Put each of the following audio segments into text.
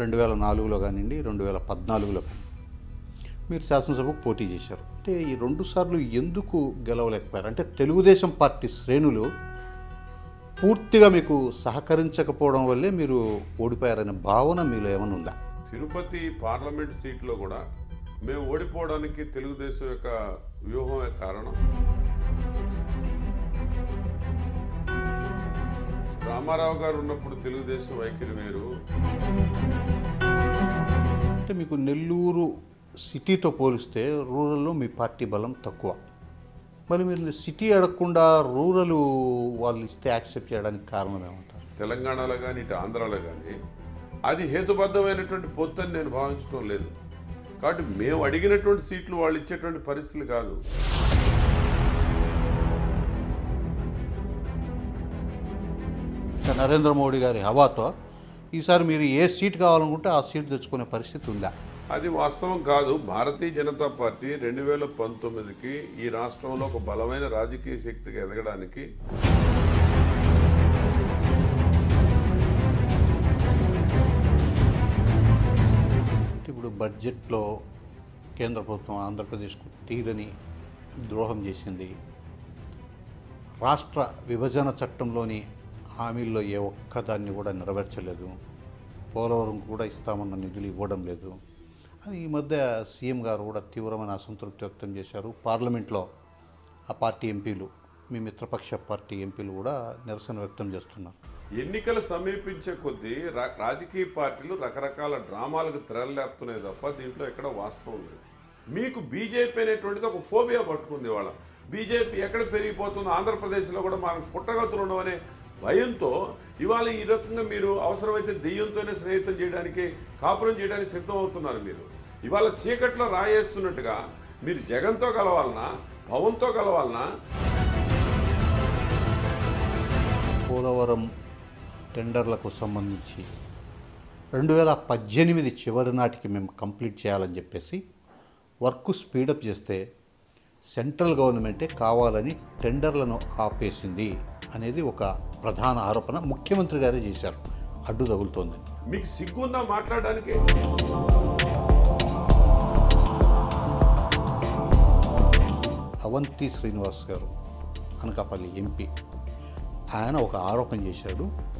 రెండు వేల నాలుగులో కానివ్వండి రెండు వేల పద్నాలుగులో కానీ మీరు శాసనసభకు పోటీ చేశారు. అంటే ఈ రెండు సార్లు ఎందుకు గెలవలేకపోయారు? అంటే తెలుగుదేశం పార్టీ శ్రేణులు పూర్తిగా మీకు సహకరించకపోవడం వల్లే మీరు ఓడిపోయారనే భావన మీలో ఏమైనా ఉందా? తిరుపతి పార్లమెంట్ సీట్లో కూడా మేము ఓడిపోవడానికి తెలుగుదేశం యొక్క వ్యూహమే కారణం. రామారావు గారు ఉన్నప్పుడు తెలుగుదేశం వైఖరి వేరు. అంటే మీకు నెల్లూరు సిటీతో పోలిస్తే రూరల్లో మీ పార్టీ బలం తక్కువ. మరి మీరు సిటీ అడగకుండా రూరల్ వాళ్ళు ఇస్తే యాక్సెప్ట్ చేయడానికి కారణం ఏమంటారు? తెలంగాణలో కానీ ఇటు ఆంధ్రాలో కానీ అది హేతుబద్ధమైనటువంటి పొత్తు అని నేను భావించడం లేదు. కాబట్టి మేము అడిగినటువంటి సీట్లు వాళ్ళు ఇచ్చేటువంటి పరిస్థితులు కాదు. నరేంద్ర మోడీ గారి హవాతో ఈసారి మీరు ఏ సీట్ కావాలనుకుంటే ఆ సీట్ తెచ్చుకునే పరిస్థితి ఉందా? అది వాస్తవం కాదు. భారతీయ జనతా పార్టీ రెండు వేల పంతొమ్మిదికి ఈ రాష్ట్రంలో ఒక బలమైన రాజకీయ శక్తిగా ఎదగడానికి ఇప్పుడు బడ్జెట్లో కేంద్ర ప్రభుత్వం ఆంధ్రప్రదేశ్కు తీరని ద్రోహం చేసింది. రాష్ట్ర విభజన చట్టంలోని హామీల్లో ఏ ఒక్కదాన్ని కూడా నెరవేర్చలేదు. పోలవరం కూడా ఇస్తామన్న నిధులు ఇవ్వడం లేదు. అని ఈ మధ్య సీఎం గారు కూడా తీవ్రమైన అసంతృప్తి వ్యక్తం చేశారు. పార్లమెంట్లో ఆ పార్టీ ఎంపీలు మీ మిత్రపక్ష పార్టీ ఎంపీలు కూడా నిరసన వ్యక్తం చేస్తున్నారు. ఎన్నికలు సమీపించే కొద్దీ రా- రాజకీయ పార్టీలు రకరకాల డ్రామాలకు తెరలేపుతున్నాయి తప్ప దీంట్లో ఎక్కడ వాస్తవం లేదు. మీకు బీజేపీ అనేటువంటిది ఒక ఫోబియా పట్టుకుంది వాళ్ళ బీజేపీ ఎక్కడ పెరిగిపోతుందో ఆంధ్రప్రదేశ్లో కూడా మనం పుట్టగతులు ఉండవనే భయంతో ఇవాళ ఈ రకంగా మీరు అవసరమైతే దెయ్యంతోనే స్నేహితం చేయడానికి కాపురం చేయడానికి సిద్ధం అవుతున్నారు మీరు. ఇవాళ చీకట్లో రాయేస్తున్నట్టుగా మీరు జగన్తో కలవాలనా పవన్తో కలవాలనా? పోలవరం టెండర్లకు సంబంధించి రెండు వేల పద్దెనిమిది చివరి నాటికి మేము కంప్లీట్ చేయాలని చెప్పేసి వర్క్ స్పీడప్ చేస్తే సెంట్రల్ గవర్నమెంటే కావాలని టెండర్లను ఆపేసింది అనేది ఒక ప్రధాన ఆరోపణ. ముఖ్యమంత్రి గారే చేశారు. అడ్డు తగులుతోంది. మీకు సిగ్గుందా మాట్లాడడానికి? అవంతి శ్రీనివాస్ గారు అనకాపల్లి ఎంపీ ఆయన ఒక ఆరోపణ చేశాడు.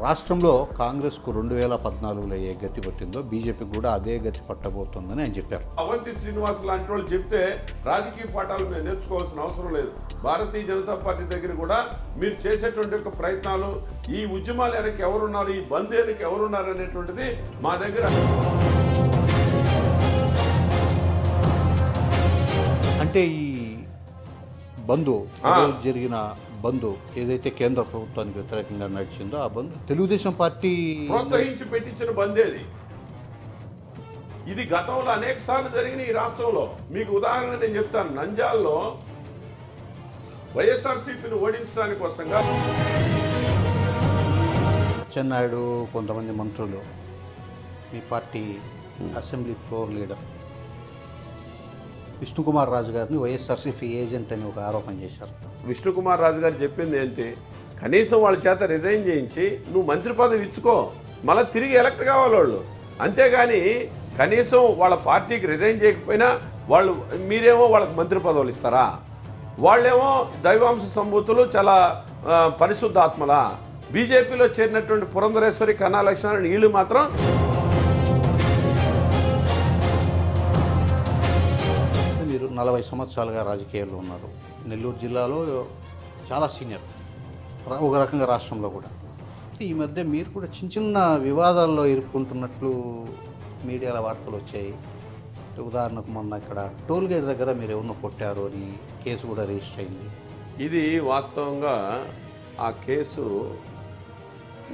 రాష్ట్రంలో కాంగ్రెస్కు రెండు వేల పద్నాలుగులో ఏ గతి పట్టిందో బీజేపీకి కూడా అదే గతి పట్టబోతోందని ఆయన చెప్పారు. అవంతి శ్రీనివాస్ లాంటి వాళ్ళు చెప్తే రాజకీయ పాఠాలు మేము నేర్చుకోవాల్సిన అవసరం లేదు. భారతీయ జనతా పార్టీ దగ్గర కూడా మీరు చేసేటువంటి యొక్క ప్రయత్నాలు ఈ ఉద్యమాలు వెనక ఎవరున్నారు ఈ బంద్ వెనక ఎవరున్నారు అనేటువంటిది మా దగ్గర అంటే ఈ బంధు జరిగిన బంధు ఏదైతే కేంద్ర ప్రభుత్వానికి వ్యతిరేకంగా నడిచిందో ఆ బంధు తెలుగుదేశం పార్టీ ప్రోత్సహించి పెట్టించిన బందేది ఇది గతంలో అనేక సార్లు జరిగిన ఈ రాష్ట్రంలో. మీకు ఉదాహరణ నేను చెప్తాను. నంజాల్లో వైఎస్ఆర్సీపీని ఓడించడానికి కోసంగా అచ్చెన్నాయుడు కొంతమంది మంత్రులు మీ party assembly floor leader Vishnukumar Raju గారిని వైఎస్ఆర్సీపీ ఏజెంట్ అని ఒక ఆరోపణ చేశారు. విష్ణుకుమార్ రాజు గారు చెప్పింది ఏంటి? కనీసం వాళ్ళ చేత రిజైన్ చేయించి నువ్వు మంత్రి పదవి ఇచ్చుకో మళ్ళీ తిరిగి ఎలక్ట్ కావాలి వాళ్ళు అంతేగాని కనీసం వాళ్ళ పార్టీకి రిజైన్ చేయకపోయినా వాళ్ళు మీరేమో వాళ్ళకి మంత్రి పదవులు ఇస్తారా? వాళ్ళేమో దైవాంశ సంభూతులు చాలా పరిశుద్ధాత్మల. బీజేపీలో చేరినటువంటి పురంధరేశ్వరి కన్నా లక్ష్మణ వీళ్ళు మాత్రం నలభై సంవత్సరాలుగా రాజకీయాల్లో ఉన్నారు. నెల్లూరు జిల్లాలో చాలా సీనియర్. ఒక రకంగా రాష్ట్రంలో కూడా. ఈ మధ్య మీరు కూడా చిన్న చిన్న వివాదాల్లో ఇరుక్కుంటున్నట్లు మీడియాలో వార్తలు వచ్చాయి. ఉదాహరణకు మొన్న ఇక్కడ టోల్ గేట్ దగ్గర మీరు ఎవరినో కొట్టారు అని కేసు కూడా రిజిస్టర్ అయింది. ఇది వాస్తవంగా ఆ కేసు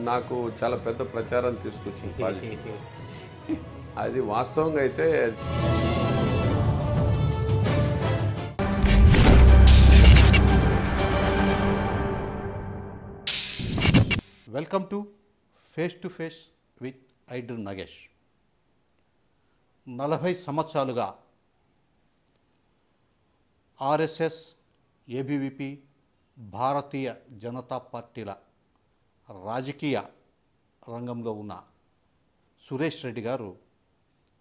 నాకు చాలా పెద్ద ప్రచారం తీసుకొచ్చింది అది వాస్తవంగా అయితే welcome to face to face with ఐడ్రన్ Nagesh నలభై సంవత్సరాలుగా ఆర్ఎస్ఎస్ ఏబీవీపీ భారతీయ జనతా పార్టీల రాజకీయ రంగంలో ఉన్న సురేష్ రెడ్డి గారు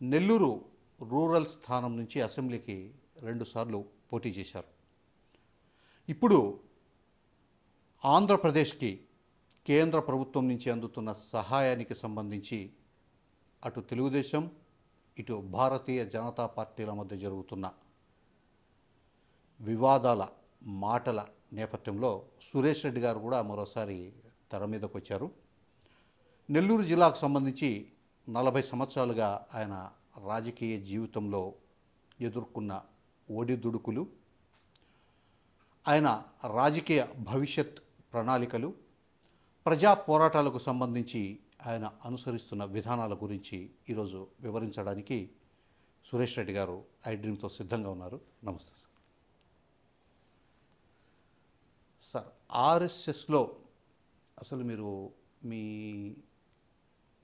నెల్లూరు రూరల్ స్థానం నుంచి అసెంబ్లీకి రెండుసార్లు పోటీ చేశారు. ఇప్పుడు ఆంధ్రప్రదేశ్కి కేంద్ర ప్రభుత్వం నుంచి అందుతున్న సహాయానికి సంబంధించి అటు తెలుగుదేశం ఇటు భారతీయ జనతా పార్టీల మధ్య జరుగుతున్న వివాదాల మాటల నేపథ్యంలో సురేష్ రెడ్డి గారు కూడా మరోసారి తెర మీదకు వచ్చారు. నెల్లూరు జిల్లాకు సంబంధించి నలభై సంవత్సరాలుగా ఆయన రాజకీయ జీవితంలో ఎదుర్కొన్న ఒడిదుడుకులు ఆయన రాజకీయ భవిష్యత్ ప్రణాళికలు ప్రజా పోరాటాలకు సంబంధించి ఆయన అనుసరిస్తున్న విధానాల గురించి ఈరోజు వివరించడానికి సురేష్ రెడ్డి గారు ఐ డ్రీమ్తో సిద్ధంగా ఉన్నారు. నమస్తే సార్. సార్ ఆర్ఎస్ఎస్లో అసలు మీరు మీ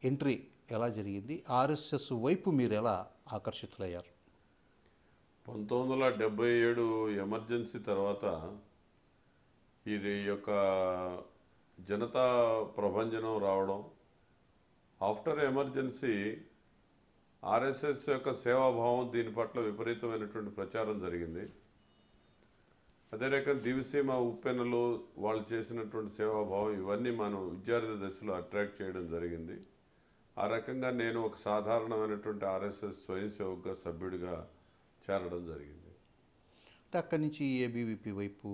ఎంట్రీ ఎలా జరిగింది? ఆర్ఎస్ఎస్ వైపు మీరు ఎలా ఆకర్షితులయ్యారు? పంతొమ్మిది వందల డెబ్బై ఏడు ఎమర్జెన్సీ తర్వాత ఇది యొక్క జనతా ప్రభంజనం రావడం ఆఫ్టర్ ఎమర్జెన్సీ ఆర్ఎస్ఎస్ యొక్క సేవాభావం దీని పట్ల విపరీతమైనటువంటి ప్రచారం జరిగింది. అదే రకం దివిసీమ ఉప్పెనలు వాళ్ళు చేసినటువంటి సేవాభావం ఇవన్నీ మనం విద్యార్థి దశలో అట్రాక్ట్ చేయడం జరిగింది. ఆ రకంగా నేను ఒక సాధారణమైనటువంటి ఆర్ఎస్ఎస్ స్వయం సేవకుగా సభ్యుడిగా చేరడం జరిగింది. అక్కడి నుంచి ఏబీవీపీ వైపు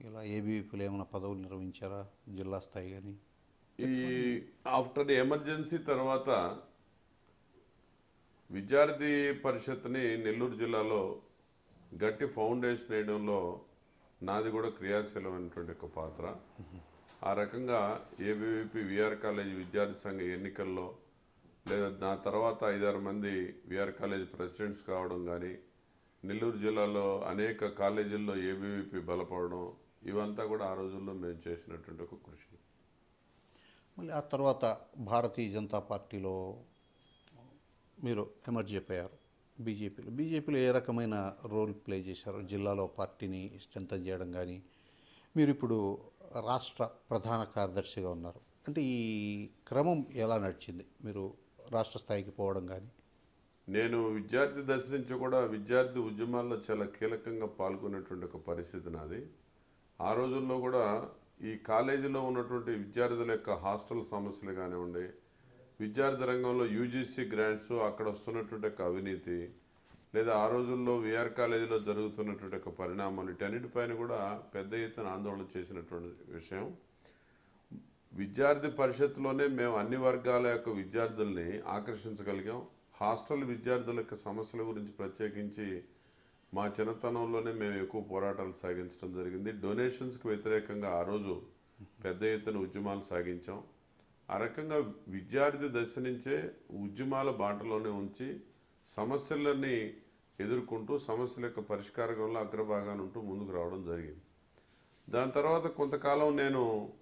ఇలా ఏబీవీపీలో ఏమైనా పదవులు నిర్వహించారా జిల్లా స్థాయి కానీ ఈ ఆఫ్టర్ ఎమర్జెన్సీ తర్వాత విద్యార్థి పరిషత్ని నెల్లూరు జిల్లాలో గట్టి ఫౌండేషన్ వేయడంలో నాది కూడా క్రియాశీలమైనటువంటి ఒక పాత్ర. ఆ రకంగా ఏబీవీపీ విఆర్ కాలేజ్ విద్యార్థి సంఘ ఎన్నికల్లో లేదా నా తర్వాత ఐదారు మంది విఆర్ కాలేజ్ ప్రెసిడెంట్స్ కావడం కానీ నెల్లూరు జిల్లాలో అనేక కాలేజీల్లో ఏబీవీపీ బలపడడం ఇవంతా కూడా ఆ రోజుల్లో మేము చేసినటువంటి ఒక కృషి. మళ్ళీ ఆ తర్వాత భారతీయ జనతా పార్టీలో మీరు ఎమర్జీ అయిపోయారు బీజేపీలో. బీజేపీలో ఏ రకమైన రోల్ ప్లే చేశారు? జిల్లాలో పార్టీని స్ట్రెంథన్ చేయడం కానీ మీరు ఇప్పుడు రాష్ట్ర ప్రధాన కార్యదర్శిగా ఉన్నారు. అంటే ఈ క్రమం ఎలా నడిచింది? మీరు రాష్ట్ర స్థాయికి పోవడం కానీ? నేను విద్యార్థి దశ నుంచి కూడా విద్యార్థి ఉద్యమాల్లో చాలా కీలకంగా పాల్గొనేటువంటి ఒక పరిస్థితి నాది. ఆ రోజుల్లో కూడా ఈ కాలేజీలో ఉన్నటువంటి విద్యార్థుల యొక్క హాస్టల్ సమస్యలు కానివ్వండి విద్యార్థి రంగంలో యూజీసీ గ్రాంట్స్ అక్కడ వస్తున్నటువంటి యొక్క అవినీతి లేదా ఆ రోజుల్లో విఆర్ కాలేజీలో జరుగుతున్నటువంటి యొక్క పరిణామాలు వీటన్నిటిపైన కూడా పెద్ద ఎత్తున ఆందోళన చేసినటువంటి విషయం. విద్యార్థి పరిషత్లోనే మేము అన్ని వర్గాల యొక్క విద్యార్థుల్ని ఆకర్షించగలిగాం. హాస్టల్ విద్యార్థుల యొక్క సమస్యల గురించి ప్రత్యేకించి మా చిన్నతనంలోనే మేము ఎక్కువ పోరాటాలు సాగించడం జరిగింది. డొనేషన్స్కి వ్యతిరేకంగా ఆ రోజు పెద్ద ఎత్తున ఉద్యమాలు సాగించాం. ఆ రకంగా విద్యార్థి దశ నుంచే ఉద్యమాల బాటలోనే ఉంచి సమస్యలని ఎదుర్కొంటూ సమస్యల యొక్క పరిష్కారంలో అగ్రభాగాన్ని ఉంటూ ముందుకు రావడం జరిగింది. దాని తర్వాత కొంతకాలం నేను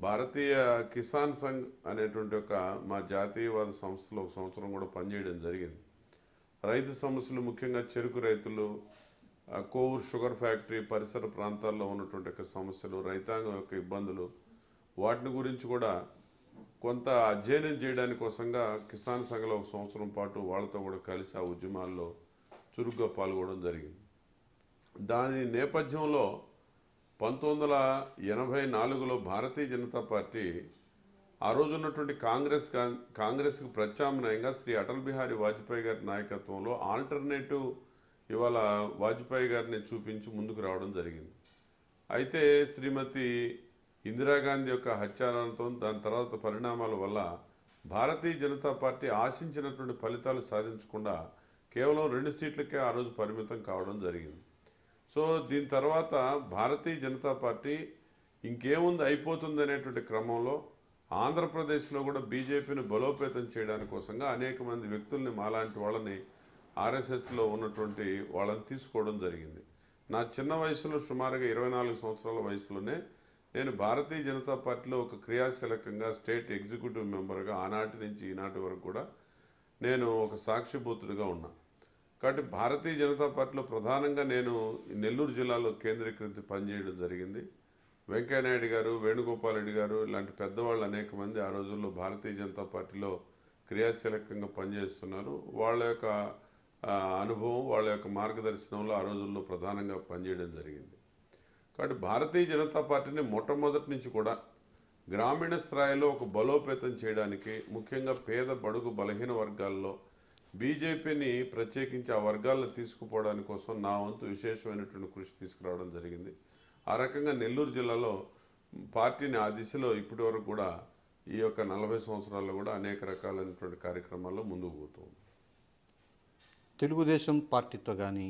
భారతీయ కిసాన్ సంఘ్ అనేటువంటి ఒక మా జాతీయవాద సంస్థలో ఒక సంవత్సరం కూడా పనిచేయడం జరిగింది. రైతు సమస్యలు ముఖ్యంగా చెరుకు రైతులు కోవూరు షుగర్ ఫ్యాక్టరీ పరిసర ప్రాంతాల్లో ఉన్నటువంటి యొక్క సమస్యలు రైతాంగం యొక్క ఇబ్బందులు వాటిని గురించి కూడా కొంత అధ్యయనం చేయడానికి కోసంగా కిసాన్ సంఘలో ఒక సంవత్సరం పాటు వాళ్ళతో కూడా కలిసి ఆ ఉద్యమాల్లో చురుగ్గా పాల్గొనడం జరిగింది. దాని నేపథ్యంలో పంతొమ్మిది వందల ఎనభై నాలుగులో భారతీయ జనతా పార్టీ ఆ రోజు ఉన్నటువంటి కాంగ్రెస్ కా- కాంగ్రెస్కి ప్రత్యామ్నాయంగా శ్రీ అటల్ బిహారీ వాజ్పేయి గారి నాయకత్వంలో ఆల్టర్నేటివ్ ఇవాళ వాజ్పేయి గారిని చూపించి ముందుకు రావడం జరిగింది. అయితే శ్రీమతి ఇందిరాగాంధీ యొక్క హత్యానంతం దాని తర్వాత పరిణామాల వల్ల భారతీయ జనతా పార్టీ ఆశించినటువంటి ఫలితాలు సాధించకుండా కేవలం రెండు సీట్లకే ఆ రోజు పరిమితం కావడం జరిగింది. సో దీని తర్వాత భారతీయ జనతా పార్టీ ఇంకేముంది అయిపోతుంది అనేటువంటి క్రమంలో ఆంధ్రప్రదేశ్లో కూడా బీజేపీని బలోపేతం చేయడానికి కోసంగా అనేక మంది వ్యక్తుల్ని మాలాంటి వాళ్ళని ఆర్ఎస్ఎస్లో ఉన్నటువంటి వాళ్ళని తీసుకోవడం జరిగింది. నా చిన్న వయసులో సుమారుగా ఇరవై నాలుగు సంవత్సరాల వయసులోనే నేను భారతీయ జనతా పార్టీలో ఒక క్రియాశీలకంగా స్టేట్ ఎగ్జిక్యూటివ్ మెంబర్గా ఆనాటి నుంచి ఈనాటి వరకు కూడా నేను ఒక సాక్షిభూతుడిగా ఉన్నా. కాబట్టి భారతీయ జనతా పార్టీలో ప్రధానంగా నేను నెల్లూరు జిల్లాలో కేంద్రీకృతి పనిచేయడం జరిగింది. వెంకయ్యనాయుడు గారు వేణుగోపాల్ రెడ్డి గారు ఇలాంటి పెద్దవాళ్ళు అనేక మంది ఆ రోజుల్లో భారతీయ జనతా పార్టీలో క్రియాశీలకంగా పనిచేస్తున్నారు. వాళ్ళ యొక్క అనుభవం వాళ్ళ యొక్క మార్గదర్శనంలో ఆ రోజుల్లో ప్రధానంగా పనిచేయడం జరిగింది. కాబట్టి భారతీయ జనతా పార్టీని మొట్టమొదటి నుంచి కూడా గ్రామీణ స్థాయిలో ఒక బలోపేతం చేయడానికి ముఖ్యంగా పేద బడుగు బలహీన వర్గాల్లో బీజేపీని ప్రత్యేకించి ఆ వర్గాలను తీసుకుపోవడానికి కోసం నా వంతు విశేషమైనటువంటి కృషి తీసుకురావడం జరిగింది. ఆ రకంగా నెల్లూరు జిల్లాలో పార్టీని ఆ దిశలో ఇప్పటి వరకు కూడా ఈ యొక్క నలభై సంవత్సరాల్లో కూడా అనేక రకాలైనటువంటి కార్యక్రమాల్లో ముందుకు పోతుంది తెలుగుదేశం పార్టీతో కానీ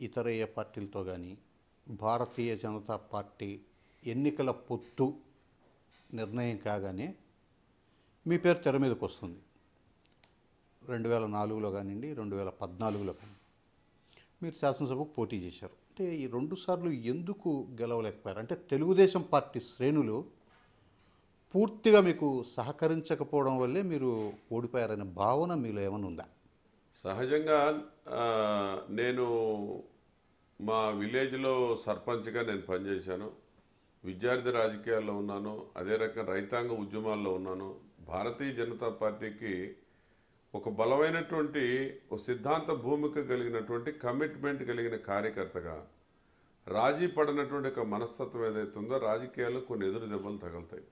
ఇతర ఏ పార్టీలతో కానీ భారతీయ జనతా పార్టీ ఎన్నికల పొత్తు నిర్ణయం కాగానే మీ పేరు తెర మీదకి వస్తుంది. రెండు వేల నాలుగులో కానివ్వండి రెండు వేల పద్నాలుగులో కానీ మీరు శాసనసభకు పోటీ చేశారు. అంటే ఈ రెండు సార్లు ఎందుకు గెలవలేకపోయారు? అంటే తెలుగుదేశం పార్టీ శ్రేణులు పూర్తిగా మీకు సహకరించకపోవడం వల్లే మీరు ఓడిపోయారనే భావన మీలో ఏమైనా ఉందా? సహజంగా నేను మా విలేజ్లో సర్పంచ్గా నేను పనిచేశాను. విద్యార్థి రాజకీయాల్లో ఉన్నాను. అదే రకంగా రైతాంగ ఉద్యమాల్లో ఉన్నాను. భారతీయ జనతా పార్టీకి ఒక బలమైనటువంటి ఒక సిద్ధాంత భూమిక కలిగినటువంటి కమిట్మెంట్ కలిగిన కార్యకర్తగా రాజీ పడినటువంటి ఒక మనస్తత్వం ఏదైతుందో రాజకీయాలు కొన్ని ఎదురు దెబ్బలు తగులుతాయి.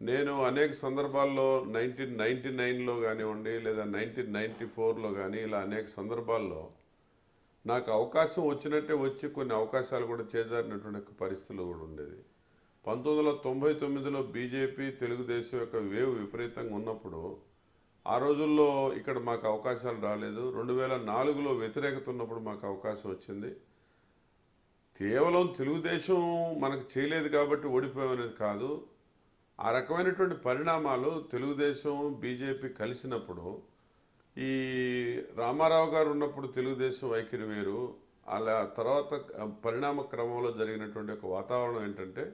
నేను అనేక సందర్భాల్లో నైన్టీన్ నైన్టీ నైన్లో కానివ్వండి లేదా నైన్టీన్ నైన్టీ ఫోర్లో కానీ ఇలా అనేక సందర్భాల్లో నాకు అవకాశం వచ్చినట్టే వచ్చి కొన్ని అవకాశాలు కూడా చేజారినటువంటి పరిస్థితులు కూడా ఉండేది. పంతొమ్మిది వందల తొంభై తొమ్మిదిలో బీజేపీ తెలుగుదేశం యొక్క వేవ్ విపరీతంగా ఉన్నప్పుడు ఆ రోజుల్లో ఇక్కడ మాకు అవకాశాలు రాలేదు. రెండు వేల నాలుగులో వ్యతిరేకత ఉన్నప్పుడు మాకు అవకాశం వచ్చింది. కేవలం తెలుగుదేశం మనకు చేయలేదు కాబట్టి ఓడిపోయామనేది కాదు. ఆ రకమైనటువంటి పరిణామాలు తెలుగుదేశం బీజేపీ కలిసినప్పుడు ఈ రామారావు గారు ఉన్నప్పుడు తెలుగుదేశం వైఖరి వేరు. అలా తర్వాత పరిణామ క్రమంలో జరిగినటువంటి ఒక వాతావరణం ఏంటంటే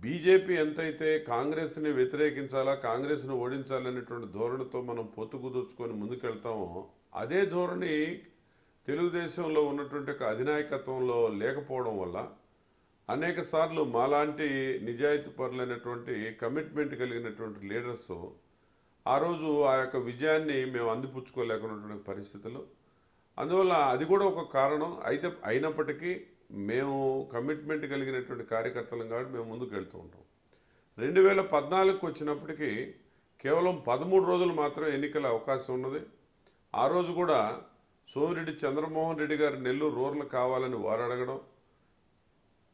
బీజేపీ ఎంతైతే కాంగ్రెస్ని వ్యతిరేకించాలా కాంగ్రెస్ని ఓడించాలనేటువంటి ధోరణితో మనం పొత్తు కుదుర్చుకొని ముందుకెళ్తామో అదే ధోరణి తెలుగుదేశంలో ఉన్నటువంటి ఒక అధినాయకత్వంలో లేకపోవడం వల్ల అనేక సార్లు మాలాంటి నిజాయితీ పరులైనటువంటి కమిట్మెంట్ కలిగినటువంటి లీడర్స్ ఆ రోజు ఆ యొక్క విజయాన్ని మేము అందిపుచ్చుకోలేకున్నటువంటి పరిస్థితులు. అందువల్ల అది కూడా ఒక కారణం. అయితే అయినప్పటికీ మేము కమిట్మెంట్ కలిగినటువంటి కార్యకర్తలం కాబట్టి మేము ముందుకు వెళ్తూ ఉంటాం. రెండు వేల పద్నాలుగుకి వచ్చినప్పటికీ కేవలం పదమూడు రోజులు మాత్రమే ఎన్నికల అవకాశం ఉన్నది. ఆ రోజు కూడా సోమిరెడ్డి చంద్రమోహన్ రెడ్డి గారు నెల్లూరు రూరల్ కావాలని వారు అడగడం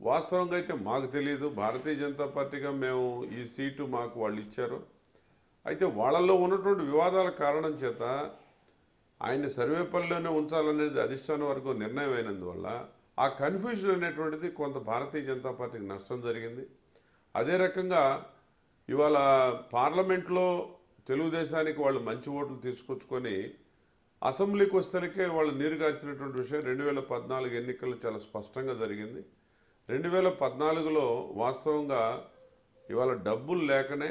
వాస్తవంగా అయితే మాకు తెలియదు భారతీయ జనతా పార్టీగా మేము ఈ సీటు మాకు వాళ్ళు ఇచ్చారు. అయితే వాళ్ళల్లో ఉన్నటువంటి వివాదాల కారణం చేత ఆయన సర్వేపల్లిలోనే ఉంచాలనేది అధిష్టాన వర్గం నిర్ణయం అయినందువల్ల ఆ కన్ఫ్యూజన్ అనేటువంటిది కొంత భారతీయ జనతా పార్టీకి నష్టం జరిగింది. అదే రకంగా ఇవాళ పార్లమెంట్లో తెలుగుదేశానికి వాళ్ళు మంచి ఓట్లు తీసుకొచ్చుకొని అసెంబ్లీకి వస్తేకే వాళ్ళు నీరుగార్చినటువంటి విషయం రెండు వేల పద్నాలుగు ఎన్నికల్లో చాలా స్పష్టంగా జరిగింది. రెండు వేల పద్నాలుగులో వాస్తవంగా ఇవాళ డబ్బులు లేకనే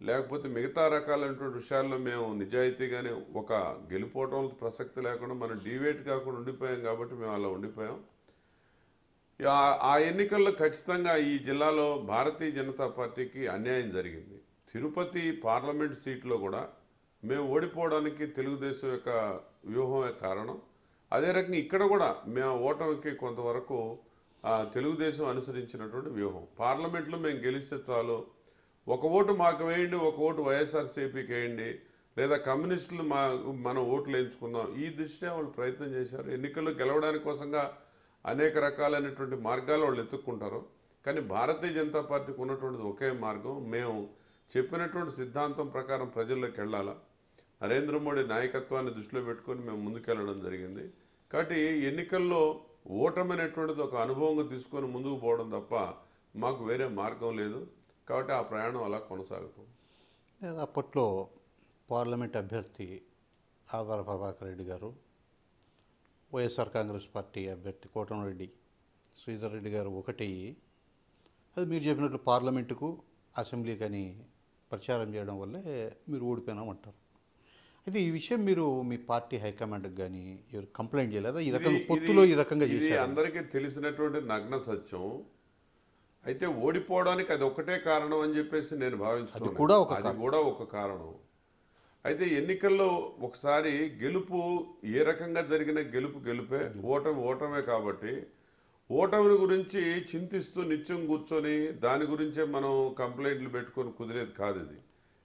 లేకపోతే మిగతా రకాలైనటువంటి విషయాల్లో మేము నిజాయితీగానే ఒక గెలిపోవటం ప్రసక్తి లేకుండా మనం డివేట్ కాకుండా ఉండిపోయాం కాబట్టి మేము అలా ఉండిపోయాం. ఆ- ఎన్నికల్లో ఖచ్చితంగా ఈ జిల్లాలో భారతీయ జనతా పార్టీకి అన్యాయం జరిగింది. తిరుపతి పార్లమెంట్ సీట్లో కూడా మేము ఓడిపోవడానికి తెలుగుదేశం యొక్క వ్యూహమే కారణం. అదే రకంగా ఇక్కడ కూడా మేము ఓటమికి కొంతవరకు తెలుగుదేశం అనుసరించినటువంటి వ్యూహం. పార్లమెంట్లో మేము గెలిస్తే చాలు. ఒక ఓటు మాకు వేయండి ఒక ఓటు వైఎస్ఆర్సీపీకి వేయండి లేదా కమ్యూనిస్టులు మా మనం ఓట్లు వేయించుకుందాం ఈ దృష్ట్యా వాళ్ళు ప్రయత్నం చేశారు. ఎన్నికల్లో గెలవడానికి కోసంగా అనేక రకాలైనటువంటి మార్గాలు వాళ్ళు ఎత్తుక్కుంటారు. కానీ భారతీయ జనతా పార్టీకి ఉన్నటువంటిది ఒకే మార్గం. మేము చెప్పినటువంటి సిద్ధాంతం ప్రకారం ప్రజల్లోకి వెళ్ళాలా? నరేంద్ర మోడీ నాయకత్వాన్ని దృష్టిలో పెట్టుకొని మేము ముందుకెళ్ళడం జరిగింది. కాబట్టి ఎన్నికల్లో ఓటమి అనేటువంటిది ఒక అనుభవంగా తీసుకొని ముందుకు పోవడం తప్ప మాకు వేరే మార్గం లేదు. కాబట్టి ఆ ప్రయాణం అలా కొనసాగుతుంది లేదా అప్పట్లో పార్లమెంట్ అభ్యర్థి ఆదాల ప్రభాకర్ రెడ్డి గారు వైఎస్ఆర్ కాంగ్రెస్ పార్టీ అభ్యర్థి కోటమిరెడ్డి శ్రీధర్ రెడ్డి గారు ఒకటి. అది మీరు చెప్పినట్లు పార్లమెంటుకు అసెంబ్లీకి అని ప్రచారం చేయడం వల్లే మీరు ఓడిపోయినామంటారు. అయితే ఈ విషయం మీరు మీ పార్టీ హైకమాండ్కి కానీ ఎవరు కంప్లైంట్ చేయలేదా? ఈ రకంగా పొత్తులో ఈ రకంగా చేశారు. అందరికీ తెలిసినటువంటి నగ్న సత్యం. అయితే ఓడిపోవడానికి అది ఒకటే కారణం అని చెప్పేసి నేను అది కూడా ఒక కారణం. అయితే ఎన్నికల్లో ఒకసారి గెలుపు ఏ రకంగా జరిగిన గెలుపు గెలుపే? ఓటమి ఓటమే కాబట్టి ఓటమిని గురించి చింతిస్తూ నిత్యం కూర్చొని దాని గురించే మనం కంప్లైంట్లు పెట్టుకొని కుదిరేది కాదు ఇది.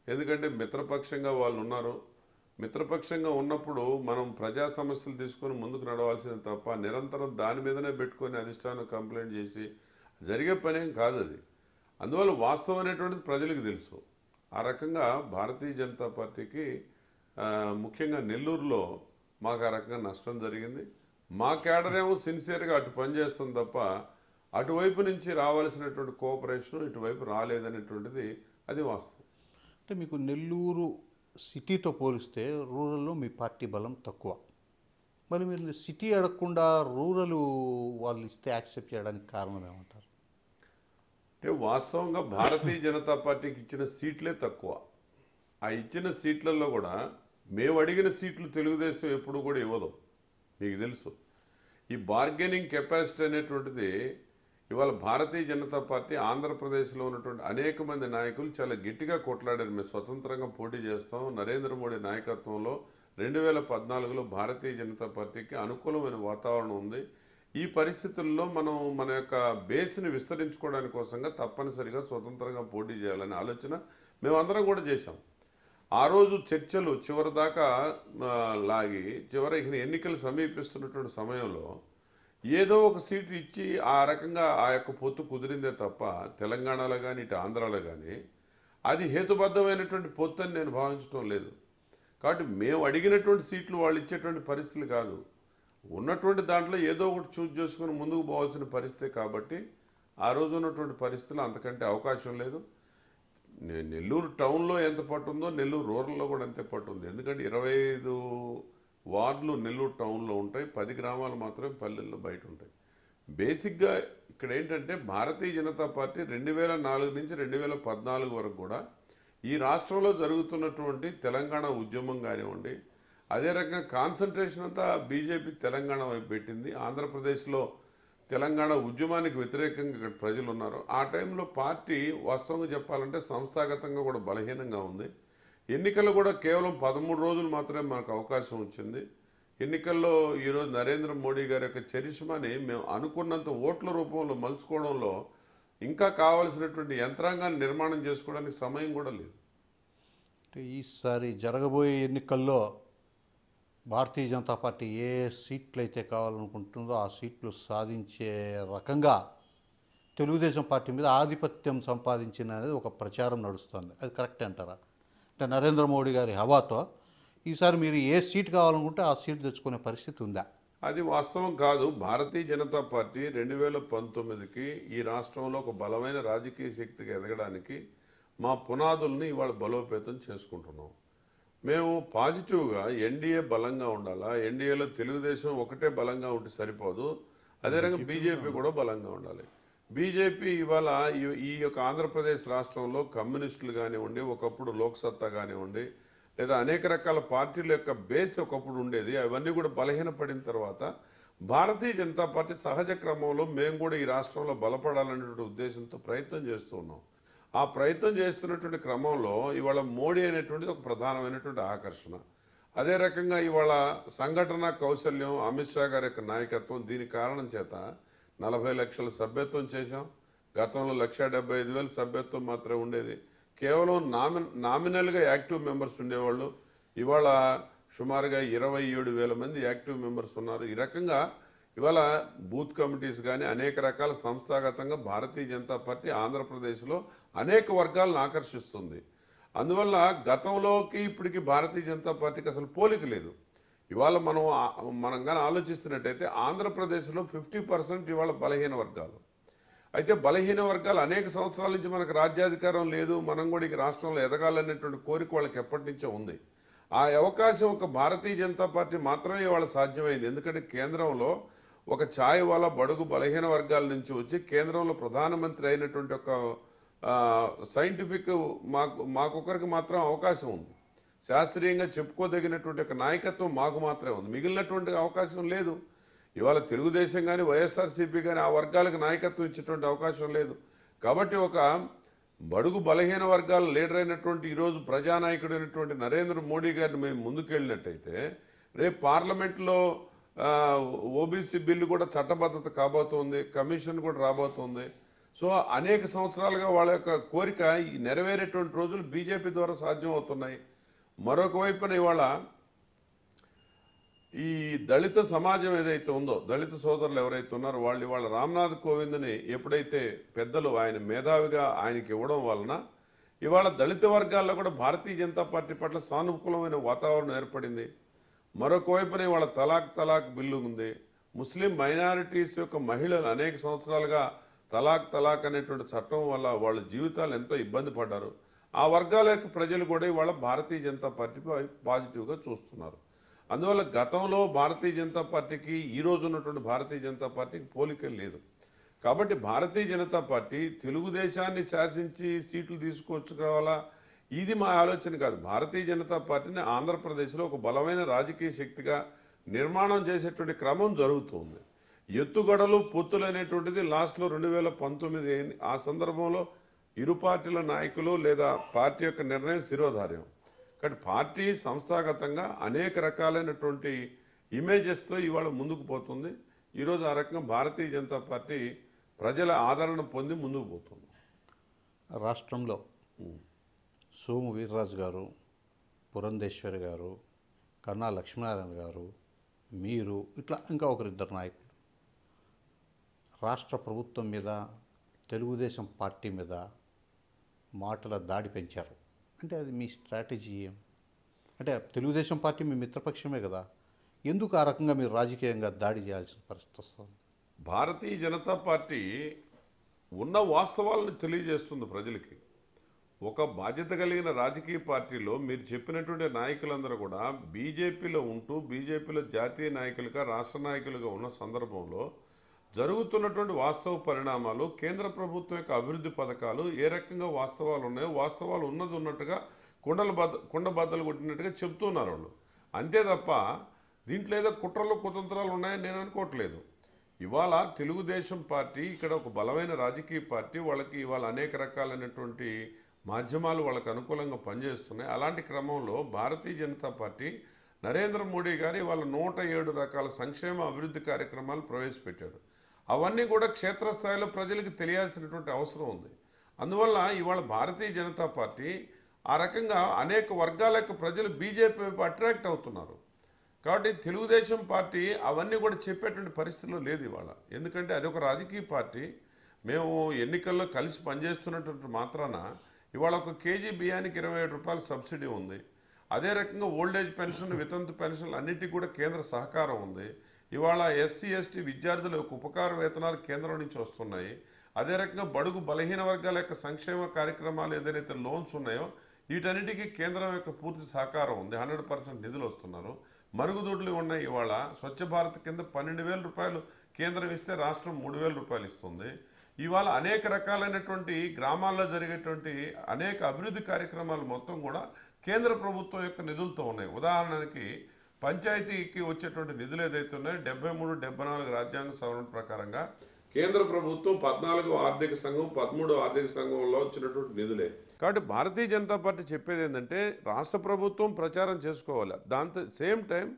ఎందుకంటే మిత్రపక్షంగా వాళ్ళు ఉన్నారు. మిత్రపక్షంగా ఉన్నప్పుడు మనం ప్రజా సమస్యలు తీసుకొని ముందుకు నడవాల్సింది తప్ప నిరంతరం దాని మీదనే పెట్టుకొని అధిష్టానం కంప్లైంట్ చేసి జరిగే పనేం కాదు అది. అందువల్ల వాస్తవం అనేటువంటిది ప్రజలకు తెలుసు. ఆ రకంగా భారతీయ జనతా పార్టీకి ముఖ్యంగా నెల్లూరులో మాకు ఆ రకంగా నష్టం జరిగింది. మా క్యాడర్ ఏమో సిన్సియర్గా అటు పనిచేస్తుంది తప్ప అటువైపు నుంచి రావాల్సినటువంటి కోఆపరేషన్ ఇటువైపు రాలేదనేటువంటిది అది వాస్తవం. అంటే మీకు నెల్లూరు సిటీతో పోలిస్తే రూరల్లో మీ పార్టీ బలం తక్కువ. మరి మీరు సిటీ అడగకుండా రూరల్ వాళ్ళు ఇస్తే యాక్సెప్ట్ చేయడానికి కారణం ఏమంటారు? అంటే వాస్తవంగా భారతీయ జనతా పార్టీకి ఇచ్చిన సీట్లే తక్కువ. ఆ ఇచ్చిన సీట్లలో కూడా మేము అడిగిన సీట్లు తెలుగుదేశం ఎప్పుడు కూడా ఇవ్వదు. మీకు తెలుసు. ఈ బార్గెనింగ్ కెపాసిటీ అనేటువంటిది ఇవాళ భారతీయ జనతా పార్టీ ఆంధ్రప్రదేశ్లో ఉన్నటువంటి అనేక మంది నాయకులు చాలా గట్టిగా కొట్లాడారు. మేము స్వతంత్రంగా పోటీ చేస్తాం. నరేంద్ర మోడీ నాయకత్వంలో రెండు వేల పద్నాలుగులో భారతీయ జనతా పార్టీకి అనుకూలమైన వాతావరణం ఉంది. ఈ పరిస్థితుల్లో మనం మన యొక్క బేస్ని విస్తరించుకోవడానికి కోసంగా తప్పనిసరిగా స్వతంత్రంగా పోటీ చేయాలనే ఆలోచన మేమందరం కూడా చేశాం. ఆ రోజు చర్చలు చివరి దాకా లాగి చివరికి ఎన్నికలు సమీపిస్తున్నటువంటి సమయంలో ఏదో ఒక సీటు ఇచ్చి ఆ రకంగా ఆ యొక్క పొత్తు కుదిరిందే తప్ప తెలంగాణలో కానీ ఇటు ఆంధ్రాలో కానీ అది హేతుబద్ధమైనటువంటి పొత్తు అని నేను భావించడం లేదు. కాబట్టి మేము అడిగినటువంటి సీట్లు వాళ్ళు ఇచ్చేటువంటి పరిస్థితులు కాదు. ఉన్నటువంటి దాంట్లో ఏదో ఒకటి చూజ్ చేసుకుని ముందుకు పోవాల్సిన పరిస్థితి కాబట్టి ఆ రోజు ఉన్నటువంటి పరిస్థితులు అంతకంటే అవకాశం లేదు. నెల్లూరు టౌన్లో ఎంత పట్టు ఉందో నెల్లూరు రూరల్లో కూడా అంతే పట్టు ఉంది ఎందుకంటే ఇరవై ఐదు వార్డులు నెల్లూరు టౌన్లో ఉంటాయి పది గ్రామాలు మాత్రమే పల్లెల్లో బయట ఉంటాయి. బేసిక్గా ఇక్కడ ఏంటంటే భారతీయ జనతా పార్టీ రెండు వేల నాలుగు నుంచి రెండు వేల పద్నాలుగు వరకు కూడా ఈ రాష్ట్రంలో జరుగుతున్నటువంటి తెలంగాణ ఉద్యమం కానివ్వండి అదే రకంగా కాన్సన్ట్రేషన్ అంతా బీజేపీ తెలంగాణ వైపు పెట్టింది. ఆంధ్రప్రదేశ్లో తెలంగాణ ఉద్యమానికి వ్యతిరేకంగా ఇక్కడ ప్రజలు ఉన్నారు ఆ టైంలో పార్టీ వాస్తవంగా చెప్పాలంటే సంస్థాగతంగా కూడా బలహీనంగా ఉంది. ఎన్నికలు కూడా కేవలం పదమూడు రోజులు మాత్రమే మనకు అవకాశం వచ్చింది. ఎన్నికల్లో ఈరోజు నరేంద్ర మోడీ గారి యొక్క చరిష్మాని మేము అనుకున్నంత ఓట్ల రూపంలో మలుచుకోవడంలో ఇంకా కావలసినటువంటి యంత్రాంగాన్ని నిర్మాణం చేసుకోవడానికి సమయం కూడా లేదు. అంటే ఈసారి జరగబోయే ఎన్నికల్లో భారతీయ జనతా పార్టీ ఏ సీట్లు అయితే కావాలనుకుంటుందో ఆ సీట్లు సాధించే రకంగా తెలుగుదేశం పార్టీ మీద ఆధిపత్యం సంపాదించిన అనేది ఒక ప్రచారం నడుస్తుంది. అది కరెక్ట్ అంటారా? అంటే నరేంద్ర మోడీ గారి హవాతో ఈసారి మీరు ఏ సీట్ కావాలనుకుంటే ఆ సీట్ తెచ్చుకునే పరిస్థితి ఉందా? అది వాస్తవం కాదు. భారతీయ జనతా పార్టీ రెండు వేల పంతొమ్మిదికి ఈ రాష్ట్రంలో ఒక బలమైన రాజకీయ శక్తిగా ఎదగడానికి మా పునాదుల్ని ఇవాళ బలోపేతం చేసుకుంటున్నాం. మేము పాజిటివ్గా ఎన్డీఏ బలంగా ఉండాలా? ఎన్డీఏలో తెలుగుదేశం ఒకటే బలంగా ఉంటే సరిపోదు. అదే రకంగా బీజేపీ కూడా బలంగా ఉండాలి. బీజేపీ ఇవాళ ఈ- ఈ యొక్క ఆంధ్రప్రదేశ్ రాష్ట్రంలో కమ్యూనిస్టులు కానివ్వండి ఒకప్పుడు లోక్సత్తా కానివ్వండి లేదా అనేక రకాల పార్టీల యొక్క బేస్ ఒకప్పుడు ఉండేది. అవన్నీ కూడా బలహీనపడిన తర్వాత భారతీయ జనతా పార్టీ సహజ క్రమంలో మేము కూడా ఈ రాష్ట్రంలో బలపడాలనేటువంటి ఉద్దేశంతో ప్రయత్నం చేస్తూ ఉన్నాం. ఆ ప్రయత్నం చేస్తున్నటువంటి క్రమంలో ఇవాళ మోడీ అనేటువంటిది ఒక ప్రధానమైనటువంటి ఆకర్షణ. అదే రకంగా ఇవాళ సంఘటన కౌశల్యం అమిత్ షా గారి యొక్క నాయకత్వం దీని కారణం చేత నలభై లక్షల సభ్యత్వం చేశాం. గతంలో లక్ష డెబ్బై ఐదు వేల సభ్యత్వం మాత్రమే ఉండేది. కేవలం నామి నామినల్గా యాక్టివ్ మెంబర్స్ ఉండేవాళ్ళు. ఇవాళ సుమారుగా ఇరవై ఏడు వేల మంది యాక్టివ్ మెంబర్స్ ఉన్నారు. ఈ రకంగా ఇవాళ బూత్ కమిటీస్ కానీ అనేక రకాల సంస్థాగతంగా భారతీయ జనతా పార్టీ ఆంధ్రప్రదేశ్లో అనేక వర్గాలను ఆకర్షిస్తుంది. అందువల్ల గతంలోకి ఇప్పటికి భారతీయ జనతా పార్టీకి అసలు పోలిక లేదు. ఇవాళ మనం మనం కానీ ఆలోచిస్తున్నట్టయితే ఆంధ్రప్రదేశ్లో ఫిఫ్టీ పర్సెంట్ ఇవాళ బలహీన వర్గాలు. అయితే బలహీన వర్గాలు అనేక సంవత్సరాల నుంచి మనకు రాజ్యాధికారం లేదు మనం కూడా ఈ రాష్ట్రంలో ఎదగాలనేటువంటి కోరిక వాళ్ళకి ఎప్పటి నుంచో ఉంది. ఆ అవకాశం ఒక భారతీయ జనతా పార్టీ మాత్రమే ఇవాళ సాధ్యమైంది. ఎందుకంటే కేంద్రంలో ఒక ఛాయ్ బడుగు బలహీన వర్గాల నుంచి వచ్చి కేంద్రంలో ప్రధానమంత్రి అయినటువంటి ఒక సైంటిఫిక్ మాకు మాకొకరికి మాత్రం అవకాశం ఉంది. శాస్త్రీయంగా చెప్పుకోదగినటువంటి ఒక నాయకత్వం మాకు మాత్రమే ఉంది. మిగిలినటువంటి అవకాశం లేదు. ఇవాళ తెలుగుదేశం కానీ వైఎస్ఆర్సీపీ కానీ ఆ వర్గాలకు నాయకత్వం ఇచ్చేటువంటి అవకాశం లేదు. కాబట్టి ఒక బడుగు బలహీన వర్గాల లీడర్ అయినటువంటి ఈరోజు ప్రజానాయకుడు అయినటువంటి నరేంద్ర మోడీ గారిని మేము ముందుకెళ్ళినట్టయితే రేపు పార్లమెంట్లో ఓబీసీ బిల్లు కూడా చట్టబద్ధత కాబోతోంది కమిషన్ కూడా రాబోతోంది. సో అనేక సంవత్సరాలుగా వాళ్ళ యొక్క కోరిక ఈ నెరవేరేటువంటి రోజులు బీజేపీ ద్వారా సాధ్యం అవుతున్నాయి మరొక వైపున ఇవాళ ఈ దళిత సమాజం ఏదైతే ఉందో దళిత సోదరులు ఎవరైతే ఉన్నారో వాళ్ళు ఇవాళ రామ్నాథ్ కోవింద్ని ఎప్పుడైతే పెద్దలు ఆయన మేధావిగా ఆయనకి ఇవ్వడం వలన ఇవాళ దళిత వర్గాల్లో కూడా భారతీయ జనతా పార్టీ పట్ల సానుకూలమైన వాతావరణం ఏర్పడింది. మరొక వైపున ఇవాళ తలాక్ తలాక్ బిల్లు ఉంది. ముస్లిం మైనారిటీస్ యొక్క మహిళలు అనేక సంవత్సరాలుగా తలాక్ తలాక్ అనేటువంటి చట్టం వల్ల వాళ్ళ జీవితాలు ఎంతో ఇబ్బంది పడ్డారు. ఆ వర్గాల యొక్క ప్రజలు కూడా ఇవాళ భారతీయ జనతా పార్టీ పాజిటివ్గా చూస్తున్నారు. అందువల్ల గతంలో భారతీయ జనతా పార్టీకి ఈ రోజు ఉన్నటువంటి భారతీయ జనతా పార్టీకి పోలిక లేదు. కాబట్టి భారతీయ జనతా పార్టీ తెలుగుదేశాన్ని శాసించి సీట్లు తీసుకొచ్చుకోవాలా? ఇది మా ఆలోచన కాదు. భారతీయ జనతా పార్టీని ఆంధ్రప్రదేశ్లో ఒక బలమైన రాజకీయ శక్తిగా నిర్మాణం చేసేటువంటి క్రమం జరుగుతుంది. ఎత్తుగడలు పొత్తులు అనేటువంటిది లాస్ట్లో రెండు వేల పంతొమ్మిది ఆ సందర్భంలో ఇరు పార్టీల నాయకులు లేదా పార్టీ యొక్క నిర్ణయం శిరోధార్యం. కాబట్టి పార్టీ సంస్థాగతంగా అనేక రకాలైనటువంటి ఇమేజెస్తో ఇవాళ ముందుకు పోతుంది. ఈరోజు ఆ రకంగా భారతీయ జనతా పార్టీ ప్రజల ఆదరణ పొంది ముందుకు పోతుంది. రాష్ట్రంలో సోము వీర్రాజు గారు పురంధేశ్వరి గారు కన్నా లక్ష్మీనారాయణ గారు మీరు ఇట్లా ఇంకా ఒకరిద్దరు నాయకులు. రాష్ట్ర ప్రభుత్వం మీద తెలుగుదేశం పార్టీ మీద మాటల దాడి పెంచారు. అంటే అది మీ స్ట్రాటజీ ఏం? అంటే తెలుగుదేశం పార్టీ మీ మిత్రపక్షమే కదా. ఎందుకు ఆ రకంగా మీరు రాజకీయంగా దాడి చేయాల్సిన పరిస్థితి వస్తుంది? భారతీయ జనతా పార్టీ ఉన్న వాస్తవాలను తెలియజేస్తుంది ప్రజలకి. ఒక బాధ్యత కలిగిన రాజకీయ పార్టీలో మీరు చెప్పినటువంటి నాయకులందరూ కూడా బీజేపీలో ఉంటూ బీజేపీలో జాతీయ నాయకులుగా రాష్ట్ర నాయకులుగా ఉన్న సందర్భంలో జరుగుతున్నటువంటి వాస్తవ పరిణామాలు కేంద్ర ప్రభుత్వం యొక్క అభివృద్ధి పథకాలు ఏ రకంగా వాస్తవాలు ఉన్నాయో వాస్తవాలు ఉన్నది ఉన్నట్టుగా కుండల బద్ద కుండ బద్దలు కొట్టినట్టుగా చెప్తున్నారు వాళ్ళు. అంతే తప్ప దీంట్లో ఏదో కుట్రలు కుతంత్రాలు ఉన్నాయని నేను అనుకోవట్లేదు. ఇవాళ తెలుగుదేశం పార్టీ ఇక్కడ ఒక బలమైన రాజకీయ పార్టీ వాళ్ళకి ఇవాళ అనేక రకాలైనటువంటి మాధ్యమాలు వాళ్ళకు అనుకూలంగా పనిచేస్తున్నాయి. అలాంటి క్రమంలో భారతీయ జనతా పార్టీ నరేంద్ర మోడీ గారి వాళ్ళ నూట ఏడు రకాల సంక్షేమ అభివృద్ధి కార్యక్రమాలు ప్రవేశపెట్టాడు. అవన్నీ కూడా క్షేత్రస్థాయిలో ప్రజలకు తెలియాల్సినటువంటి అవసరం ఉంది. అందువల్ల ఇవాళ భారతీయ జనతా పార్టీ ఆ రకంగా అనేక వర్గాల యొక్క ప్రజలు బీజేపీ వైపు అట్రాక్ట్ అవుతున్నారు. కాబట్టి తెలుగుదేశం పార్టీ అవన్నీ కూడా చెప్పేటువంటి పరిస్థితిలో లేదు ఇవాళ. ఎందుకంటే అది ఒక రాజకీయ పార్టీ. మేము ఎన్నికల్లో కలిసి పనిచేస్తున్నటువంటి మాత్రాన ఇవాళ ఒక కేజీ బియ్యానికి ఇరవై ఏడు రూపాయల సబ్సిడీ ఉంది. అదే రకంగా ఓల్డేజ్ పెన్షన్ వితంతు పెన్షన్లు అన్నిటికీ కూడా కేంద్ర సహకారం ఉంది. ఇవాళ ఎస్సీ ఎస్టీ విద్యార్థుల యొక్క ఉపకార వేతనాలు కేంద్రం నుంచి వస్తున్నాయి. అదే రకంగా బడుగు బలహీన వర్గాల యొక్క సంక్షేమ కార్యక్రమాలు ఏదైతే లోన్స్ ఉన్నాయో వీటన్నిటికీ కేంద్రం యొక్క పూర్తి సహకారం ఉంది. హండ్రెడ్ పర్సెంట్ నిధులు వస్తున్నారు. మరుగుదొడ్లు ఉన్నాయి ఇవాళ. స్వచ్ఛ భారత్ కింద పన్నెండు వేల రూపాయలు కేంద్రం ఇస్తే రాష్ట్రం మూడు వేల రూపాయలు ఇస్తుంది. ఇవాళ అనేక రకాలైనటువంటి గ్రామాల్లో జరిగేటువంటి అనేక అభివృద్ధి కార్యక్రమాలు మొత్తం కూడా కేంద్ర ప్రభుత్వం యొక్క నిధులతో ఉన్నాయి. ఉదాహరణకి పంచాయతీకి వచ్చేటువంటి నిధులు ఏదైతే ఉన్నాయో డెబ్బై మూడు డెబ్బై నాలుగు రాజ్యాంగ సవరణ ప్రకారంగా కేంద్ర ప్రభుత్వం పద్నాలుగు ఆర్థిక సంఘం పదమూడు ఆర్థిక సంఘంలో వచ్చినటువంటి నిధులే. కాబట్టి భారతీయ జనతా పార్టీ చెప్పేది ఏంటంటే రాష్ట్ర ప్రభుత్వం ప్రచారం చేసుకోవాలి. దాంతో సేమ్ టైం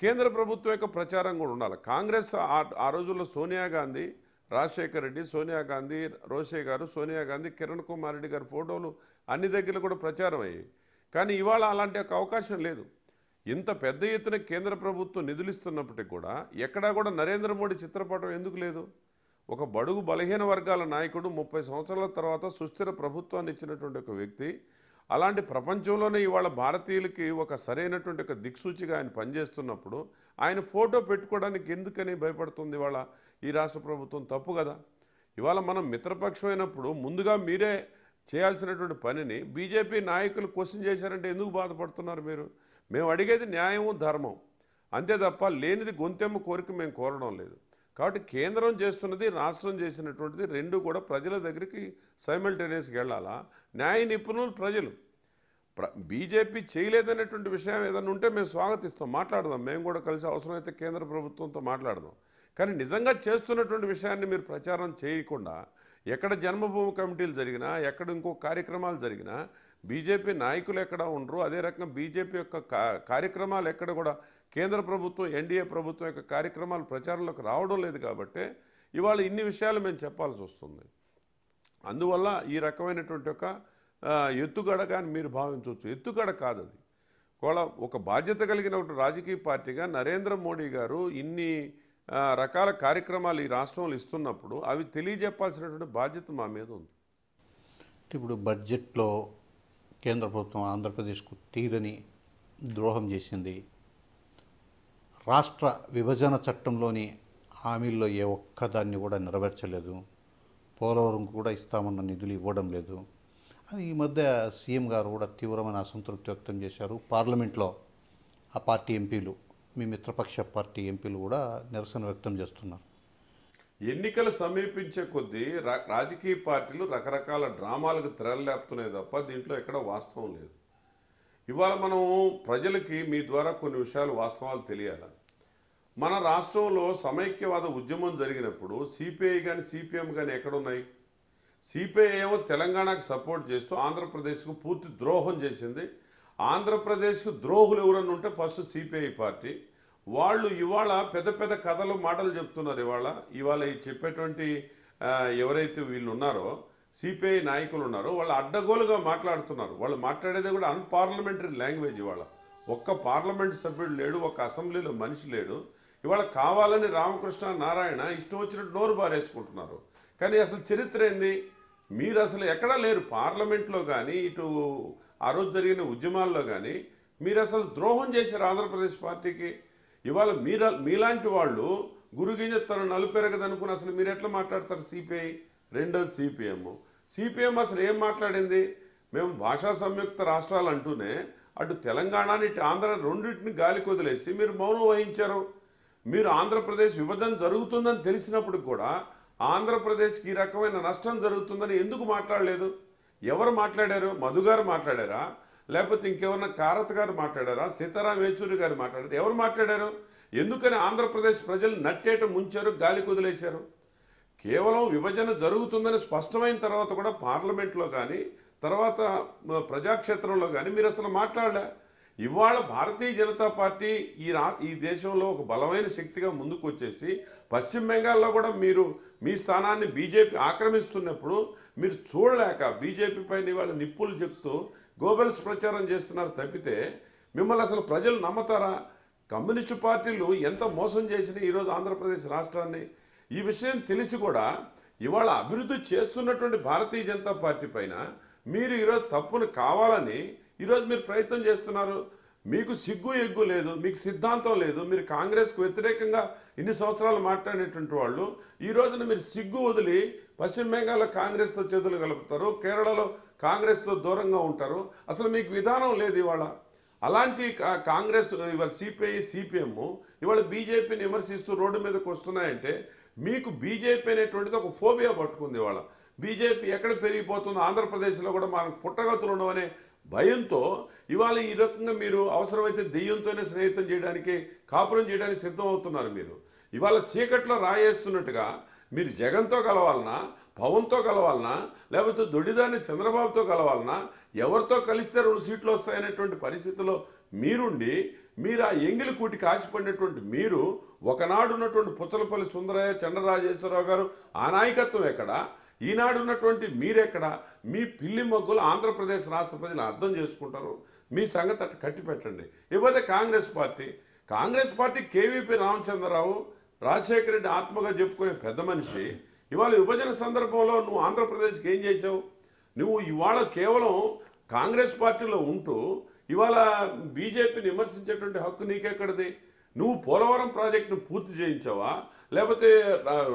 కేంద్ర ప్రభుత్వం యొక్క ప్రచారం కూడా ఉండాలి. కాంగ్రెస్ ఆ- ఆ రోజుల్లో సోనియా గాంధీ రాజశేఖర్ రెడ్డి సోనియా గాంధీ రోషే గారు సోనియా గాంధీ కిరణ్ కుమార్ రెడ్డి గారి ఫోటోలు అన్ని దగ్గర కూడా ప్రచారం అయ్యాయి. కానీ ఇవాళ అలాంటి ఒక అవకాశం లేదు. ఇంత పెద్ద ఎత్తున కేంద్ర ప్రభుత్వం నిధులిస్తున్నప్పటికీ కూడా ఎక్కడా కూడా నరేంద్ర మోడీ చిత్రపటం ఎందుకు లేదు? ఒక బడుగు బలహీన వర్గాల నాయకుడు ముప్పై సంవత్సరాల తర్వాత సుస్థిర ప్రభుత్వాన్ని ఇచ్చినటువంటి ఒక వ్యక్తి అలాంటి ప్రపంచంలోనే ఇవాళ భారతీయులకి ఒక సరైనటువంటి ఒక దిక్సూచిగా ఆయన పనిచేస్తున్నప్పుడు ఆయన ఫోటో పెట్టుకోవడానికి ఎందుకని భయపడుతుంది ఇవాళ? ఈ రాష్ట్ర ప్రభుత్వం తప్పు కదా? ఇవాళ మనం మిత్రపక్షమైనప్పుడు ముందుగా మీరే చేయాల్సినటువంటి పనిని బీజేపీ నాయకులు క్వశ్చన్ చేశారంటే ఎందుకు బాధపడుతున్నారు మీరు? మేము అడిగేది న్యాయము ధర్మం. అంతే తప్ప లేనిది గొంతెమ్మ కోరిక మేము కోరడం లేదు. కాబట్టి కేంద్రం చేస్తున్నది రాష్ట్రం చేసినటువంటిది రెండు కూడా ప్రజల దగ్గరికి సైమల్టేనియస్గా వెళ్ళాలా? న్యాయ నిపుణులు ప్రజలు. ప్ర- బీజేపీ చేయలేదనేటువంటి విషయం ఏదైనా ఉంటే మేము స్వాగతిస్తాం మాట్లాడదాం. మేము కూడా కలిసి అవసరమైతే కేంద్ర ప్రభుత్వంతో మాట్లాడదాం. కానీ నిజంగా చేస్తున్నటువంటి విషయాన్ని మీరు ప్రచారం చేయకుండా ఎక్కడ జన్మభూమి కమిటీలు జరిగినా ఎక్కడ ఇంకో కార్యక్రమాలు జరిగినా బీజేపీ నాయకులు ఎక్కడ ఉండరు. అదే రకంగా బీజేపీ యొక్క కా- కార్యక్రమాలు ఎక్కడ కూడా కేంద్ర ప్రభుత్వం ఎన్డీఏ ప్రభుత్వం యొక్క కార్యక్రమాలు ప్రచారంలోకి రావడం లేదు కాబట్టి ఇవాళ ఇన్ని విషయాలు మేము చెప్పాల్సి వస్తుంది. అందువల్ల ఈ రకమైనటువంటి ఒక ఆ, ఎత్తుగడగా అని మీరు భావించవచ్చు. ఎత్తుగడ కాదు అది. ఒకవేళ ఒక బాధ్యత కలిగిన ఒక రాజకీయ పార్టీగా నరేంద్ర మోడీ గారు ఇన్ని రకాల కార్యక్రమాలు ఈ రాష్ట్రంలో ఇస్తున్నప్పుడు అవి తెలియజెప్పాల్సినటువంటి బాధ్యత మా మీద ఉంది. ఇప్పుడు బడ్జెట్లో కేంద్ర ప్రభుత్వం ఆంధ్రప్రదేశ్కు తీరని ద్రోహం చేసింది. రాష్ట్ర విభజన చట్టంలోని హామీల్లో ఏ ఒక్కదాన్ని కూడా నెరవేర్చలేదు. పోలవరం కూడా ఇస్తామన్న నిధులు ఇవ్వడం లేదు. అది ఈ మధ్య సీఎం గారు కూడా తీవ్రమైన అసంతృప్తి వ్యక్తం చేశారు. పార్లమెంట్లో ఆ పార్టీ ఎంపీలు మీ మిత్రపక్ష పార్టీ ఎంపీలు కూడా నిరసన వ్యక్తం చేస్తున్నారు. ఎన్నికలు సమీపించే కొద్దీ రా- రాజకీయ పార్టీలు రకరకాల డ్రామాలకు తెరలేపుతున్నాయి తప్ప దీంట్లో ఎక్కడ వాస్తవం లేదు. ఇవాళ మనం ప్రజలకి మీ ద్వారా కొన్ని విషయాలు వాస్తవాలు తెలియాలి? మన రాష్ట్రంలో సమైక్యవాద ఉద్యమం జరిగినప్పుడు సిపిఐ కానీ సిపిఎం కానీ ఎక్కడున్నాయి? సిపిఐ ఏమో తెలంగాణకు సపోర్ట్ చేస్తూ ఆంధ్రప్రదేశ్కు పూర్తి ద్రోహం చేసింది. ఆంధ్రప్రదేశ్కు ద్రోహులు ఎవరన్నా ఉంటే ఫస్ట్ సిపిఐ పార్టీ. వాళ్ళు ఇవాళ పెద్ద పెద్ద కథలు మాటలు చెప్తున్నారు ఇవాళ. ఇవాళ చెప్పేటువంటి ఎవరైతే వీళ్ళు ఉన్నారో సిపిఐ నాయకులు ఉన్నారో వాళ్ళు అడ్డగోలుగా మాట్లాడుతున్నారు. వాళ్ళు మాట్లాడేది కూడా అన్పార్లమెంటరీ లాంగ్వేజ్ ఇవాళ. ఒక్క పార్లమెంట్ సభ్యుడు లేడు ఒక అసెంబ్లీలో మనిషి లేడు. ఇవాళ కావాలని రామకృష్ణ నారాయణ ఇష్టం వచ్చినట్టు నోరు బారేసుకుంటున్నారు. కానీ అసలు చరిత్ర ఏంది? మీరు అసలు ఎక్కడా లేరు. పార్లమెంట్లో కానీ ఇటు ఆ రోజు జరిగిన ఉద్యమాల్లో కానీ మీరు అసలు ద్రోహం చేశారు ఆంధ్రప్రదేశ్ పార్టీకి. ఇవాళ మీర మీలాంటి వాళ్ళు గురుగింజ తను నలుపెరగదనుకుని అసలు మీరు ఎట్లా మాట్లాడతారు సిపిఐ? రెండోది సిపిఎం. సిపిఎం అసలు ఏం మాట్లాడింది? మేము భాషా సంయుక్త రాష్ట్రాలు అంటూనే అటు తెలంగాణ ఇటు ఆంధ్ర రెండింటిని గాలికి వదిలేసి మీరు మౌనం వహించారు. మీరు ఆంధ్రప్రదేశ్ విభజన జరుగుతుందని తెలిసినప్పుడు కూడా ఆంధ్రప్రదేశ్కి ఈ రకమైన నష్టం జరుగుతుందని ఎందుకు మాట్లాడలేదు? ఎవరు మాట్లాడారు? మధు గారు మాట్లాడారా? లేకపోతే ఇంకెవరన్నా కారత్ గారు మాట్లాడారా? సీతారాం యేచూరి గారు మాట్లాడారు? ఎవరు మాట్లాడారు? ఎందుకని ఆంధ్రప్రదేశ్ ప్రజలు నట్టేట ముంచారు గాలి కుదిలేశారు? కేవలం విభజన జరుగుతుందని స్పష్టమైన తర్వాత కూడా పార్లమెంట్లో కానీ తర్వాత ప్రజాక్షేత్రంలో కానీ మీరు అసలు మాట్లాడలే. ఇవాళ భారతీయ జనతా పార్టీ ఈ రా ఈ దేశంలో ఒక బలమైన శక్తిగా ముందుకు వచ్చేసి పశ్చిమ బెంగాల్లో కూడా మీరు మీ స్థానాన్ని బీజేపీ ఆక్రమిస్తున్నప్పుడు మీరు చూడలేక బీజేపీ పైన ఇవాళ నిప్పులు చెప్తూ గోబెల్స్ ప్రచారం చేస్తున్నారు తప్పితే మిమ్మల్ని అసలు ప్రజలు నమ్మతారా? కమ్యూనిస్టు పార్టీలు ఎంత మోసం చేసినా ఈరోజు ఆంధ్రప్రదేశ్ రాష్ట్రాన్ని. ఈ విషయం తెలిసి కూడా ఇవాళ అభివృద్ధి చేస్తున్నటువంటి భారతీయ జనతా పార్టీ పైన మీరు ఈరోజు తప్పును కావాలని ఈరోజు మీరు ప్రయత్నం చేస్తున్నారు. మీకు సిగ్గు ఎగ్గు లేదు మీకు సిద్ధాంతం లేదు మీరు కాంగ్రెస్కు వ్యతిరేకంగా ఇన్ని సంవత్సరాలు మాట్లాడినటువంటి వాళ్ళు ఈ రోజున మీరు సిగ్గు వదిలి పశ్చిమ బెంగాల్లో కాంగ్రెస్తో చేతులు కలుపుతారు కేరళలో కాంగ్రెస్తో దూరంగా ఉంటారు. అసలు మీకు విధానం లేదు ఇవాళ. అలాంటి కా- కాంగ్రెస్ ఇవాళ సిపిఐ సిపిఎం ఇవాళ బీజేపీని విమర్శిస్తూ రోడ్డు మీదకి వస్తున్నాయంటే మీకు బీజేపీ అనేటువంటిది ఒక ఫోబియా పట్టుకుంది ఇవాళ. బీజేపీ ఎక్కడ పెరిగిపోతుందో ఆంధ్రప్రదేశ్లో కూడా మనకు పుట్టగతులు ఉండవనే భయంతో ఇవాళ ఈ రకంగా మీరు అవసరమైతే దెయ్యంతోనే స్నేహితం చేయడానికి కాపురం చేయడానికి సిద్ధం అవుతున్నారు మీరు. ఇవాళ చీకట్లో రాయేస్తున్నట్టుగా మీరు జగన్తో కలవాలనా పవన్తో కలవాలనా లేకపోతే దొడిదాన్ని చంద్రబాబుతో కలవాలనా ఎవరితో కలిస్తే రెండు సీట్లు వస్తాయనేటువంటి పరిస్థితిలో మీరుండి మీరు ఆ ఎంగిలి కూటికి ఆశపడినటువంటి మీరు ఒకనాడు ఉన్నటువంటి పుచ్చలపల్లి సుందరయ్య చండరాజేశ్వరరావు గారు ఆ నాయకత్వం ఎక్కడ? ఈనాడు ఉన్నటువంటి మీరెక్కడ? మీ పిల్లి మొగ్గులు ఆంధ్రప్రదేశ్ రాష్ట్ర ప్రజలు అర్థం చేసుకుంటారు. మీ సంగతి అట్ట కట్టి పెట్టండి Congress party Congress party KVP Ramachandrarao Rajasekhara Reddy ఆత్మగా చెప్పుకునే పెద్ద మనిషి ఇవాళ విభజన సందర్భంలో నువ్వు ఆంధ్రప్రదేశ్కి ఏం చేసావు నువ్వు ఇవాళ కేవలం కాంగ్రెస్ పార్టీలో ఉంటూ ఇవాళ బీజేపీని విమర్శించేటువంటి హక్కు నీకెక్కడిది? నువ్వు పోలవరం ప్రాజెక్టును పూర్తి చేయించావా? లేకపోతే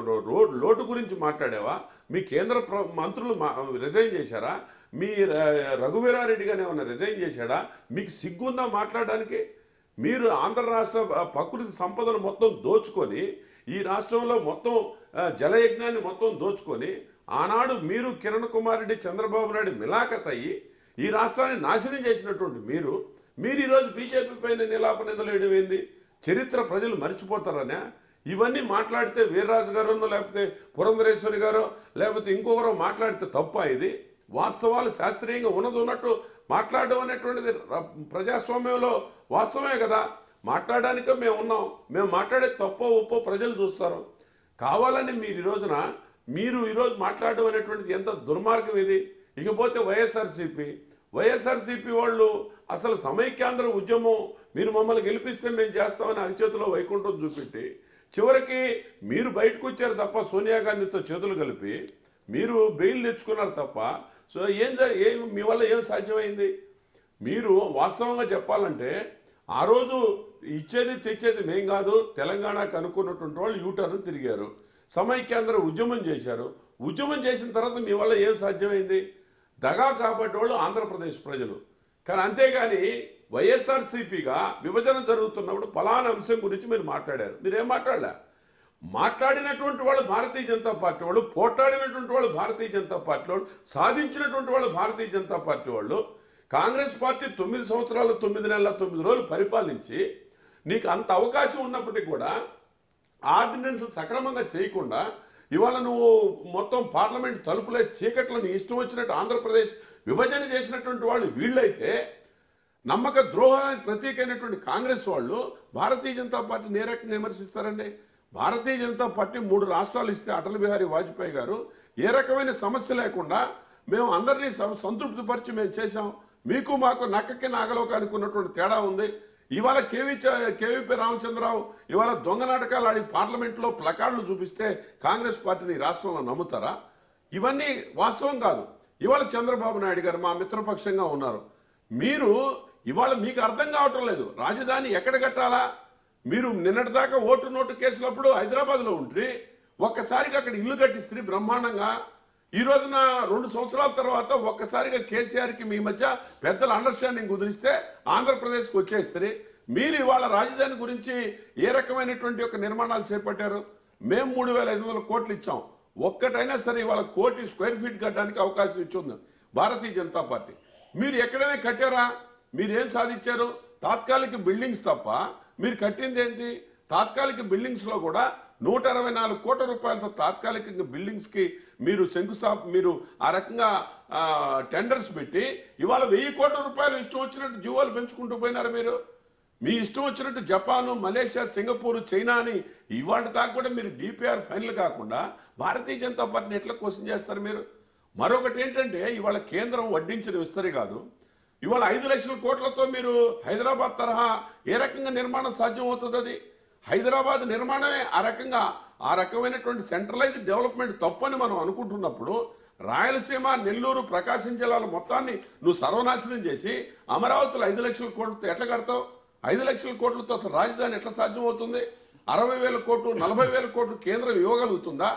రోడ్ లోటు గురించి మాట్లాడావా? మీ కేంద్ర ప్ర- మంత్రులు మా- రిజైన్ చేశారా? మీ ర- రఘువీరారెడ్డి గారు ఏమైనా రిజైన్ చేశాడా? మీకు సిగ్గుందా మాట్లాడడానికి? మీరు ఆంధ్ర రాష్ట్ర ప్రకృతి సంపదను మొత్తం దోచుకొని ఈ రాష్ట్రంలో మొత్తం జలయజ్ఞాన్ని మొత్తం దోచుకొని ఆనాడు మీరు కిరణ్ కుమార్ రెడ్డి చంద్రబాబు నాయుడు మిలాఖత్ అయ్యి ఈ రాష్ట్రాన్ని నాశనం చేసినటువంటి మీరు మీరు ఈరోజు బీజేపీ పైన నిలాప నిందలేయడం ఏంది? చరిత్ర ప్రజలు మర్చిపోతారనే? ఇవన్నీ మాట్లాడితే వీర్రాజు గారు లేకపోతే పురంధరేశ్వరి గారో లేకపోతే ఇంకొకరో మాట్లాడితే తప్ప ఇది వాస్తవాలు శాస్త్రీయంగా ఉన్నది ఉన్నట్టు మాట్లాడడం అనేటువంటిది ప్రజాస్వామ్యంలో వాస్తవమే కదా. మాట్లాడడానికే మేము ఉన్నాం. మేము మాట్లాడే తప్పో ఒప్పో ప్రజలు చూస్తారు. కావాలని మీరు ఈ రోజున మీరు ఈరోజు మాట్లాడడం అనేటువంటిది ఎంత దుర్మార్గం ఇది. ఇకపోతే వైఎస్ఆర్సీపీ వైఎస్ఆర్సీపీ వాళ్ళు అసలు సమైక్యాంధ్ర ఉద్యమం మీరు మమ్మల్ని గెలిపిస్తే మేము చేస్తామని అరిచేతిలో వైకుంఠం చూపెట్టి చివరికి మీరు బయటకు వచ్చారు తప్ప సోనియా గాంధీతో చేతులు కలిపి మీరు బెయిల్ తెచ్చుకున్నారు తప్ప సో ఏం జ- ఏం మీ వల్ల ఏం సాధ్యమైంది? మీరు వాస్తవంగా చెప్పాలంటే ఆ రోజు ఇచ్చేది తెచ్చేది మేం కాదు తెలంగాణకు అనుకున్నటువంటి వాళ్ళు యూటర్న్ తిరిగారు. సమైక్యాంధ్ర ఉద్యమం చేశారు. ఉద్యమం చేసిన తర్వాత మీ వల్ల ఏం సాధ్యమైంది? దగా కాబట్టి వాళ్ళు ఆంధ్రప్రదేశ్ ప్రజలు. కానీ అంతేగాని వైఎస్ఆర్సీపీగా విభజన జరుగుతున్నప్పుడు ఫలానా అంశం గురించి మీరు మాట్లాడారు. మీరేం మాట్లాడలే? మాట్లాడినటువంటి వాళ్ళు భారతీయ జనతా పార్టీ వాళ్ళు పోట్లాడినటువంటి వాళ్ళు భారతీయ జనతా పార్టీ వాళ్ళు సాధించినటువంటి వాళ్ళు భారతీయ జనతా పార్టీ వాళ్ళు కాంగ్రెస్ పార్టీ తొమ్మిది సంవత్సరాలు తొమ్మిది నెలల తొమ్మిది రోజులు పరిపాలించి నీకు అంత అవకాశం ఉన్నప్పటికీ కూడా ఆర్డినెన్స్ సక్రమంగా చేయకుండా ఇవాళ నువ్వు మొత్తం పార్లమెంట్ తలుపులేసి చీకట్లను ఇష్టం వచ్చినట్టు ఆంధ్రప్రదేశ్ విభజన చేసినటువంటి వాళ్ళు వీళ్ళైతే నమ్మక ద్రోహానికి ప్రతీకైనటువంటి కాంగ్రెస్ వాళ్ళు భారతీయ జనతా పార్టీని ఏ రకంగా విమర్శిస్తారండి? భారతీయ జనతా పార్టీ మూడు రాష్ట్రాలు ఇస్తే అటల్ బిహారీ వాజ్పేయి గారు ఏ రకమైన సమస్య లేకుండా మేము అందరినీ సంతృప్తిపరిచి మేము చేశాం. మీకు మాకు నక్కకి నాగలోకి అనుకున్నటువంటి తేడా ఉంది. ఇవాళ కేవీ కేవీపీ రామచంద్రరావు ఇవాళ దొంగ నాటకాలు ఆడి పార్లమెంట్లో ప్లకార్డులు చూపిస్తే కాంగ్రెస్ పార్టీని ఈ రాష్ట్రంలో నమ్ముతారా? ఇవన్నీ వాస్తవం కాదు. ఇవాళ చంద్రబాబు నాయుడు గారు మా మిత్రపక్షంగా ఉన్నారు. మీరు ఇవాళ మీకు అర్థం కావటం లేదు. రాజధాని ఎక్కడ కట్టాలా? మీరు నిన్నటిదాకా ఓటు నోటు కేసులప్పుడు హైదరాబాద్లో ఉండి ఒక్కసారిగా అక్కడ ఇల్లు కట్టిస్త్రీ బ్రహ్మాండంగా ఈ రోజున రెండు సంవత్సరాల తర్వాత ఒక్కసారిగా కేసీఆర్కి మీ మధ్య పెద్దల అండర్స్టాండింగ్ కుదిరిస్తే ఆంధ్రప్రదేశ్కి వచ్చేస్త్రీ మీరు ఇవాళ రాజధాని గురించి ఏ రకమైనటువంటి ఒక నిర్మాణాలు చేపట్టారు? మేము మూడు వేల ఐదు వందల కోట్లు ఇచ్చాం. ఒక్కటైనా సరే ఇవాళ కోటి స్క్వేర్ ఫీట్ కట్టడానికి అవకాశం ఇచ్చింది భారతీయ జనతా పార్టీ. మీరు ఎక్కడైనా కట్టారా? మీరు ఏం సాధించారు? తాత్కాలిక బిల్డింగ్స్ తప్ప మీరు కట్టింది ఏంటి? తాత్కాలిక బిల్డింగ్స్లో కూడా నూట అరవై నాలుగు కోట్ల రూపాయలతో తాత్కాలికంగా బిల్డింగ్స్కి మీరు శంకుస్థాప మీరు ఆ రకంగా టెండర్స్ పెట్టి ఇవాళ వెయ్యి కోట్ల రూపాయలు ఇష్టం వచ్చినట్టు జీవాలు పెంచుకుంటూ పోయినారు మీరు. మీ ఇష్టం వచ్చినట్టు జపాను మలేషియా సింగపూర్ చైనా అని ఇవాళ దాకా కూడా మీరు డిపిఆర్ ఫైనల్ కాకుండా భారతీయ జనతా పార్టీని ఎట్లా క్వశ్చన్ చేస్తారు మీరు? మరొకటి ఏంటంటే ఇవాళ కేంద్రం వడ్డించిన విస్తరి కాదు. ఇవాళ ఐదు లక్షల కోట్లతో మీరు హైదరాబాద్ తరహా ఏ రకంగా నిర్మాణం సాధ్యం అవుతుంది అది? హైదరాబాద్ నిర్మాణమే ఆ రకంగా ఆ రకమైనటువంటి సెంట్రలైజ్డ్ డెవలప్మెంట్ తప్పని మనం అనుకుంటున్నప్పుడు రాయలసీమ నెల్లూరు ప్రకాశం జిల్లాల మొత్తాన్ని నువ్వు సర్వనాశనం చేసి అమరావతిలో ఐదు లక్షల కోట్లతో ఎట్లా కడతావు? ఐదు లక్షల కోట్లతో అసలు రాజధాని ఎట్లా సాధ్యం అవుతుంది అరవై వేల కోట్లు నలభై వేల కోట్లు కేంద్రం ఇవ్వగలుగుతుందా?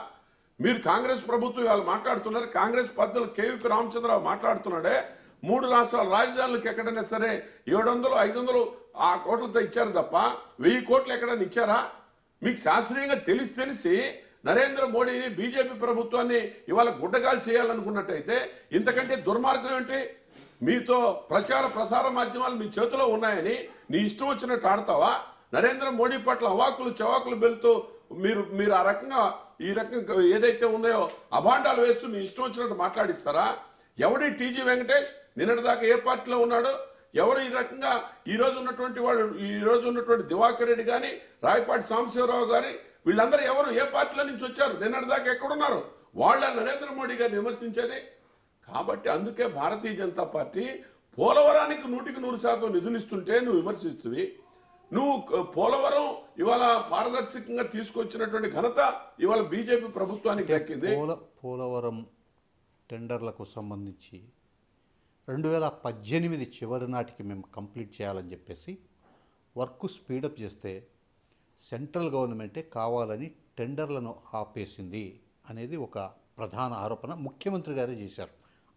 మీరు కాంగ్రెస్ ప్రభుత్వం ఇవాళ మాట్లాడుతున్నారు. కాంగ్రెస్ పద్ధతులు కేవీపీ రామచంద్రరావు మాట్లాడుతున్నాడే. మూడు రాష్ట్రాల రాజధానులకు ఎక్కడైనా సరే ఏడు వందలు ఐదు వందలు ఆ కోట్లతో ఇచ్చారు తప్ప వెయ్యి కోట్లు ఎక్కడైనా ఇచ్చారా? మీకు శాస్త్రీయంగా తెలిసి తెలిసి నరేంద్ర మోడీని బీజేపీ ప్రభుత్వాన్ని ఇవాళ గుడ్డగాలు చేయాలనుకున్నట్టయితే ఇంతకంటే దుర్మార్గం ఏంటి? మీతో ప్రచార ప్రసార మాధ్యమాలు మీ చేతిలో ఉన్నాయని నీ ఇష్టం వచ్చినట్టు ఆడతావా? నరేంద్ర మోడీ పట్ల అవాకులు చవాకులు వెళ్తూ మీరు మీరు ఆ రకంగా ఈ రకంగా ఏదైతే ఉన్నాయో అభాండాలు వేస్తూ మీ ఇష్టం వచ్చినట్టు మాట్లాడిస్తారా? ఎవడి టీజీ వెంకటేష్? నిన్నటిదాకా ఏ పార్టీలో ఉన్నాడు? ఎవరు ఈ రకంగా ఈ ఉన్నటువంటి వాళ్ళు ఈ ఉన్నటువంటి దివాకర్ రెడ్డి కానీ రాయపాటి సాంబశివరావు గారి వీళ్ళందరూ ఎవరు? ఏ పార్టీలో నుంచి వచ్చారు? నిన్నటిదాకా ఎక్కడున్నారు? వాళ్ళ నరేంద్ర మోడీ గారిని విమర్శించేది? కాబట్టి అందుకే భారతీయ జనతా పార్టీ పోలవరానికి నూటికి నూరు శాతం నిధులు ఇస్తుంటే నువ్వు విమర్శిస్తువి. నువ్వు పోలవరం ఇవాళ పారదర్శకంగా తీసుకొచ్చినటువంటి ఘనత ఇవాళ బీజేపీ ప్రభుత్వానికి దక్కింది. పోలవరం టెండర్లకు సంబంధించి రెండు వేల పద్దెనిమిది చివరి నాటికి మేము కంప్లీట్ చేయాలని చెప్పేసి వర్క్ స్పీడప్ చేస్తే సెంట్రల్ గవర్నమెంటే కావాలని టెండర్లను ఆపేసింది అనేది ఒక ప్రధాన ఆరోపణ. ముఖ్యమంత్రి గారే చేశారు.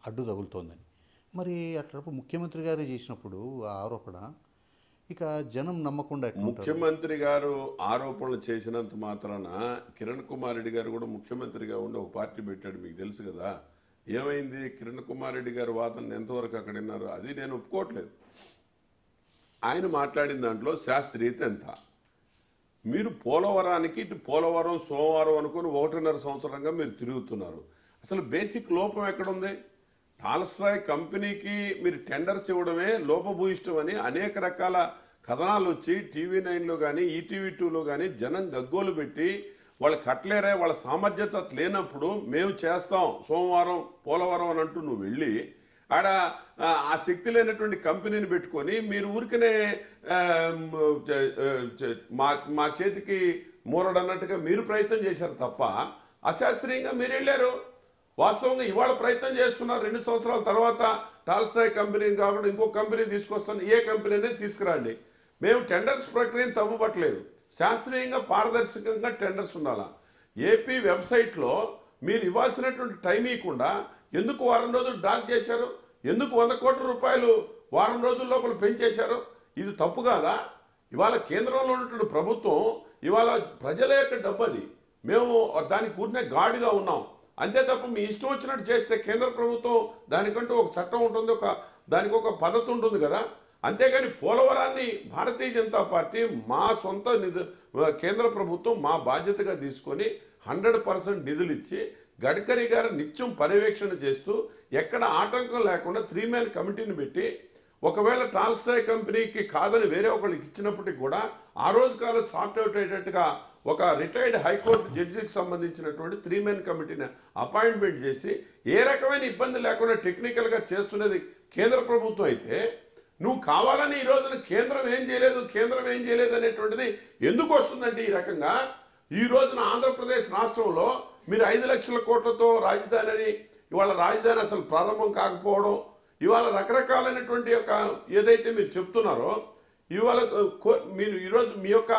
అడ్డు తగులుతోందని. మరి అట్లప్పుడు ముఖ్యమంత్రి గారే చేసినప్పుడు ఆ ఆరోపణ ఇక జనం నమ్మకుండా ముఖ్యమంత్రి గారు ఆరోపణలు చేసినంత మాత్రాన కిరణ్ కుమార్ రెడ్డి గారు కూడా ముఖ్యమంత్రిగా ఉండి ఒక పార్టీ పెట్టాడు మీకు తెలుసు కదా. ఏమైంది? కిరణ్ కుమార్ రెడ్డి గారి వాదన ఎంతవరకు అక్కడ విన్నారు అది నేను ఒప్పుకోవట్లేదు. ఆయన మాట్లాడిన దాంట్లో శాస్త్రీయత ఎంత? మీరు పోలవరానికి ఇటు పోలవరం సోమవారం అనుకుని ఒకటిన్నర సంవత్సరంగా మీరు తిరుగుతున్నారు. అసలు బేసిక్ లోపం ఎక్కడుంది? టాల్స్రాయ్ కంపెనీకి మీరు టెండర్స్ ఇవ్వడమే లోపభూయిష్టం అని అనేక రకాల కథనాలు వచ్చి టీవీ నైన్లో కానీ ఈటీవీ టూలో కానీ జనం గగ్గోలు పెట్టి వాళ్ళు కట్టలేరే వాళ్ళ సామర్థ్యత లేనప్పుడు మేము చేస్తాం సోమవారం పోలవరం అని అంటూ నువ్వు వెళ్ళి ఆడ ఆ, శక్తి లేనటువంటి కంపెనీని పెట్టుకొని మీరు ఊరికనే మా మా చేతికి మూరడన్నట్టుగా మీరు ప్రయత్నం చేశారు తప్ప అశాస్త్రీయంగా మీరు వెళ్ళారు. వాస్తవంగా ఇవాళ ప్రయత్నం చేస్తున్నారు. రెండు సంవత్సరాల తర్వాత టాల్స్టాయ్ కంపెనీని కాకుండా ఇంకో కంపెనీ తీసుకొస్తాను. ఏ కంపెనీ అనేది తీసుకురండి. మేము టెండర్స్ ప్రక్రియను తవ్వుబట్టలేదు. శాస్త్రీయంగా పారదర్శకంగా టెండర్స్ ఉండాలా? ఏపీ వెబ్సైట్లో మీరు ఇవ్వాల్సినటువంటి టైం ఇవ్వకుండా ఎందుకు వారం రోజులు డాక్ చేశారు? ఎందుకు వంద కోట్ల రూపాయలు వారం రోజుల లోపల పెంచేశారు? ఇది తప్పు కాదా? ఇవాళ కేంద్రంలో ఉన్నటువంటి ప్రభుత్వం ఇవాళ ప్రజల యొక్క డబ్బు అది. మేము దానికి కూర్చునే గాడిగా ఉన్నాం. అంతే తప్ప మీ ఇష్టం వచ్చినట్టు చేస్తే కేంద్ర ప్రభుత్వం దానికంటూ ఒక చట్టం ఉంటుంది ఒక దానికి ఒక పద్ధతి ఉంటుంది కదా? అంతేగాని పోలవరాన్ని భారతీయ జనతా పార్టీ మా సొంత నిధు కేంద్ర ప్రభుత్వం మా బాధ్యతగా తీసుకొని హండ్రెడ్ పర్సెంట్ నిధులు ఇచ్చి గడ్కరీ గారు నిత్యం పర్యవేక్షణ చేస్తూ ఎక్కడ ఆటంకం లేకుండా త్రీ మ్యాన్ కమిటీని పెట్టి ఒకవేళ టాల్స్టాయ్ కంపెనీకి కాదని వేరే ఒకళ్ళకి ఇచ్చినప్పటికీ కూడా ఆ రోజు కాలం సార్ట్ అవుట్ అయ్యేటట్టుగా ఒక రిటైర్డ్ హైకోర్టు జడ్జికి సంబంధించినటువంటి త్రీ మెన్ కమిటీని అపాయింట్మెంట్ చేసి ఏ రకమైన ఇబ్బంది లేకుండా టెక్నికల్గా చేస్తున్నది కేంద్ర ప్రభుత్వం అయితే నువ్వు కావాలని ఈ రోజున కేంద్రం ఏం చేయలేదు కేంద్రం ఏం చేయలేదు అనేటువంటిది ఎందుకు వస్తుందంటే ఈ రకంగా ఈ రోజున ఆంధ్రప్రదేశ్ రాష్ట్రంలో మీరు ఐదు లక్షల కోట్లతో రాజధాని అని ఇవాళ రాజధాని అసలు ప్రారంభం కాకపోవడం ఇవాళ రకరకాలైనటువంటి యొక్క ఏదైతే మీరు చెప్తున్నారో ఇవాళ కో- మీరు ఈరోజు మీ యొక్క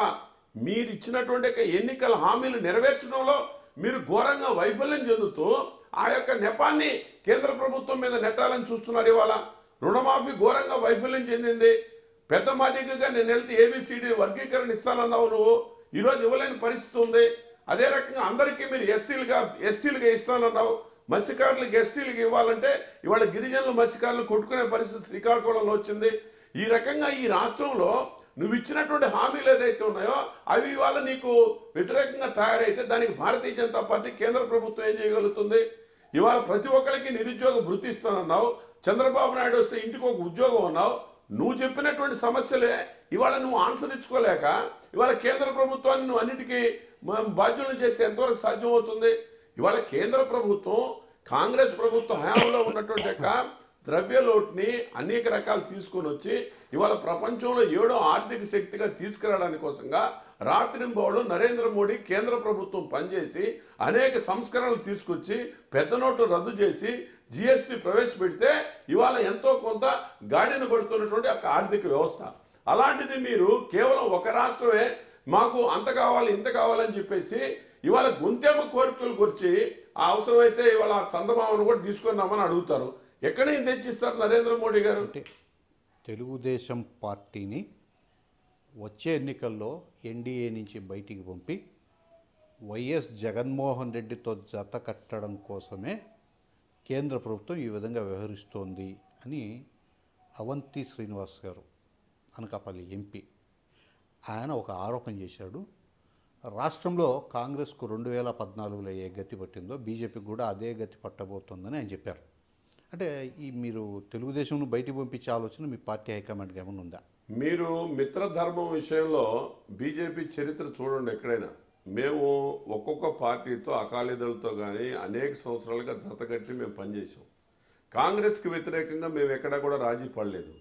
మీరు ఇచ్చినటువంటి యొక్క ఎన్నికల హామీలు నెరవేర్చడంలో మీరు ఘోరంగా వైఫల్యం చెందుతూ ఆ యొక్క నెపాన్ని కేంద్ర ప్రభుత్వం మీద నెట్టాలని చూస్తున్నారు ఇవాళ. రుణమాఫీ ఘోరంగా వైఫల్యం చెందింది. పెద్ద మాదికగా నేను వెళ్తే ఏబిసిడి వర్గీకరణ ఇస్తానన్నావు నువ్వు. ఈరోజు ఇవ్వలేని పరిస్థితి ఉంది. అదే రకంగా అందరికీ మీరు ఎస్సీలుగా ఎస్టీలుగా ఇస్తానన్నావు. మత్స్యకారులకు ఎస్టీలకు ఇవ్వాలంటే ఇవాళ గిరిజనులు మత్స్యకారులు కొట్టుకునే పరిస్థితి శ్రీకాకుళంలో వచ్చింది. ఈ రకంగా ఈ రాష్ట్రంలో నువ్వు ఇచ్చినటువంటి హామీలు ఏదైతే ఉన్నాయో అవి ఇవాళ నీకు వ్యతిరేకంగా తయారైతే దానికి భారతీయ జనతా పార్టీ కేంద్ర ప్రభుత్వం ఏం చేయగలుగుతుంది? ఇవాళ ప్రతి ఒక్కరికి నిరుద్యోగ వృత్తి ఇస్తానన్నావు. చంద్రబాబు నాయుడు వస్తే ఇంటికి ఒక ఉద్యోగం ఉన్నావు నువ్వు చెప్పినటువంటి సమస్యలే ఇవాళ నువ్వు ఆన్సర్ ఇచ్చుకోలేక ఇవాళ కేంద్ర ప్రభుత్వాన్ని నువ్వు అన్నిటికీ మ- బాధ్యులను చేస్తే ఎంతవరకు సాధ్యమవుతుంది? ఇవాళ కేంద్ర ప్రభుత్వం కాంగ్రెస్ ప్రభుత్వ హయాంలో ఉన్నటువంటి యొక్క ద్రవ్యలోటుని అనేక రకాలు తీసుకొని వచ్చి ఇవాళ ప్రపంచంలో ఏడో ఆర్థిక శక్తిగా తీసుకురావడానికి కోసంగా రాత్రింబోడు నరేంద్ర మోడీ కేంద్ర ప్రభుత్వం పనిచేసి అనేక సంస్కరణలు తీసుకొచ్చి పెద్ద నోట్లు రద్దు చేసి జిఎస్టీ ప్రవేశపెడితే ఇవాళ ఎంతో కొంత గాడిన పడుతున్నటువంటి ఒక ఆర్థిక వ్యవస్థ. అలాంటిది మీరు కేవలం ఒక రాష్ట్రమే మాకు అంత కావాలి ఇంత కావాలని చెప్పేసి ఇవాళ గుంతెమ్మ కోరికలు గురించి ఆ అవసరమైతే ఇవాళ ఆ చందమామను కూడా తీసుకొని రమ్మని అడుగుతారు. ఎక్కడ తెచ్చిస్తారు నరేంద్ర మోడీ గారు? తెలుగుదేశం పార్టీని వచ్చే ఎన్నికల్లో ఎన్డీఏ నుంచి బయటికి పంపి వైఎస్ జగన్మోహన్ రెడ్డితో జత కట్టడం కోసమే కేంద్ర ప్రభుత్వం ఈ విధంగా వ్యవహరిస్తోంది అని అవంతి శ్రీనివాస్ గారు అనకాపల్లి ఎంపీ ఆయన ఒక ఆరోపణ చేశాడు. రాష్ట్రంలో కాంగ్రెస్కు రెండు వేల పద్నాలుగులో ఏ గతి పట్టిందో బీజేపీకి కూడా అదే గతి పట్టబోతోందని ఆయన చెప్పారు. అంటే ఈ మీరు తెలుగుదేశంను బయటికి పంపించే ఆలోచన మీ పార్టీ హైకమాండ్కి ఏమైనా ఉందా? మీరు మిత్రధర్మం విషయంలో బీజేపీ చరిత్ర చూడండి ఎక్కడైనా. మేము ఒక్కొక్క పార్టీతో అకాలీదళతో కానీ అనేక సంవత్సరాలుగా జతగట్టి మేము పనిచేసాం కాంగ్రెస్కి వ్యతిరేకంగా మేము ఎక్కడా కూడా రాజీ పడలేదు.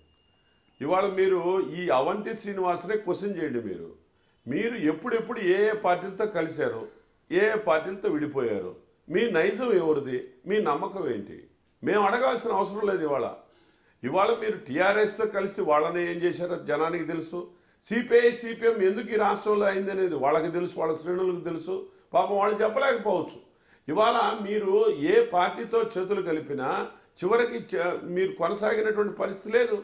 ఇవాళ మీరు ఈ అవంతి శ్రీనివాసనే క్వశ్చన్ చేయండి మీరు. మీరు ఎప్పుడెప్పుడు ఏ ఏ పార్టీలతో కలిశారు? ఏ ఏ పార్టీలతో విడిపోయారు? మీ నైజం ఎవరిది? మీ నమ్మకం ఏంటి? మేము అడగాల్సిన అవసరం లేదు ఇవాళ. ఇవాళ మీరు టీఆర్ఎస్తో కలిసి వాళ్ళని ఏం చేశారో జనానికి తెలుసు. సిపిఐ సిపిఎం ఎందుకు ఈ రాష్ట్రంలో అయింది అనేది వాళ్ళకి తెలుసు వాళ్ళ శ్రేణులకు తెలుసు. పాపం వాళ్ళు చెప్పలేకపోవచ్చు. ఇవాళ మీరు ఏ పార్టీతో చేతులు కలిపినా చివరికి మీరు కొనసాగినటువంటి పరిస్థితి లేదు.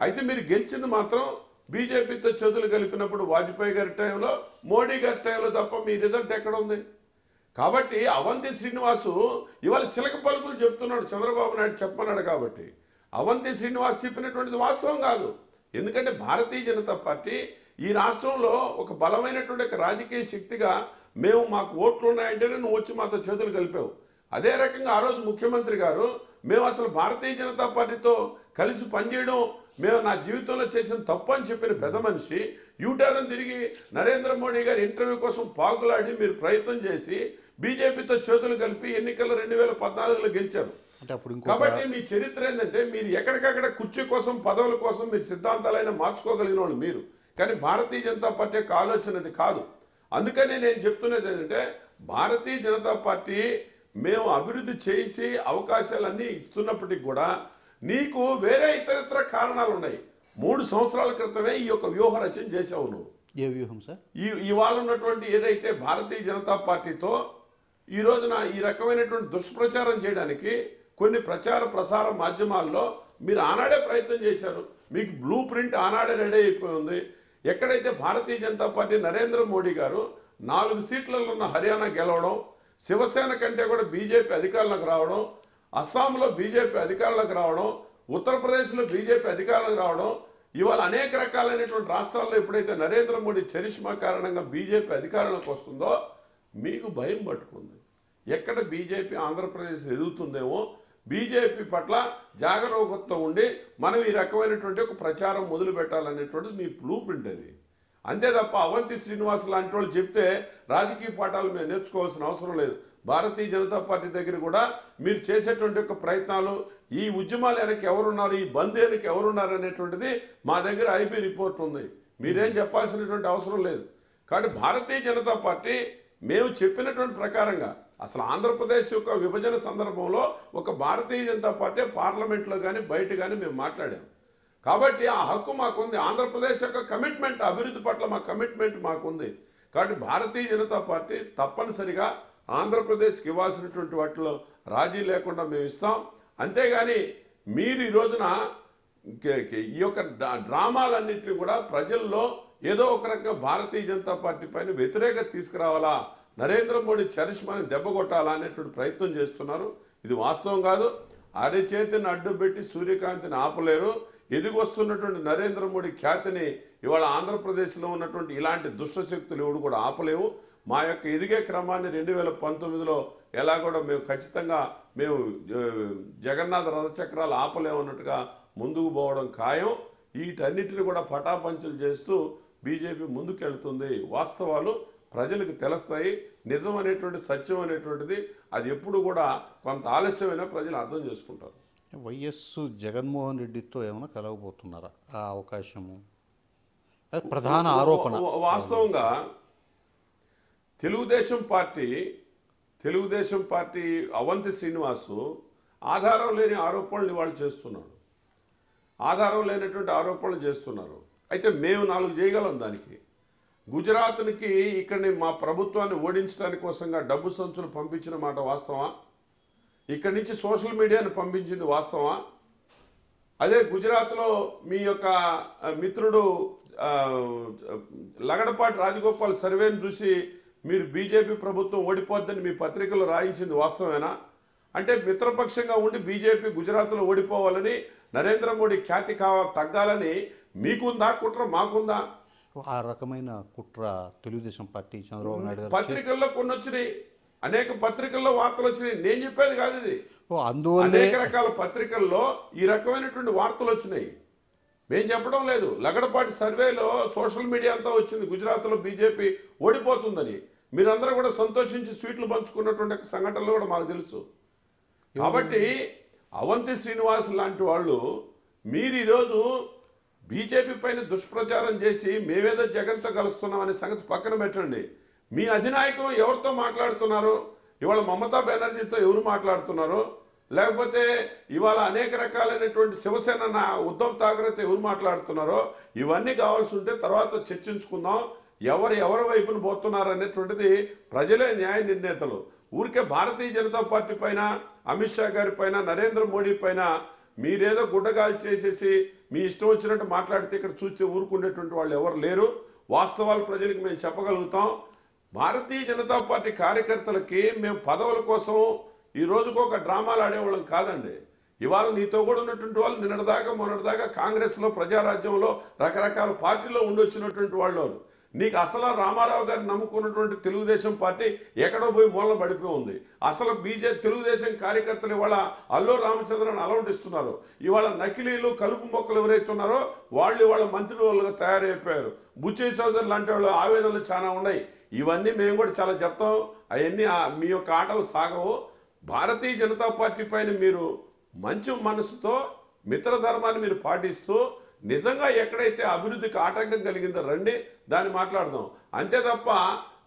అయితే మీరు గెలిచింది మాత్రం బీజేపీతో చేతులు కలిపినప్పుడు వాజ్పేయి గారి టైంలో మోడీ గారి టైంలో తప్ప మీ రిజల్ట్ ఎక్కడ ఉంది? కాబట్టి అవంతి శ్రీనివాసు ఇవాళ చిలక పలుకులు చెప్తున్నాడు చంద్రబాబు నాయుడు చెప్పన్నాడు కాబట్టి అవంతి శ్రీనివాస్ చెప్పినటువంటిది వాస్తవం కాదు. ఎందుకంటే భారతీయ జనతా పార్టీ ఈ రాష్ట్రంలో ఒక బలమైనటువంటి ఒక రాజకీయ శక్తిగా మేము మాకు ఓట్లు ఉన్నాయంటేనే నువ్వు వచ్చి మాతో చేతులు కలిపావు. అదే రకంగా ఆ రోజు ముఖ్యమంత్రి గారు మేము అసలు భారతీయ జనతా పార్టీతో కలిసి పనిచేయడం మేము నా జీవితంలో చేసిన తప్పు అని చెప్పిన పెద్ద మనిషి యూటర్న్ తిరిగి నరేంద్ర మోడీ గారి ఇంటర్వ్యూ కోసం పాకులాడి మీరు ప్రయత్నం చేసి బీజేపీతో చేతులు కలిపి ఎన్నికల్లో రెండు వేల పద్నాలుగులో గెలిచారు. కాబట్టి మీ చరిత్ర ఏంటంటే మీరు ఎక్కడికక్కడ కుర్చీ కోసం పదవుల కోసం మీరు సిద్ధాంతాలైనా మార్చుకోగలిగిన వాళ్ళు మీరు. కానీ భారతీయ జనతా పార్టీ యొక్క ఆలోచన అది కాదు. అందుకనే నేను చెప్తున్నది ఏంటంటే భారతీయ జనతా పార్టీ మేము అభివృద్ధి చేసి అవకాశాలన్నీ ఇస్తున్నప్పటికీ కూడా నీకు వేరే ఇతరితర కారణాలు ఉన్నాయి. మూడు సంవత్సరాల క్రితమే ఈ యొక్క వ్యూహ రచన చేసావు నువ్వు. ఏ వ్యూహం సార్? ఈ ఇవాళ ఉన్నటువంటి ఏదైతే భారతీయ జనతా పార్టీతో ఈ రోజున ఈ రకమైనటువంటి దుష్ప్రచారం చేయడానికి కొన్ని ప్రచార ప్రసార మాధ్యమాల్లో మీరు ఆనాడే ప్రయత్నం చేశారు. మీకు బ్లూ ప్రింట్ ఆనాడే రెడీ అయిపోయి ఉంది. ఎక్కడైతే భారతీయ జనతా పార్టీ నరేంద్ర మోడీ గారు నాలుగు సీట్లలో ఉన్న హర్యానా గెలవడం శివసేన కంటే కూడా బీజేపీ అధికారంలోకి రావడం అస్సాంలో బీజేపీ అధికారంలోకి రావడం ఉత్తరప్రదేశ్లో బీజేపీ అధికారంలోకి రావడం ఇవాళ అనేక రకాలైనటువంటి రాష్ట్రాల్లో ఎప్పుడైతే నరేంద్ర మోడీ చరిష్మా కారణంగా బీజేపీ అధికారంలోకి వస్తుందో మీకు భయం పట్టుకుంది. ఎక్కడ బీజేపీ ఆంధ్రప్రదేశ్ ఎదుగుతుందేమో బీజేపీ పట్ల జాగరూకత ఉండి మనం ఈ రకమైనటువంటి ఒక ప్రచారం మొదలుపెట్టాలనేటువంటిది మీ బ్లూ ప్రింట్ అది అంతే తప్ప అవంతి శ్రీనివాస్ లాంటి వాళ్ళు చెప్తే రాజకీయ పాఠాలు మేము నేర్చుకోవాల్సిన అవసరం లేదు. భారతీయ జనతా పార్టీ దగ్గర కూడా మీరు చేసేటువంటి యొక్క ప్రయత్నాలు ఈ ఉద్యమాలు వెనక ఎవరున్నారు ఈ బంద్ వెనక ఎవరున్నారు అనేటువంటిది మా దగ్గర ఐబీ రిపోర్ట్ ఉంది. మీరేం చెప్పాల్సినటువంటి అవసరం లేదు. కాబట్టి భారతీయ జనతా పార్టీ మేము చెప్పినటువంటి ప్రకారంగా అసలు ఆంధ్రప్రదేశ్ యొక్క విభజన సందర్భంలో ఒక భారతీయ జనతా పార్టీ పార్లమెంట్లో కానీ బయట కానీ మేము మాట్లాడాం. కాబట్టి ఆ హక్కు మాకుంది. ఆంధ్రప్రదేశ్ యొక్క కమిట్మెంట్ అభివృద్ధి పట్ల మా కమిట్మెంట్ మాకుంది. కాబట్టి భారతీయ జనతా పార్టీ తప్పనిసరిగా ఆంధ్రప్రదేశ్కి ఇవ్వాల్సినటువంటి వాటిలో రాజీ లేకుండా మేము ఇస్తాం. అంతేగాని మీరు ఈ రోజున ఈ యొక్క డ్రా- డ్రామాలన్నింటినీ కూడా ప్రజల్లో ఏదో ఒక రకంగా భారతీయ జనతా పార్టీ పైన వ్యతిరేకత తీసుకురావాలా? నరేంద్ర మోడీ చరిష్మాని దెబ్బ కొట్టాలా అనేటువంటి ప్రయత్నం చేస్తున్నారు. ఇది వాస్తవం కాదు. అరచేతిని అడ్డుపెట్టి సూర్యకాంతిని ఆపలేరు. ఎదిగొస్తున్నటువంటి నరేంద్ర మోడీ ఖ్యాతిని ఇవాళ ఆంధ్రప్రదేశ్లో ఉన్నటువంటి ఇలాంటి దుష్టశక్తులు ఎవడు కూడా ఆపలేవు. మా యొక్క ఎదిగే క్రమాన్ని రెండు వేల పంతొమ్మిదిలో ఎలా కూడా మేము ఖచ్చితంగా మేము జగన్నాథ రథచక్రాలు ఆపలేమన్నట్టుగా ముందుకు పోవడం ఖాయం. వీటన్నిటిని కూడా పటాపంచలు చేస్తూ బీజేపీ ముందుకెళ్తుంది. వాస్తవాలు ప్రజలకు తెలుస్తాయి. నిజం అనేటువంటి సత్యం అనేటువంటిది అది ఎప్పుడు కూడా కొంత ఆలస్యమైనా ప్రజలు అర్థం చేసుకుంటారు. వైఎస్ జగన్మోహన్ రెడ్డితో ఏమైనా కలగబోతున్నారా ఆ అవకాశము? అది ప్రధాన ఆరోపణ. వాస్తవంగా తెలుగుదేశం పార్టీ తెలుగుదేశం పార్టీ అవంతి శ్రీనివాసు ఆధారం లేని ఆరోపణలు వాళ్ళు చేస్తున్నాడు. ఆధారం లేనటువంటి ఆరోపణలు చేస్తున్నారు. అయితే మేము నాలుగు చేయగలం దానికి. గుజరాత్నికి ఇక్కడిని మా ప్రభుత్వాన్ని ఓడించడానికి కోసంగా డబ్బు సంచులు పంపించిన మాట వాస్తవా ఇక్కడి నుంచి సోషల్ మీడియాను పంపించింది వాస్తవా అదే గుజరాత్లో మీ యొక్క మిత్రుడు లగడపాటి రాజగోపాల్ సర్వేను చూసి మీరు బీజేపీ ప్రభుత్వం ఓడిపోద్దని మీ పత్రికలో రాయించింది వాస్తవేనా అంటే మిత్రపక్షంగా ఉండి బీజేపీ గుజరాత్లో ఓడిపోవాలని నరేంద్ర మోడీ ఖ్యాతి కావ తగ్గాలని మీకుందా కుట్ర మాకుందా? ఆ రకమైన కుట్ర తెలుగుదేశం పార్టీ చంద్రబాబు నాయుడు గారు పత్రికల్లో కొన్ని వచ్చినాయి అనేక పత్రికల్లో వార్తలు వచ్చినాయి నేను చెప్పేది కాదు ఇది. అందువల్లే అనేక రకాల పత్రికల్లో ఈ రకమైనటువంటి వార్తలు వచ్చినాయి మేం చెప్పడం లేదు. లగడపాటి సర్వేలో సోషల్ మీడియా అంతా వచ్చింది. గుజరాత్లో బీజేపీ ఓడిపోతుందని. మీరందరూ కూడా సంతోషించి స్వీట్లు పంచుకున్నటువంటి సంఘటనలు కూడా మాకు తెలుసు. కాబట్టి అవంతి శ్రీనివాస్ లాంటి వాళ్ళు మీరు ఈరోజు బీజేపీ పైన దుష్ప్రచారం చేసి మేమేదో జగన్తో కలుస్తున్నాం అనే సంగతి పక్కన పెట్టండి. మీ అధినాయకం ఎవరితో మాట్లాడుతున్నారు ఇవాళ మమతా బెనర్జీతో ఎవరు మాట్లాడుతున్నారు లేకపోతే ఇవాళ అనేక రకాలైనటువంటి శివసేన నా ఉద్ధవ్ ఠాకరేతో ఎవరు మాట్లాడుతున్నారో ఇవన్నీ కావాల్సి ఉంటే తర్వాత చర్చించుకుందాం. ఎవరు ఎవరి వైపున పోతున్నారు అనేటువంటిది ప్రజలే న్యాయ నిర్ణేతలు. ఊరికే భారతీయ జనతా పార్టీ పైన అమిత్ షా గారి పైన నరేంద్ర మోడీ పైన మీరేదో గుడ్డగాలు చేసేసి మీ ఇష్టం వచ్చినట్టు మాట్లాడితే ఇక్కడ చూస్తే ఊరుకునేటువంటి వాళ్ళు ఎవరు లేరు. వాస్తవాలు ప్రజలకు మేము చెప్పగలుగుతాం. భారతీయ జనతా పార్టీ కార్యకర్తలకి మేము పదవుల కోసం ఈ రోజుకు ఒక డ్రామాలు ఆడేవాళ్ళం కాదండి. ఇవాళ నీతో కూడా ఉన్నటువంటి వాళ్ళు నిన్నటిదాకా మొన్నటిదాకా కాంగ్రెస్లో ప్రజారాజ్యంలో రకరకాల పార్టీలో ఉండొచ్చినటువంటి వాళ్ళు. నీకు అసలు రామారావు గారిని నమ్ముకున్నటువంటి తెలుగుదేశం పార్టీ ఎక్కడో పోయి మూలన పడిపోయి ఉంది. అసలు బీజే తెలుగుదేశం కార్యకర్తలు ఇవాళ అల్లు రామచంద్రని అలౌంటిస్తున్నారు ఇవాళ నకిలీలు కలుపు మొక్కలు ఎవరైతే ఉన్నారో వాళ్ళు ఇవాళ మంత్రి వాళ్ళుగా తయారైపోయారు. బుచ్చయ్య చౌదరి లాంటి వాళ్ళు ఆవేదనలు చాలా ఉన్నాయి. ఇవన్నీ మేము కూడా చాలా చెప్తాం అవన్నీ మీ యొక్క ఆటలు సాగవు. భారతీయ జనతా పార్టీ పైన మీరు మంచి మనసుతో మిత్రధర్మాన్ని మీరు పాటిస్తూ నిజంగా ఎక్కడైతే అభివృద్ధికి ఆటంకం కలిగిందో రండి దాన్ని మాట్లాడదాం. అంతే తప్ప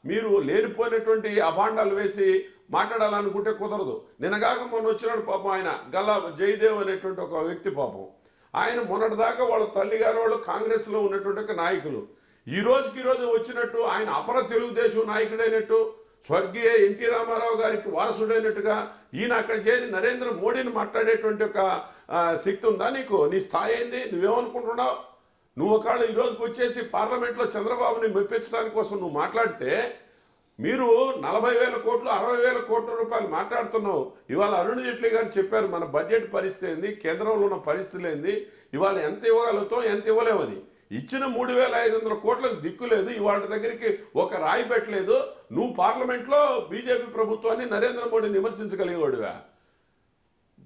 మీరు లేనిపోయినటువంటి అభాండాలు వేసి మాట్లాడాలనుకుంటే కుదరదు. నిన్నగాక మొన్న వచ్చినాడు పాపం ఆయన గల్లా జయదేవ్ అనేటువంటి ఒక వ్యక్తి పాపం. ఆయన మొన్నటిదాకా వాళ్ళ తల్లిగారు వాళ్ళు కాంగ్రెస్లో ఉన్నటువంటి ఒక నాయకులు. ఈ రోజుకి ఈరోజు రోజు వచ్చినట్టు ఆయన అపర తెలుగుదేశం నాయకుడైనట్టు స్వర్గీయ ఎన్టీ రామారావు గారికి వారసుడైనట్టుగా ఈయన అక్కడ చేరి నరేంద్ర మోడీని మాట్లాడేటువంటి ఒక శక్తి ఉందా నీకు? నీ స్థాయి ఏంది? నువ్వేమనుకుంటున్నావు? నువ్వు ఒకళ్ళు ఈ రోజుకి వచ్చేసి పార్లమెంట్లో చంద్రబాబుని మెప్పించడానికి కోసం నువ్వు మాట్లాడితే మీరు నలభై వేల కోట్లు అరవై వేల కోట్ల రూపాయలు మాట్లాడుతున్నావు. ఇవాళ అరుణ్ జైట్లీ గారు చెప్పారు మన బడ్జెట్ పరిస్థితి ఏంది? కేంద్రంలో ఉన్న పరిస్థితులు ఏంది? ఇవాళ ఎంత ఇవ్వగలుగుతాం ఎంత ఇవ్వలేమని. ఇచ్చిన మూడు వేల ఐదు వందల కోట్లకు దిక్కు లేదు. ఇవాళ దగ్గరికి ఒక రాయి పెట్టలేదు. నువ్వు పార్లమెంట్లో బీజేపీ ప్రభుత్వాన్ని నరేంద్ర మోడీని విమర్శించగలిగేవాడివా?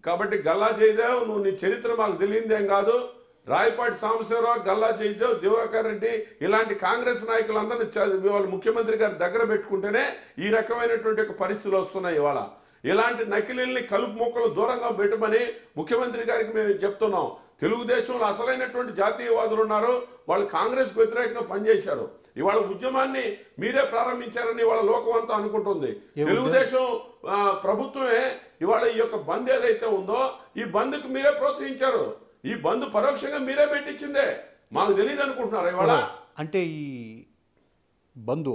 కాబట్టి గల్లా జయదేవ్ నువ్వు నీ చరిత్ర మాకు తెలియందేం కాదు. రాయపాటి సాంబశివరావు గల్లా జయదేవ్ దివాకర్ రెడ్డి ఇలాంటి కాంగ్రెస్ నాయకులందరినీ ఇవాళ ముఖ్యమంత్రి గారి దగ్గర పెట్టుకుంటేనే ఈ రకమైనటువంటి ఒక పరిస్థితులు వస్తున్నాయి ఇవాళ. ఇలాంటి నకిలీల్ని కలుపు మొక్కలు దూరంగా పెట్టమని ముఖ్యమంత్రి గారికి మేము చెప్తున్నాం. తెలుగుదేశంలో అసలైనటువంటి జాతీయవాదులు ఉన్నారు. వాళ్ళు కాంగ్రెస్కు వ్యతిరేకంగా పనిచేశారు. ఇవాళ ఉద్యమాన్ని మీరే ప్రారంభించారని ఇవాళ లోకం అంతా అనుకుంటుంది. తెలుగుదేశం ప్రభుత్వమే ఇవాళ ఈ యొక్క బంద్ ఏదైతే ఉందో ఈ బంద్కు మీరే ప్రోత్సహించారు. ఈ బంద్ పరోక్షంగా మీరే పెట్టించిందే. మాకు తెలియదు అనుకుంటున్నారు ఇవాళ. అంటే ఈ బంధు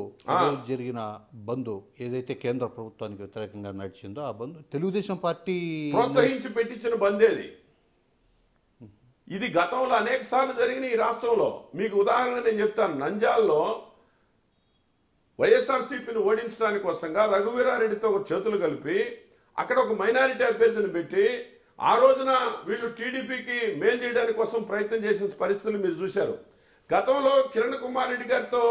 జరిగిన బంధు ఏదైతే కేంద్ర ప్రభుత్వానికి వ్యతిరేకంగా నడిచిందో ఆ బంధు తెలుగుదేశం పార్టీ ప్రోత్సహించి పెట్టించిన బందేది ఇది గతంలో అనేక సార్లు జరిగిన ఈ రాష్ట్రంలో. మీకు ఉదాహరణ నేను చెప్తాను. నంజాల్లో వైఎస్ఆర్సీపీని ఓడించడానికి కోసంగా రఘువీరారెడ్డితో ఒక చేతులు కలిపి అక్కడ ఒక మైనారిటీ అభ్యర్థిని పెట్టి ఆ రోజున వీళ్ళు టీడీపీకి మేలు చేయడానికి కోసం ప్రయత్నం చేసిన పరిస్థితులు మీరు చూశారు. గతంలో కిరణ్ కుమార్ రెడ్డి గారితో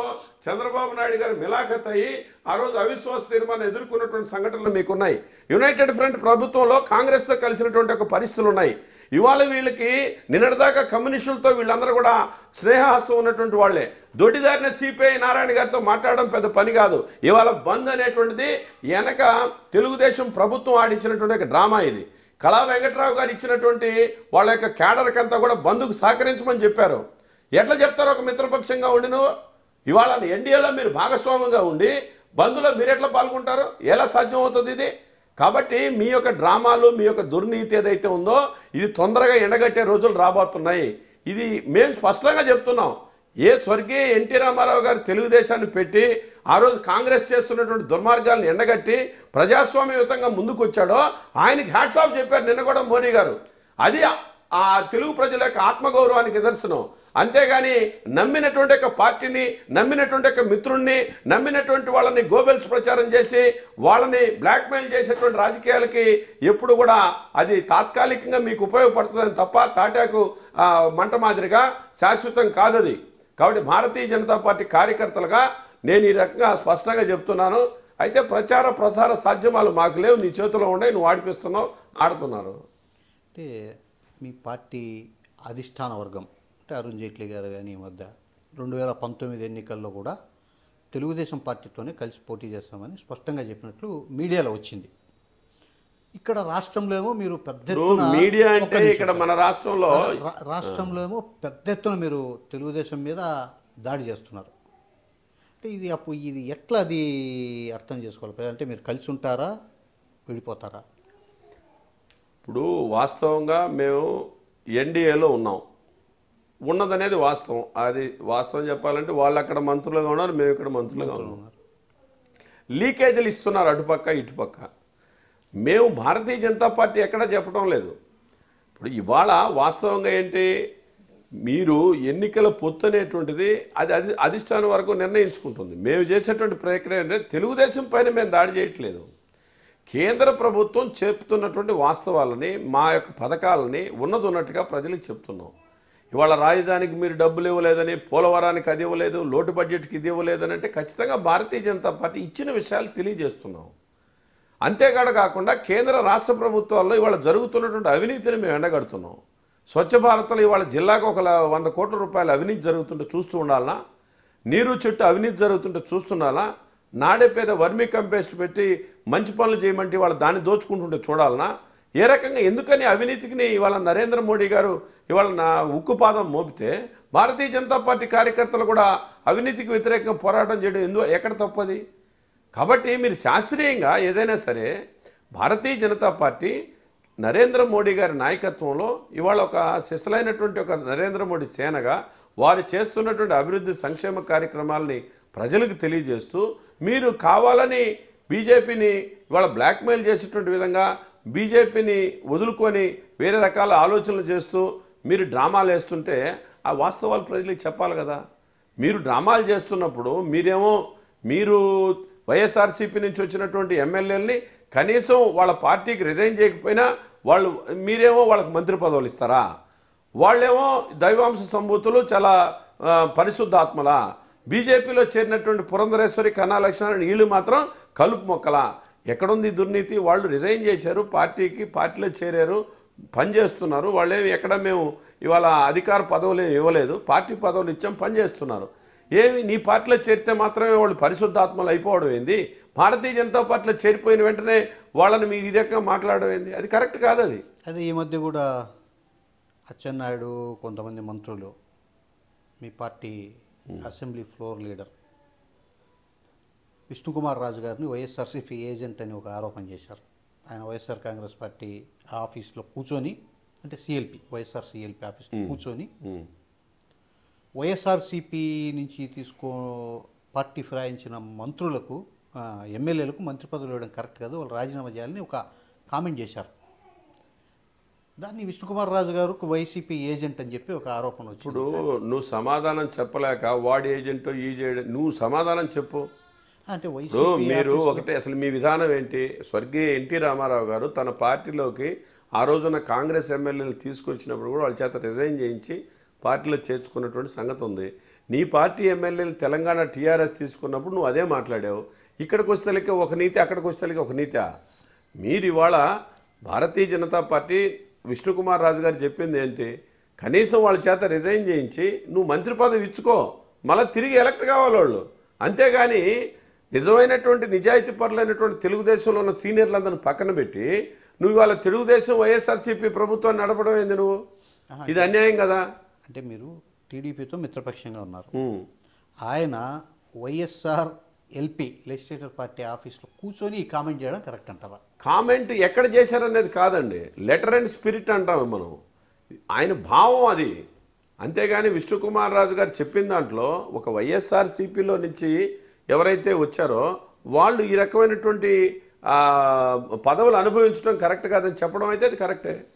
చంద్రబాబు నాయుడు గారు మిలాఖత్ అయ్యి ఆ రోజు అవిశ్వాస తీర్మానం ఎదుర్కొన్నటువంటి సంఘటనలు మీకున్నాయి. యునైటెడ్ ఫ్రంట్ ప్రభుత్వంలో కాంగ్రెస్తో కలిసినటువంటి ఒక పరిస్థితులు ఉన్నాయి. ఇవాళ వీళ్ళకి నిన్నటిదాకా కమ్యూనిస్టులతో వీళ్ళందరూ కూడా స్నేహహస్తం ఉన్నటువంటి వాళ్ళే. దొడ్డిదారిన సిపిఐ నారాయణ గారితో మాట్లాడడం పెద్ద పని కాదు. ఇవాళ బంద్ అనేటువంటిది వెనక తెలుగుదేశం ప్రభుత్వం ఆడించినటువంటి ఒక డ్రామా ఇది. కళా వెంకట్రావు గారు ఇచ్చినటువంటి వాళ్ళ యొక్క క్యాడర్కంతా కూడా బంధుకు సహకరించమని చెప్పారు. ఎట్లా చెప్తారు ఒక మిత్రపక్షంగా ఉండిను? ఇవాళ ఎన్డీఏలో మీరు భాగస్వామ్యంగా ఉండి బంధులో మీరు ఎట్లా పాల్గొంటారు? ఎలా సాధ్యం అవుతుంది ఇది? కాబట్టి మీ యొక్క డ్రామాలు మీ యొక్క దుర్నీతి ఏదైతే ఉందో ఇది తొందరగా ఎండగట్టే రోజులు రాబోతున్నాయి. ఇది మేము స్పష్టంగా చెప్తున్నాం. ఏ స్వర్గీయ ఎన్టీ రామారావు గారు తెలుగుదేశాన్ని పెట్టి ఆ రోజు కాంగ్రెస్ చేస్తున్నటువంటి దుర్మార్గాలను ఎండగట్టి ప్రజాస్వామ్యయుతంగా ముందుకొచ్చాడో ఆయనకి హ్యాట్స్ ఆఫ్ చెప్పారు నిన్న కూడా మోడీ గారు. అది ఆ తెలుగు ప్రజల యొక్క ఆత్మగౌరవానికి నిదర్శనం. అంతేగాని నమ్మినటువంటి ఒక పార్టీని నమ్మినటువంటి ఒక మిత్రుణ్ణి నమ్మినటువంటి వాళ్ళని గోబెల్స్ ప్రచారం చేసి వాళ్ళని బ్లాక్మెయిల్ చేసేటువంటి రాజకీయాలకి ఎప్పుడు కూడా అది తాత్కాలికంగా మీకు ఉపయోగపడుతుందని తప్ప తాటాకు మంట మాదిరిగా శాశ్వతం కాదది. కాబట్టి భారతీయ జనతా పార్టీ కార్యకర్తలుగా నేను ఈ రకంగా స్పష్టంగా చెప్తున్నాను. అయితే ప్రచార ప్రసార సాధ్యమాలు మాకు లేవు. నీ చేతిలో ఉండే నువ్వు ఆడిపిస్తున్నావు ఆడుతున్నారు అంటే మీ పార్టీ అధిష్టాన వర్గం. అరుణ్ జైట్లీ గారు కానీ ఈ మధ్య రెండు వేల పంతొమ్మిది ఎన్నికల్లో కూడా తెలుగుదేశం పార్టీతోనే కలిసి పోటీ చేస్తామని స్పష్టంగా చెప్పినట్లు మీడియాలో వచ్చింది. ఇక్కడ రాష్ట్రంలో ఏమో మీరు పెద్ద ఎత్తున మీడియా అంటే ఇక్కడ మన రాష్ట్రంలో రా- రాష్ట్రంలో ఏమో పెద్ద ఎత్తున మీరు తెలుగుదేశం మీద దాడి చేస్తున్నారు. అంటే ఇది అప్పుడు ఇది ఎట్లా అది అర్థం చేసుకోవాలి? అంటే మీరు కలిసి ఉంటారా? విడిపోతారా? ఇప్పుడు వాస్తవంగా మేము ఎన్డీఏలో ఉన్నాం. ఉన్నదనేది వాస్తవం. అది వాస్తవం చెప్పాలంటే వాళ్ళు అక్కడ మంత్రులుగా ఉన్నారు మేము ఇక్కడ మంత్రులుగా ఉన్నాం. లీకేజీలు ఇస్తున్నారు అటుపక్క ఇటుపక్క. మేము భారతీయ జనతా పార్టీ ఎక్కడా చెప్పడం లేదు. ఇప్పుడు ఇవాళ వాస్తవంగా ఏంటి? మీరు ఎన్నికల పొత్తు అనేటువంటిది అది అది అధిష్టానం వరకు నిర్ణయించుకుంటుంది. మేము చేసేటువంటి ప్రక్రియ అంటే తెలుగుదేశం పైన మేము దాడి చేయట్లేదు. కేంద్ర ప్రభుత్వం చెప్తున్నటువంటి వాస్తవాలని మా యొక్క పథకాలని ఉన్నది ఉన్నట్టుగా ప్రజలకు చెప్తున్నాం. ఇవాళ రాజధానికి మీరు డబ్బులు ఇవ్వలేదని పోలవరానికి అది ఇవ్వలేదు లోటు బడ్జెట్కి ఇది ఇవ్వలేదని అంటే ఖచ్చితంగా భారతీయ జనతా పార్టీ ఇచ్చిన విషయాలు తెలియజేస్తున్నాం. అంతేకాడ కాకుండా కేంద్ర రాష్ట్ర ప్రభుత్వాల్లో ఇవాళ జరుగుతున్నటువంటి అవినీతిని మేము ఎండగడుతున్నాం. స్వచ్ఛ భారత్లో ఇవాళ జిల్లాకు ఒక వంద కోట్ల రూపాయల అవినీతి జరుగుతుంటే చూస్తూ ఉండాలనా? నీరు చెట్టు అవినీతి జరుగుతుంటే చూస్తున్నాలా నాడే పేద వర్మీ కంపోస్ట్ పెట్టి మంచి పనులు చేయమంటే ఇవాళ దాన్ని దోచుకుంటుంటే చూడాలనా? ఏ రకంగా ఎందుకని అవినీతికి ఇవాళ నరేంద్ర మోడీ గారు ఇవాళ నా ఉక్కుపాదం మోపితే భారతీయ జనతా పార్టీ కార్యకర్తలు కూడా అవినీతికి వ్యతిరేకంగా పోరాటం చేయడం ఎందు ఎక్కడ తప్పది? కాబట్టి మీరు శాస్త్రీయంగా ఏదైనా సరే భారతీయ జనతా పార్టీ నరేంద్ర మోడీ గారి నాయకత్వంలో ఇవాళ ఒక శిశలైనటువంటి ఒక నరేంద్ర మోడీ సేనగా వారు చేస్తున్నటువంటి అభివృద్ధి సంక్షేమ కార్యక్రమాలని ప్రజలకు తెలియజేస్తూ మీరు కావాలని బీజేపీని ఇవాళ బ్లాక్మెయిల్ చేసేటువంటి విధంగా బీజేపీని వదులుకొని వేరే రకాల ఆలోచనలు చేస్తూ మీరు డ్రామాలు వేస్తుంటే ఆ వాస్తవాలు ప్రజలకు చెప్పాలి కదా. మీరు డ్రామాలు చేస్తున్నప్పుడు మీరేమో మీరు వైఎస్ఆర్సీపీ నుంచి వచ్చినటువంటి ఎమ్మెల్యేలని కనీసం వాళ్ళ పార్టీకి రిజైన్ చేయకపోయినా వాళ్ళు మీరేమో వాళ్ళకి మంత్రి పదవులు ఇస్తారా? వాళ్ళేమో దైవాంశ సంభూతులు చాలా పరిశుద్ధాత్మల. బీజేపీలో చేరినటువంటి పురంధరేశ్వరి కన్నా లక్ష్మణ వీళ్ళు మాత్రం కలుపు మొక్కల. ఎక్కడుంది దుర్నీతి? వాళ్ళు రిజైన్ చేశారు పార్టీకి పార్టీలో చేరారు పనిచేస్తున్నారు వాళ్ళేమి ఎక్కడ మేము ఇవాళ అధికార పదవులు ఏమి ఇవ్వలేదు పార్టీ పదవులు ఇచ్చాం పనిచేస్తున్నారు ఏమి నీ పార్టీలో చేరితే మాత్రమే వాళ్ళు పరిశుద్ధాత్మలు అయిపోవడం ఏంది? భారతీయ జనతా పార్టీలో చేరిపోయిన వెంటనే వాళ్ళని మీరు ఈ రకంగా మాట్లాడడం ఏంది? అది కరెక్ట్ కాదు అది. అదే ఈ మధ్య కూడా అచ్చెన్నాయుడు కొంతమంది మంత్రులు మీ party assembly floor leader Vishnukumar Raju గారిని వైఎస్ఆర్సీపీ ఏజెంట్ అని ఒక ఆరోపణ చేశారు. ఆయన వైఎస్ఆర్ కాంగ్రెస్ పార్టీ ఆఫీస్లో కూర్చొని అంటే సిఎల్పి వైఎస్ఆర్ సిఎల్పి ఆఫీస్లో కూర్చొని. వైఎస్ఆర్సీపీ నుంచి తీసుకో పార్టీ ఫిరాయించిన మంత్రులకు ఎమ్మెల్యేలకు మంత్రి పదవులు ఇవ్వడం కరెక్ట్ కాదు. వాళ్ళు రాజీనామా చేయాలని ఒక కామెంట్ చేశారు. దాన్ని విష్ణుకుమార్ రాజు గారు వైసీపీ ఏజెంట్ అని చెప్పి ఒక ఆరోపణ వచ్చింది. ఇప్పుడు నువ్వు సమాధానం చెప్పలేక వాడి ఏజెంటో ఈ నువ్వు సమాధానం చెప్పు. అంటే ఇప్పుడు మీరు ఒకటే అసలు మీ విధానం ఏంటి? స్వర్గీయ ఎన్టీ రామారావు గారు తన పార్టీలోకి ఆ రోజున కాంగ్రెస్ ఎమ్మెల్యేలు తీసుకొచ్చినప్పుడు కూడా వాళ్ళ చేత రిజైన్ చేయించి పార్టీలో చేర్చుకున్నటువంటి సంగతి ఉంది. నీ పార్టీ ఎమ్మెల్యేలు తెలంగాణ టీఆర్ఎస్ తీసుకున్నప్పుడు నువ్వు అదే మాట్లాడావు. ఇక్కడికి వస్తేలకి ఒక నీతి అక్కడికి వస్తేలకి ఒక నీతి? మీరు ఇవాళ భారతీయ జనతా పార్టీ విష్ణుకుమార్ రాజు గారు చెప్పింది ఏంటి? కనీసం వాళ్ళ చేత రిజైన్ చేయించి నువ్వు మంత్రి పదవి ఇచ్చుకో. మళ్ళీ తిరిగి ఎలక్ట్ కావాలి వాళ్ళు. అంతేగాని నిజమైనటువంటి నిజాయితీ పరులైనటువంటి తెలుగుదేశంలో ఉన్న సీనియర్లందరిని పక్కన పెట్టి నువ్వు ఇవాళ తెలుగుదేశం వైఎస్ఆర్సీపీ ప్రభుత్వాన్ని నడపడం ఏంది నువ్వు? ఇది అన్యాయం కదా? అంటే మీరు టీడీపీతో మిత్రపక్షంగా ఉన్నారు. ఆయన వైఎస్ఆర్ ఎల్పి లెజిస్లేటర్ పార్టీ ఆఫీస్లో కూర్చొని ఈ కామెంట్ చేయడం కరెక్ట్ అంటారా కామెంట్ ఎక్కడ చేశారనేది కాదండి. లెటర్ అండ్ స్పిరిట్ అంటాము మనం. ఆయన భావం అది. అంతేగాని విష్ణుకుమార్ రాజు గారు చెప్పిన దాంట్లో ఒక వైఎస్ఆర్సీపీలో నుంచి ఎవరైతే వచ్చారో వాళ్ళు ఈ రకమైనటువంటి పదవులు అనుభవించడం కరెక్ట్ కాదని చెప్పడం అయితే అది కరెక్టే.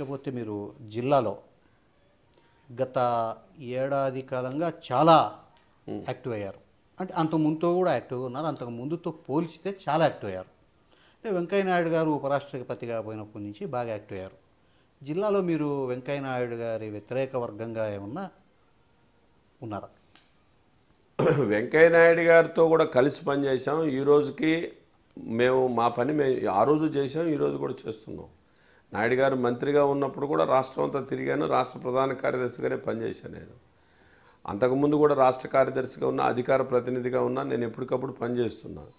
లేకపోతే మీరు జిల్లాలో గత ఏడాది కాలంగా చాలా యాక్టివ్ అయ్యారు. అంటే అంత ముందుతో కూడా యాక్టివ్గా ఉన్నారు. అంతకు ముందుతో పోల్చితే చాలా యాక్టివ్ అయ్యారు. అంటే వెంకయ్యనాయుడు గారు ఉపరాష్ట్రపతిగా పోయినప్పటి నుంచి బాగా యాక్టివ్ అయ్యారు. జిల్లాలో మీరు వెంకయ్యనాయుడు గారి వ్యతిరేక వర్గంగా ఏమన్నా ఉన్నారా? వెంకయ్యనాయుడు గారితో కూడా కలిసి పనిచేసాం ఈ రోజుకి మేము మా పని మేము ఆ రోజు చేసాం ఈరోజు కూడా చేస్తున్నాం. నాయుడు గారు మంత్రిగా ఉన్నప్పుడు కూడా రాష్ట్రం అంతా తిరిగాను రాష్ట్ర ప్రధాన కార్యదర్శిగానే పనిచేశాను నేను. అంతకుముందు కూడా రాష్ట్ర కార్యదర్శిగా ఉన్న అధికార ప్రతినిధిగా ఉన్నా నేను ఎప్పటికప్పుడు పనిచేస్తున్నాను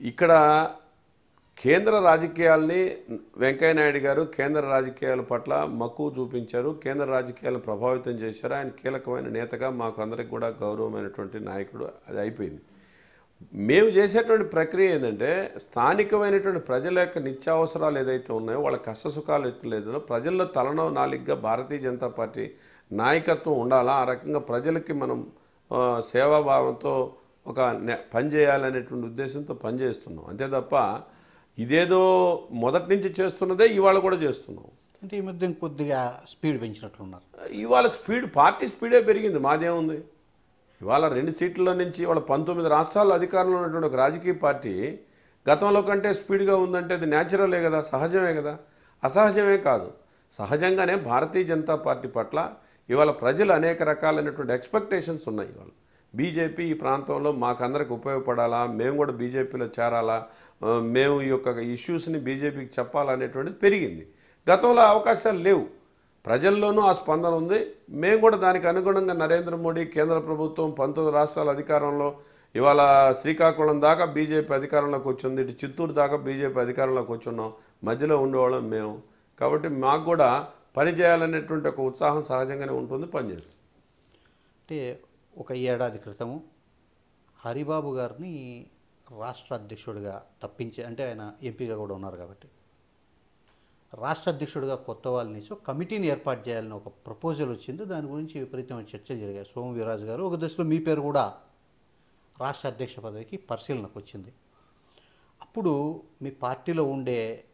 ఇక్కడ కేంద్ర రాజకీయాల్ని వెంకయ్యనాయుడు గారు కేంద్ర రాజకీయాల పట్ల మక్కువ చూపించారు కేంద్ర రాజకీయాలను ప్రభావితం చేశారు. ఆయన కీలకమైన నేతగా మాకు అందరికి కూడా గౌరవమైనటువంటి నాయకుడు అది అయిపోయింది. మేము చేసేటువంటి ప్రక్రియ ఏంటంటే స్థానికమైనటువంటి ప్రజల యొక్క నిత్యావసరాలు ఏదైతే ఉన్నాయో వాళ్ళ కష్ట సుఖాలు ప్రజల్లో తలనో నాలిగ్గా భారతీయ జనతా పార్టీ నాయకత్వం ఉండాలా ఆ రకంగా ప్రజలకి మనం సేవాభావంతో ఒక పనిచేయాలనేటువంటి ఉద్దేశంతో పనిచేస్తున్నాం అంతే తప్ప ఇదేదో మొదటి నుంచి చేస్తున్నదే ఇవాళ కూడా చేస్తున్నాం. అంటే ఈ మధ్య కొద్దిగా స్పీడ్ పెంచినట్లున్నారు. ఇవాళ స్పీడ్ పార్టీ స్పీడే పెరిగింది మాదేముంది? ఇవాళ రెండు సీట్ల నుంచి ఇవాళ పంతొమ్మిది రాష్ట్రాల్లో అధికారంలో ఉన్నటువంటి ఒక రాజకీయ పార్టీ గతంలో కంటే స్పీడ్గా ఉందంటే అది న్యాచురలే కదా సహజమే కదా? అసహజమే కాదు. సహజంగానే భారతీయ జనతా పార్టీ పట్ల ఇవాళ ప్రజలు అనేక రకాలైనటువంటి ఎక్స్పెక్టేషన్స్ ఉన్నాయి ఇవాళ. బీజేపీ ఈ ప్రాంతంలో మాకందరికి ఉపయోగపడాలా? మేము కూడా బీజేపీలో చేరాలా? మేము ఈ యొక్క ఇష్యూస్ని బీజేపీకి చెప్పాలనేటువంటిది పెరిగింది. గతంలో అవకాశాలు లేవు. ప్రజల్లోనూ ఆ స్పందన ఉంది. మేము కూడా దానికి అనుగుణంగా నరేంద్ర మోడీ కేంద్ర ప్రభుత్వం పంతొమ్మిది రాష్ట్రాల అధికారంలో ఇవాళ శ్రీకాకుళం దాకా బీజేపీ అధికారంలోకి వచ్చింది. ఇటు చిత్తూరు దాకా బీజేపీ అధికారంలోకి వచ్చున్నాం మధ్యలో ఉండేవాళ్ళం మేము. కాబట్టి మాకు కూడా పని చేయాలనేటువంటి ఒక ఉత్సాహం సహజంగానే ఉంటుంది పనిచేస్తుంది. అంటే ఒక ఏడాది క్రితము హరిబాబు గారిని రాష్ట్ర అధ్యక్షుడిగా తప్పించే అంటే ఆయన ఎంపీగా కూడా ఉన్నారు కాబట్టి. రాష్ట్ర అధ్యక్షుడిగా కొత్త వాళ్ళని సో కమిటీని ఏర్పాటు చేయాలని ఒక ప్రపోజల్ వచ్చింది. దాని గురించి విపరీతమైన చర్చలు జరిగాయి. సోము వీరాజు గారు ఒక దశలో మీ పేరు కూడా రాష్ట్ర అధ్యక్ష పదవికి పరిశీలనకు వచ్చింది. అప్పుడు మీ పార్టీలో ఉండే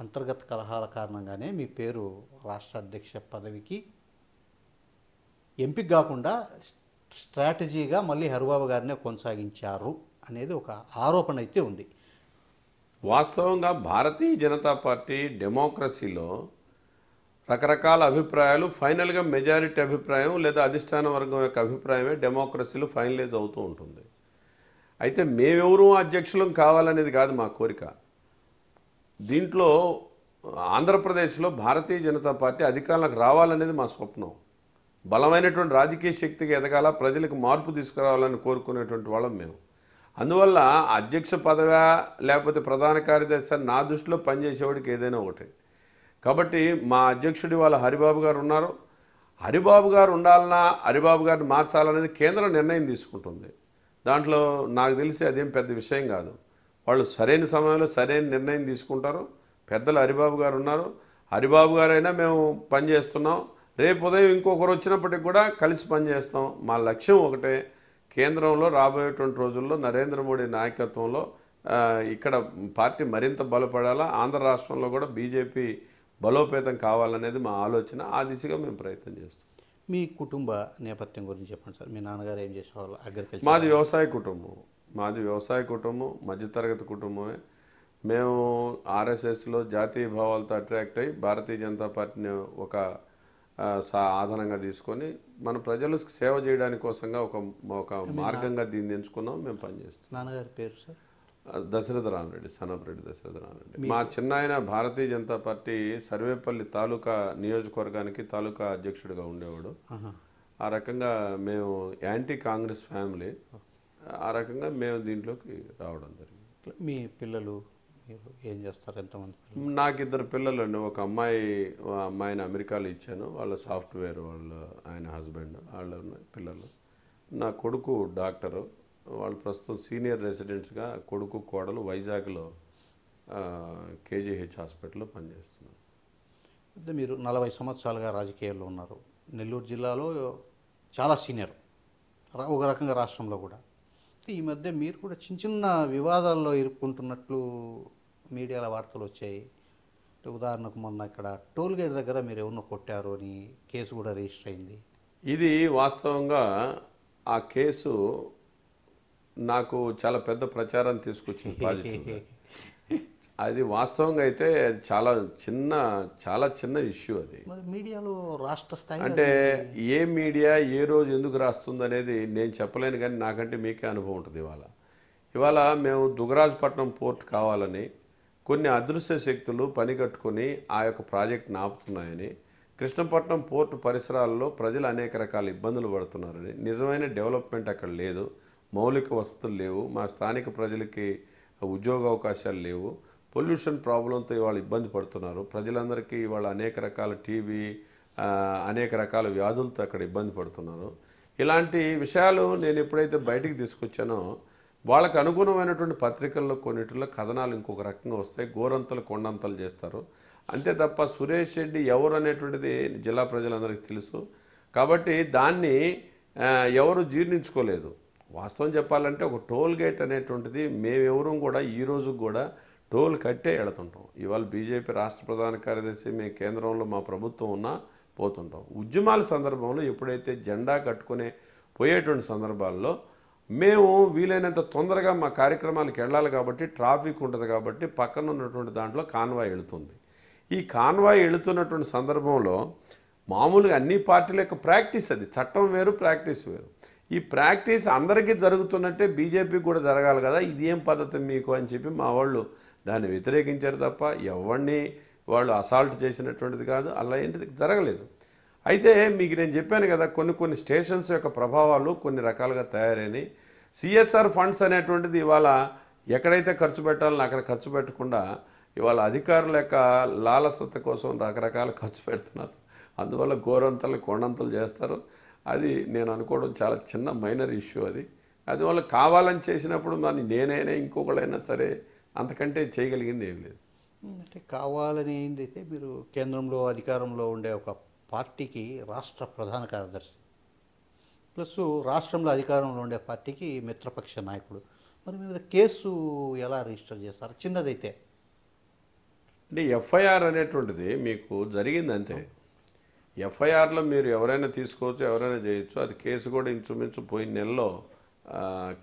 అంతర్గత కలహాల కారణంగానే మీ పేరు రాష్ట్ర అధ్యక్ష పదవికి ఎంపిక కాకుండా స్ట్రాటజీగా మళ్ళీ హరిబాబు గారినే కొనసాగించారు. అనేది ఒక ఆరోపణ అయితే ఉంది. వాస్తవంగా భారతీయ జనతా పార్టీ డెమోక్రసీలో రకరకాల అభిప్రాయాలు ఫైనల్గా మెజారిటీ అభిప్రాయం లేదా అధిష్టాన వర్గం యొక్క అభిప్రాయమే డెమోక్రసీలో ఫైనలైజ్ అవుతూ ఉంటుంది. అయితే మేమెవరూ అధ్యక్షులం కావాలనేది కాదు మా కోరిక. దీంట్లో ఆంధ్రప్రదేశ్లో భారతీయ జనతా పార్టీ అధికారంలోకి రావాలనేది మా స్వప్నం. బలమైనటువంటి రాజకీయ శక్తికి ఎదగాల ప్రజలకు మార్పు తీసుకురావాలని కోరుకునేటువంటి వాళ్ళం మేము. అందువల్ల అధ్యక్ష పదవా లేకపోతే ప్రధాన కార్యదర్శి నా దృష్టిలో పనిచేసేవాడికి ఏదైనా ఒకటి. కాబట్టి మా అధ్యక్షుడి వాళ్ళ హరిబాబు గారు ఉన్నారు. హరిబాబు గారు ఉండాలన్నా హరిబాబు గారిని మార్చాలనేది కేంద్రం నిర్ణయం తీసుకుంటుంది. దాంట్లో నాకు తెలిసి అదేం పెద్ద విషయం కాదు. వాళ్ళు సరైన సమయంలో సరైన నిర్ణయం తీసుకుంటారు. పెద్దలు హరిబాబు గారు ఉన్నారు. హరిబాబు గారైనా మేము పనిచేస్తున్నాం. రేపు ఉదయం ఇంకొకరు వచ్చినప్పటికి కూడా కలిసి పనిచేస్తాం. మా లక్ష్యం ఒకటే. కేంద్రంలో రాబోయేటువంటి రోజుల్లో నరేంద్ర మోడీ నాయకత్వంలో ఇక్కడ పార్టీ మరింత బలపడాలా? ఆంధ్ర రాష్ట్రంలో కూడా బీజేపీ బలోపేతం కావాలనేది మా ఆలోచన. ఆ దిశగా మేము ప్రయత్నం చేస్తాం. మీ కుటుంబ నేపథ్యం గురించి చెప్పండి సార్. మీ నాన్నగారు ఏం చేసేవాళ్ళు? అగ్రికల్చర్ మాది వ్యవసాయ కుటుంబం. మాది వ్యవసాయ కుటుంబం మధ్యతరగతి కుటుంబమే. మేము ఆర్ఎస్ఎస్లో జాతీయ భావాలతో అట్రాక్ట్ అయ్యి భారతీయ జనతా పార్టీని ఒక ఆధారంగా తీసుకొని మన ప్రజలకు సేవ చేయడానికి కోసంగా ఒక ఒక మార్గంగా దీన్ని ఎంచుకున్నాం మేము పనిచేస్తాం నాన్నగారి పేరు సార్. దశరథ రామరెడ్డి సనపరెడ్డి దశరథ రామరెడ్డి. మా చిన్నాయన భారతీయ జనతా పార్టీ సర్వేపల్లి తాలూకా నియోజకవర్గానికి తాలూకా అధ్యక్షుడిగా ఉండేవాడు. ఆ రకంగా మేము యాంటీ కాంగ్రెస్ ఫ్యామిలీ. ఆ రకంగా మేము దీంట్లోకి రావడం జరిగింది. మీ పిల్లలు మీరు ఏం చేస్తారు? ఎంతమంది నాకు ఇద్దరు పిల్లలు అండి ఒక అమ్మాయి అమ్మాయిని అమెరికాలో ఇచ్చాను. వాళ్ళ సాఫ్ట్వేర్ వాళ్ళ ఆయన హస్బెండ్ వాళ్ళ పిల్లలు. నా కొడుకు డాక్టరు. వాళ్ళు ప్రస్తుతం సీనియర్ రెసిడెంట్స్గా కొడుకు కోడలు వైజాగ్లో కేజీహెచ్ హాస్పిటల్లో పనిచేస్తున్నారు. అయితే మీరు నలభై సంవత్సరాలుగా రాజకీయాల్లో ఉన్నారు. నెల్లూరు జిల్లాలో చాలా సీనియర్. ఒక రకంగా రాష్ట్రంలో కూడా. ఈ మధ్య మీరు కూడా చిన్న చిన్న వివాదాల్లో ఇరుక్కుంటున్నట్లు మీడియాలో వార్తలు వచ్చాయి. ఉదాహరణకు మొన్న ఇక్కడ టోల్ గేట్ దగ్గర మీరు ఎవరినో కొట్టారు అని కేసు కూడా రిజిస్టర్ అయింది. ఇది వాస్తవంగా ఆ కేసు నాకు చాలా పెద్ద ప్రచారం తీసుకొచ్చింది అది వాస్తవంగా అయితే చాలా చిన్న చాలా చిన్న ఇష్యూ అది. మీడియాలో రాష్ట్ర స్థాయి అంటే ఏ మీడియా ఏ రోజు ఎందుకు రాస్తుంది అనేది నేను చెప్పలేను కానీ నాకంటే మీకే అనుభవం ఉంటుంది ఇవాళ. ఇవాళ మేము దుగరాజపట్నం పోర్ట్ కావాలని కొన్ని అదృశ్య శక్తులు పని కట్టుకొని ఆ యొక్క ప్రాజెక్టును ఆపుతున్నాయని కృష్ణపట్నం పోర్టు పరిసరాల్లో ప్రజలు అనేక రకాల ఇబ్బందులు పడుతున్నారని నిజమైన డెవలప్మెంట్ అక్కడ లేదు మౌలిక వసతులు లేవు మా స్థానిక ప్రజలకి ఉద్యోగ అవకాశాలు లేవు పొల్యూషన్ ప్రాబ్లంతో ఇవాళ ఇబ్బంది పడుతున్నారు ప్రజలందరికీ ఇవాళ అనేక రకాల టీబీ అనేక రకాల వ్యాధులతో అక్కడ ఇబ్బంది పడుతున్నారు. ఇలాంటి విషయాలు నేను ఎప్పుడైతే బయటికి తీసుకొచ్చానో వాళ్ళకు అనుగుణమైనటువంటి పత్రికల్లో కొన్నిటిలో కథనాలు ఇంకొక రకంగా వస్తాయి. గోరంతలు కొండంతలు చేస్తారు. అంతే తప్ప సురేష్ రెడ్డి ఎవరు అనేటువంటిది జిల్లా ప్రజలందరికీ తెలుసు. కాబట్టి దాన్ని ఎవరు జీర్ణించుకోలేదు. వాస్తవం చెప్పాలంటే ఒక టోల్ గేట్ అనేటువంటిది మేమెవరూ కూడా ఈ రోజు కూడా టోల్ కట్టే వెళుతుంటాం ఇవాళ బీజేపీ రాష్ట్ర ప్రధాన కార్యదర్శి మేము కేంద్రంలో మా ప్రభుత్వం ఉన్నా పోతుంటాం. ఉద్యమాల సందర్భంలో ఎప్పుడైతే జెండా కట్టుకునే పోయేటువంటి సందర్భాల్లో మేము వీలైనంత తొందరగా మా కార్యక్రమాలకు వెళ్ళాలి కాబట్టి ట్రాఫిక్ ఉంటుంది కాబట్టి పక్కన ఉన్నటువంటి దాంట్లో కాన్వాయ్ వెళుతుంది. ఈ కాన్వాయ్ వెళుతున్నటువంటి సందర్భంలో మామూలుగా అన్ని పార్టీల యొక్క ప్రాక్టీస్ అది. చట్టం వేరు ప్రాక్టీస్ వేరు. ఈ ప్రాక్టీస్ అందరికీ జరుగుతున్నట్టే బీజేపీకి కూడా జరగాలి కదా ఇది ఏం పద్ధతి మీకు అని చెప్పి మా వాళ్ళు దాన్ని వ్యతిరేకించారు తప్ప ఎవరిని వాళ్ళు అసాల్ట్ చేసినటువంటిది కాదు అలా ఏంటిది జరగలేదు. అయితే మీకు నేను చెప్పాను కదా కొన్ని కొన్ని స్టేషన్స్ యొక్క ప్రభావాలు కొన్ని రకాలుగా తయారైనాయి. సిఎస్ఆర్ ఫండ్స్ అనేటువంటిది ఇవాళ ఎక్కడైతే ఖర్చు పెట్టాలని అక్కడ ఖర్చు పెట్టకుండా ఇవాళ అధికారుల యొక్క లాలసత కోసం రకరకాల ఖర్చు పెడుతున్నారు. అందువల్ల గోరంతలు కొండంతలు చేస్తారు. అది నేను అనుకోవడం చాలా చిన్న మైనర్ ఇష్యూ అది. అందువల్ల కావాలని చేసినప్పుడు మరి నేనైనా ఇంకొకళ్ళైనా సరే అంతకంటే చేయగలిగింది ఏం లేదు. అంటే కావాలని ఏంటైతే మీరు కేంద్రంలో అధికారంలో ఉండే ఒక పార్టీకి రాష్ట్ర ప్రధాన కార్యదర్శి. ప్లస్ రాష్ట్రంలో అధికారంలో ఉండే పార్టీకి మిత్రపక్ష నాయకుడు. మరి మీద కేసు ఎలా రిజిస్టర్ చేస్తారు? చిన్నదైతే. అంటే ఎఫ్ఐఆర్ అనేటువంటిది మీకు జరిగింది అంతే ఎఫ్ఐఆర్లో మీరు ఎవరైనా తీసుకోవచ్చు ఎవరైనా చేయొచ్చు. అది కేసు కూడా ఇంచుమించు పోయిన నెలలో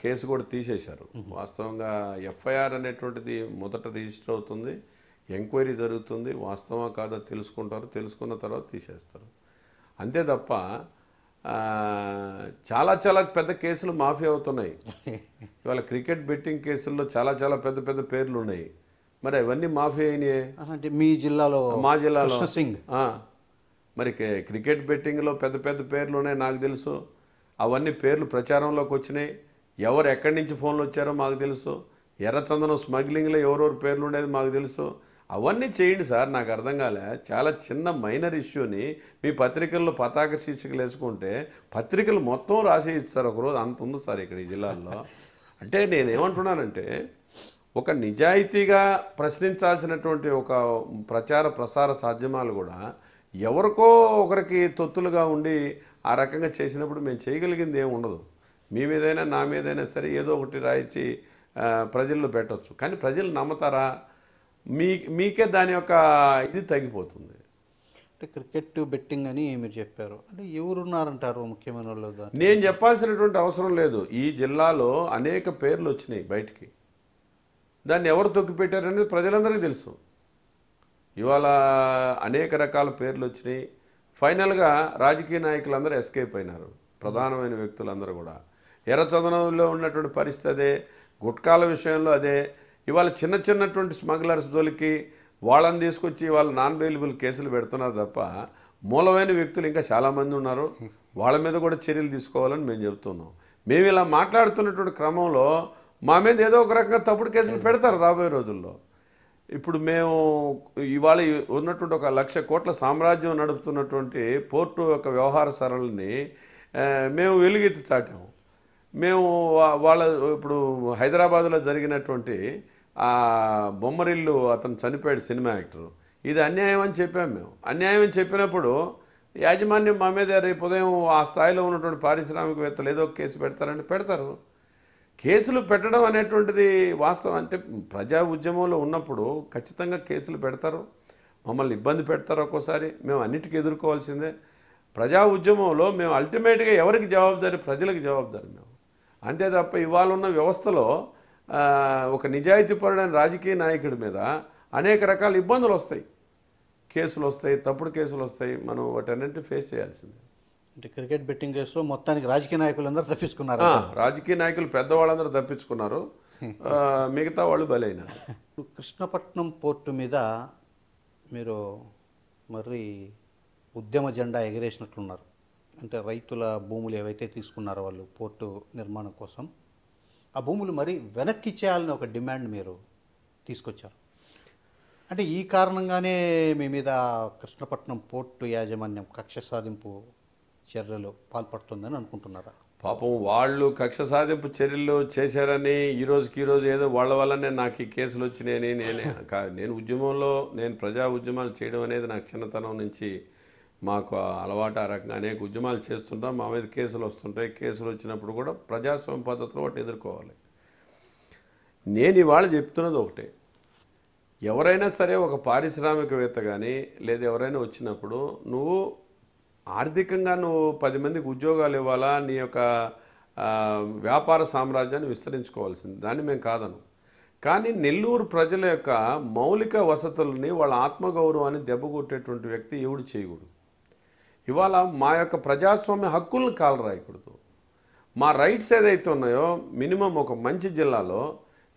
కేసు కూడా తీసేశారు. వాస్తవంగా ఎఫ్ఐఆర్ అనేటువంటిది మొదట రిజిస్టర్ అవుతుంది. ఎంక్వైరీ జరుగుతుంది వాస్తవా కాదా తెలుసుకుంటారు తెలుసుకున్న తర్వాత తీసేస్తారు. అంతే తప్ప చాలా చాలా పెద్ద కేసులు మాఫీ అవుతున్నాయి. ఇవాళ క్రికెట్ బెట్టింగ్ కేసుల్లో చాలా చాలా పెద్ద పెద్ద పేర్లు ఉన్నాయి మరి అవన్నీ మాఫీ అయినాయి? అంటే మీ జిల్లాలో మా జిల్లాలో. సింగ్. మరి క్రికెట్ బెట్టింగ్లో పెద్ద పెద్ద పేర్లు ఉన్నాయి నాకు తెలుసు. అవన్నీ పేర్లు ప్రచారంలోకి వచ్చినాయి. ఎవరు ఎక్కడి నుంచి ఫోన్లు వచ్చారో మాకు తెలుసు. ఎర్రచందనం స్మగ్లింగ్లో ఎవరెవరు పేర్లు ఉండేది మాకు తెలుసు. అవన్నీ చేయండి సార్ నాకు అర్థం కాలే. చాలా చిన్న మైనర్ ఇష్యూని మీ పత్రికల్లో పతాక శీర్షికలు వేసుకుంటే పత్రికలు మొత్తం రాసి ఇస్తారు ఒకరోజు. అంత ఉంది సార్ ఇక్కడ ఈ జిల్లాల్లో. అంటే నేను ఏమంటున్నానంటే ఒక నిజాయితీగా ప్రశ్నించాల్సినటువంటి ఒక ప్రచార ప్రసార సాధ్యమాలు కూడా ఎవరికో ఒకరికి తొత్తులుగా ఉండి ఆ రకంగా చేసినప్పుడు మేము చేయగలిగింది ఏమి ఉండదు. మీ మీదైనా నా మీదైనా సరే ఏదో ఒకటి రాయించి ప్రజల్లో పెట్టవచ్చు కానీ ప్రజలు నమ్ముతారా? మీ మీకే దాని యొక్క ఇది తగ్గిపోతుంది. అంటే క్రికెట్ బెట్టింగ్ అని మీరు చెప్పారు. అంటే ఎవరున్నారంటారు ముఖ్యమైన వాళ్ళు నేను చెప్పాల్సినటువంటి అవసరం లేదు. ఈ జిల్లాలో అనేక పేర్లు వచ్చినాయి బయటికి. దాన్ని ఎవరు తొక్కిపెట్టారనేది ప్రజలందరికీ తెలుసు. ఇవాళ అనేక రకాల పేర్లు వచ్చినాయి. ఫైనల్గా రాజకీయ నాయకులందరూ ఎస్కేప్ అయినారు. ప్రధానమైన వ్యక్తులందరూ కూడా. ఎర్రచందనంలో ఉన్నటువంటి పరిస్థితి అదే. గుట్కాల విషయంలో అదే. ఇవాళ చిన్న చిన్నటువంటి స్మగ్లర్స్ జోలికి వాళ్ళని తీసుకొచ్చి వాళ్ళ నాన్ బెయిలబుల్ కేసులు పెడుతున్నారు తప్ప మూలమైన వ్యక్తులు ఇంకా చాలామంది ఉన్నారు. వాళ్ళ మీద కూడా చర్యలు తీసుకోవాలని మేము చెబుతున్నాం మేము ఇలా మాట్లాడుతున్నటువంటి క్రమంలో మా మీద ఏదో ఒక రకంగా తప్పుడు కేసులు పెడతారు రాబోయే రోజుల్లో. ఇప్పుడు మేము ఇవాళ ఉన్నటువంటి ఒక లక్ష కోట్ల సామ్రాజ్యం నడుపుతున్నటువంటి పోర్టు యొక్క వ్యవహార సరళిని మేము వెలుగెత్తి చాటాము మేము వాళ్ళ ఇప్పుడు హైదరాబాద్లో జరిగినటువంటి ఆ బొమ్మరిల్లు అతను చనిపోయాడు సినిమా యాక్టర్. ఇది అన్యాయం అని చెప్పాము మేము. అన్యాయం అని చెప్పినప్పుడు యాజమాన్యం మా మీద రేపు ఉదయం ఆ స్థాయిలో ఉన్నటువంటి పారిశ్రామికవేత్తలు ఏదో కేసు పెడతారంటే పెడతారు. కేసులు పెట్టడం అనేటువంటిది వాస్తవం. అంటే ప్రజా ఉద్యమంలో ఉన్నప్పుడు ఖచ్చితంగా కేసులు పెడతారు. మమ్మల్ని ఇబ్బంది పెడతారు ఒక్కోసారి. మేము అన్నిటికీ ఎదుర్కోవాల్సిందే. ప్రజా ఉద్యమంలో మేము అల్టిమేట్గా ఎవరికి జవాబుదారి? ప్రజలకు జవాబుదారి మేము. అంతే తప్ప ఇవాళ ఉన్న వ్యవస్థలో ఒక నిజాయితీపరుడైన రాజకీయ నాయకుడి మీద అనేక రకాల ఇబ్బందులు వస్తాయి. కేసులు వస్తాయి తప్పుడు కేసులు వస్తాయి. మనం వాటన్నింటిని ఫేస్ చేయాల్సిందే. అంటే క్రికెట్ బెట్టింగ్ కేసులో మొత్తానికి రాజకీయ నాయకులందరూ తప్పించుకున్నారు. రాజకీయ నాయకులు పెద్దవాళ్ళందరూ తప్పించుకున్నారు. మిగతా వాళ్ళు ఇప్పుడు కృష్ణపట్నం పోర్టు మీద మీరు మరి ఉద్యమ జెండా ఎగరేసినట్లున్నారు. అంటే రైతుల భూములు ఏవైతే తీసుకున్నారో వాళ్ళు పోర్టు నిర్మాణం కోసం ఆ భూములు మరి వెనక్కి ఇచ్చేయాలని ఒక డిమాండ్ మీరు తీసుకొచ్చారు. అంటే ఈ కారణంగానే మీ మీద కృష్ణపట్నం పోర్టు యాజమాన్యం కక్ష సాధింపు చర్యలు పాల్పడుతుందని అనుకుంటున్నారా? పాపం వాళ్ళు కక్ష సాధింపు చర్యలు చేశారని ఈ రోజుకి ఏదో వాళ్ళ వల్లనే నాకు ఈ కేసులు వచ్చినాయని నేనే నేను ఉద్యమంలో నేను ప్రజా ఉద్యమాలు చేయడం అనేది నాకు చిన్నతనం నుంచి మాకు అలవాటు ఆ రకంగా అనేక ఉద్యమాలు చేస్తుంటాం. మా మీద కేసులు వస్తుంటాయి. కేసులు వచ్చినప్పుడు కూడా ప్రజాస్వామ్య పద్ధతిలో వాటిని ఎదుర్కోవాలి. నేను ఇవాళ చెప్తున్నది ఒకటే. ఎవరైనా సరే ఒక పారిశ్రామికవేత్త కానీ లేదా ఎవరైనా వచ్చినప్పుడు నువ్వు ఆర్థికంగా నువ్వు పది మందికి ఉద్యోగాలు ఇవ్వాలా? నీ యొక్క వ్యాపార సామ్రాజ్యాన్ని విస్తరించుకోవాల్సింది. దాన్ని మేము కాదను. కానీ నెల్లూరు ప్రజల యొక్క మౌలిక వసతులని వాళ్ళ ఆత్మగౌరవాన్ని దెబ్బకొట్టేటువంటి వ్యక్తి ఎవడు చేయకూడదు. ఇవాళ మా యొక్క ప్రజాస్వామ్య హక్కులను కాలరాయకూడదు మా రైట్స్ ఏదైతే ఉన్నాయో మినిమం ఒక మంచి జిల్లాలో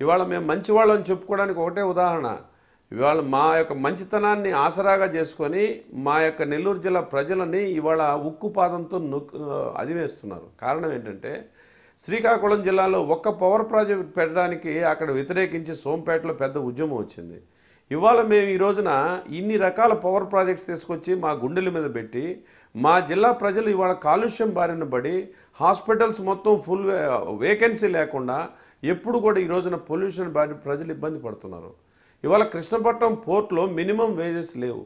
ఇవాళ మేము మంచి వాళ్ళని చెప్పుకోవడానికి ఒకటే ఉదాహరణ. ఇవాళ మా యొక్క మంచితనాన్ని ఆసరాగా చేసుకొని మా యొక్క నెల్లూరు జిల్లా ప్రజలని ఇవాళ ఉక్కు పాదంతో నొక్కు అదివేస్తున్నారు. కారణం ఏంటంటే శ్రీకాకుళం జిల్లాలో ఒక్క పవర్ ప్రాజెక్ట్ పెట్టడానికి అక్కడ వ్యతిరేకించి సోంపేటలో పెద్ద ఉద్యమం వచ్చింది. ఇవాళ మేము ఈ రోజున ఇన్ని రకాల పవర్ ప్రాజెక్ట్స్ తీసుకొచ్చి మా గుండెల మీద పెట్టి మా జిల్లా ప్రజలు ఇవాళ కాలుష్యం బారిన పడి హాస్పిటల్స్ మొత్తం ఫుల్ వేకెన్సీ లేకుండా ఎప్పుడు కూడా ఈ రోజున పొల్యూషన్ బారి ప్రజలు ఇబ్బంది పడుతున్నారు. ఇవాళ కృష్ణపట్నం పోర్ట్లో మినిమం వేజెస్ లేవు.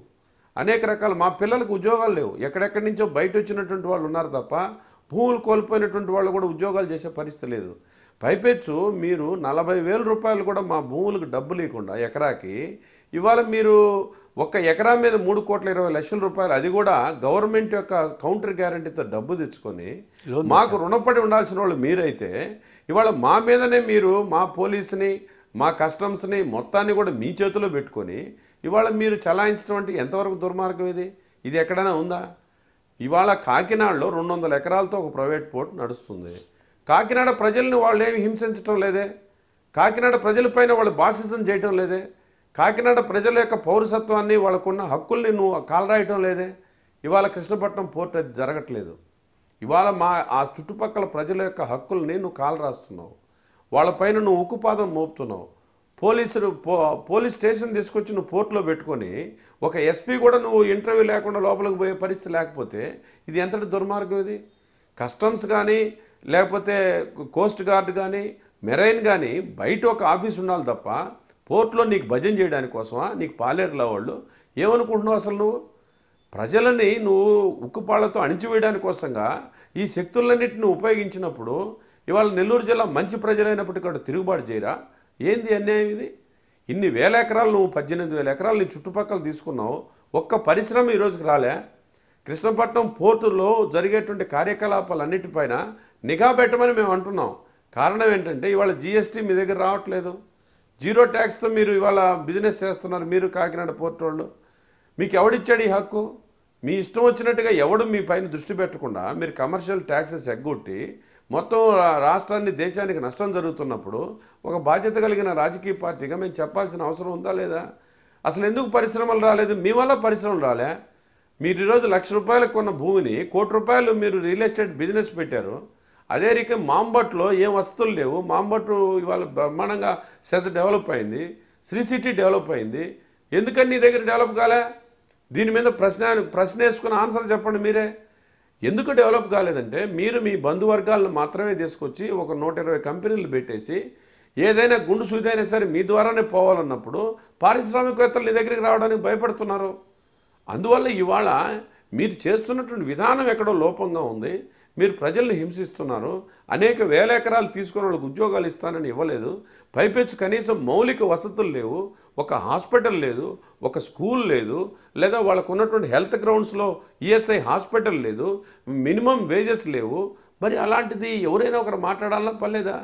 అనేక రకాల మా పిల్లలకు ఉద్యోగాలు లేవు. ఎక్కడెక్కడి నుంచో బయట వచ్చినటువంటి వాళ్ళు ఉన్నారు తప్ప భూములు కోల్పోయినటువంటి వాళ్ళు కూడా ఉద్యోగాలు చేసే పరిస్థితి లేదు. పైపెచ్చు మీరు నలభై వేల రూపాయలు కూడా మా భూములకు డబ్బు లేకుండా ఎకరాకి ఇవాళ మీరు ఒక్క ఎకరా మీద మూడు కోట్ల ఇరవై లక్షల రూపాయలు అది కూడా గవర్నమెంట్ యొక్క కౌంటర్ గ్యారంటీతో డబ్బు తెచ్చుకొని మాకు రుణపడి ఉండాల్సిన వాళ్ళు మీరైతే ఇవాళ మా మీదనే మీరు మా పోలీసుని మా కస్టమ్స్ని మొత్తాన్ని కూడా మీ చేతిలో పెట్టుకొని ఇవాళ మీరు చలాయించడం అంటే ఎంతవరకు దుర్మార్గం ఇది? ఇది ఎక్కడైనా ఉందా? ఇవాళ కాకినాడలో రెండు వందల ఎకరాలతో ఒక ప్రైవేట్ పోర్ట్ నడుస్తుంది. కాకినాడ ప్రజల్ని వాళ్ళు ఏమి హింసించడం లేదే? కాకినాడ ప్రజలపైన వాళ్ళు బాసిజం చేయటం లేదే? కాకినాడ ప్రజల యొక్క పౌరసత్వాన్ని వాళ్ళకున్న హక్కుల్ని నువ్వు కాలరాయటం లేదే. ఇవాళ కృష్ణపట్నం పోర్ట్ అది జరగట్లేదు. ఇవాళ మా ఆ చుట్టుపక్కల ప్రజల యొక్క హక్కుల్ని నువ్వు కాలరాస్తున్నావు. వాళ్ళపైన నువ్వు ఉక్కుపాదం మోపుతున్నావు. పోలీసులు పో పోలీస్ స్టేషన్ తీసుకొచ్చి నువ్వు పోర్టులో పెట్టుకొని ఒక ఎస్పీ కూడా నువ్వు ఇంటర్వ్యూ లేకుండా లోపలికి పోయే పరిస్థితి లేకపోతే ఇది ఎంతటి దుర్మార్గం ఇది? కస్టమ్స్ కానీ లేకపోతే కోస్ట్ గార్డ్ కానీ మెరైన్ కానీ బయట ఒక ఆఫీస్ ఉండాలి తప్ప పోర్టులో నీకు భజన చేయడానికి కోసమా? నీకు పాలేరులా వాళ్ళు? ఏమనుకుంటున్నావు అసలు నువ్వు? ప్రజలని నువ్వు ఉక్కుపాళ్ళతో అణిచివేయడానికి కోసంగా ఈ శక్తులన్నింటిని ఉపయోగించినప్పుడు ఇవాళ నెల్లూరు జిల్లా మంచి ప్రజలైనప్పటికీ కూడా తిరుగుబాటు చేయరా? ఏంది అన్యాయం ఇది? ఇన్ని వేల ఎకరాలు నువ్వు పద్దెనిమిది వేల ఎకరాలు నీ చుట్టుపక్కల తీసుకున్నావు. ఒక్క పరిశ్రమ ఈరోజుకి రాలే. కృష్ణపట్నం పోర్టులో జరిగేటువంటి కార్యకలాపాలన్నిటిపైన నిఘా పెట్టమని మేము అంటున్నాం. కారణం ఏంటంటే ఇవాళ జీఎస్టీ మీ దగ్గర రావట్లేదు. జీరో ట్యాక్స్తో మీరు ఇవాళ బిజినెస్ చేస్తున్నారు మీరు కాకినాడ పోర్ట్ వాళ్ళు. మీకు ఎవడిచ్చాడు ఈ హక్కు? మీ ఇష్టం వచ్చినట్టుగా ఎవడు మీ పైన దృష్టి పెట్టకుండా మీరు కమర్షియల్ ట్యాక్సెస్ ఎగ్గొట్టి మొత్తం రాష్ట్రాన్ని దేశానికి నష్టం జరుగుతున్నప్పుడు ఒక బాధ్యత కలిగిన రాజకీయ పార్టీగా మేము చెప్పాల్సిన అవసరం ఉందా లేదా? అసలు ఎందుకు పరిశ్రమలు రాలేదు? మీ వల్ల పరిశ్రమలు రాలే. మీరు ఈరోజు లక్ష రూపాయలకు కొన్న భూమిని కోటి రూపాయలు మీరు రియల్ ఎస్టేట్ బిజినెస్ పెట్టారు. అదే రీతి మాంబట్లో ఏం వస్తువులు లేవు. మాంబట్టు ఇవాళ బ్రహ్మాండంగా సెస్ డెవలప్ అయింది. శ్రీ సిటీ డెవలప్ అయింది. ఎందుకని నీ దగ్గర డెవలప్ కాలే? దీని మీద ప్రశ్న ప్రశ్న వేసుకుని ఆన్సర్ చెప్పండి మీరే. ఎందుకు డెవలప్ కాలేదంటే మీరు మీ బంధువర్గాలను మాత్రమే తీసుకొచ్చి ఒక నూట ఇరవై కంపెనీలు పెట్టేసి ఏదైనా గుండు సూదైనా సరే మీ ద్వారానే పోవాలన్నప్పుడు పారిశ్రామికవేత్తలు నీ దగ్గరికి రావడానికి భయపడుతున్నారు. అందువల్ల ఇవాళ మీరు చేస్తున్నటువంటి విధానం ఎక్కడో లోపంగా ఉంది. మీరు ప్రజల్ని హింసిస్తున్నారు అనేక వేల ఎకరాలు తీసుకున్న వాళ్ళకి ఉద్యోగాలు ఇస్తానని ఇవ్వలేదు పైపెచ్చు కనీసం మౌలిక వసతులు లేవు ఒక హాస్పిటల్ లేదు ఒక స్కూల్ లేదు లేదా వాళ్ళకు ఉన్నటువంటి హెల్త్ గ్రౌండ్స్లో ఈఎస్ఐ హాస్పిటల్ లేదు మినిమం వేజెస్ లేవు మరి అలాంటిది ఎవరైనా ఒకరు మాట్లాడాలన్నా పర్లేదా?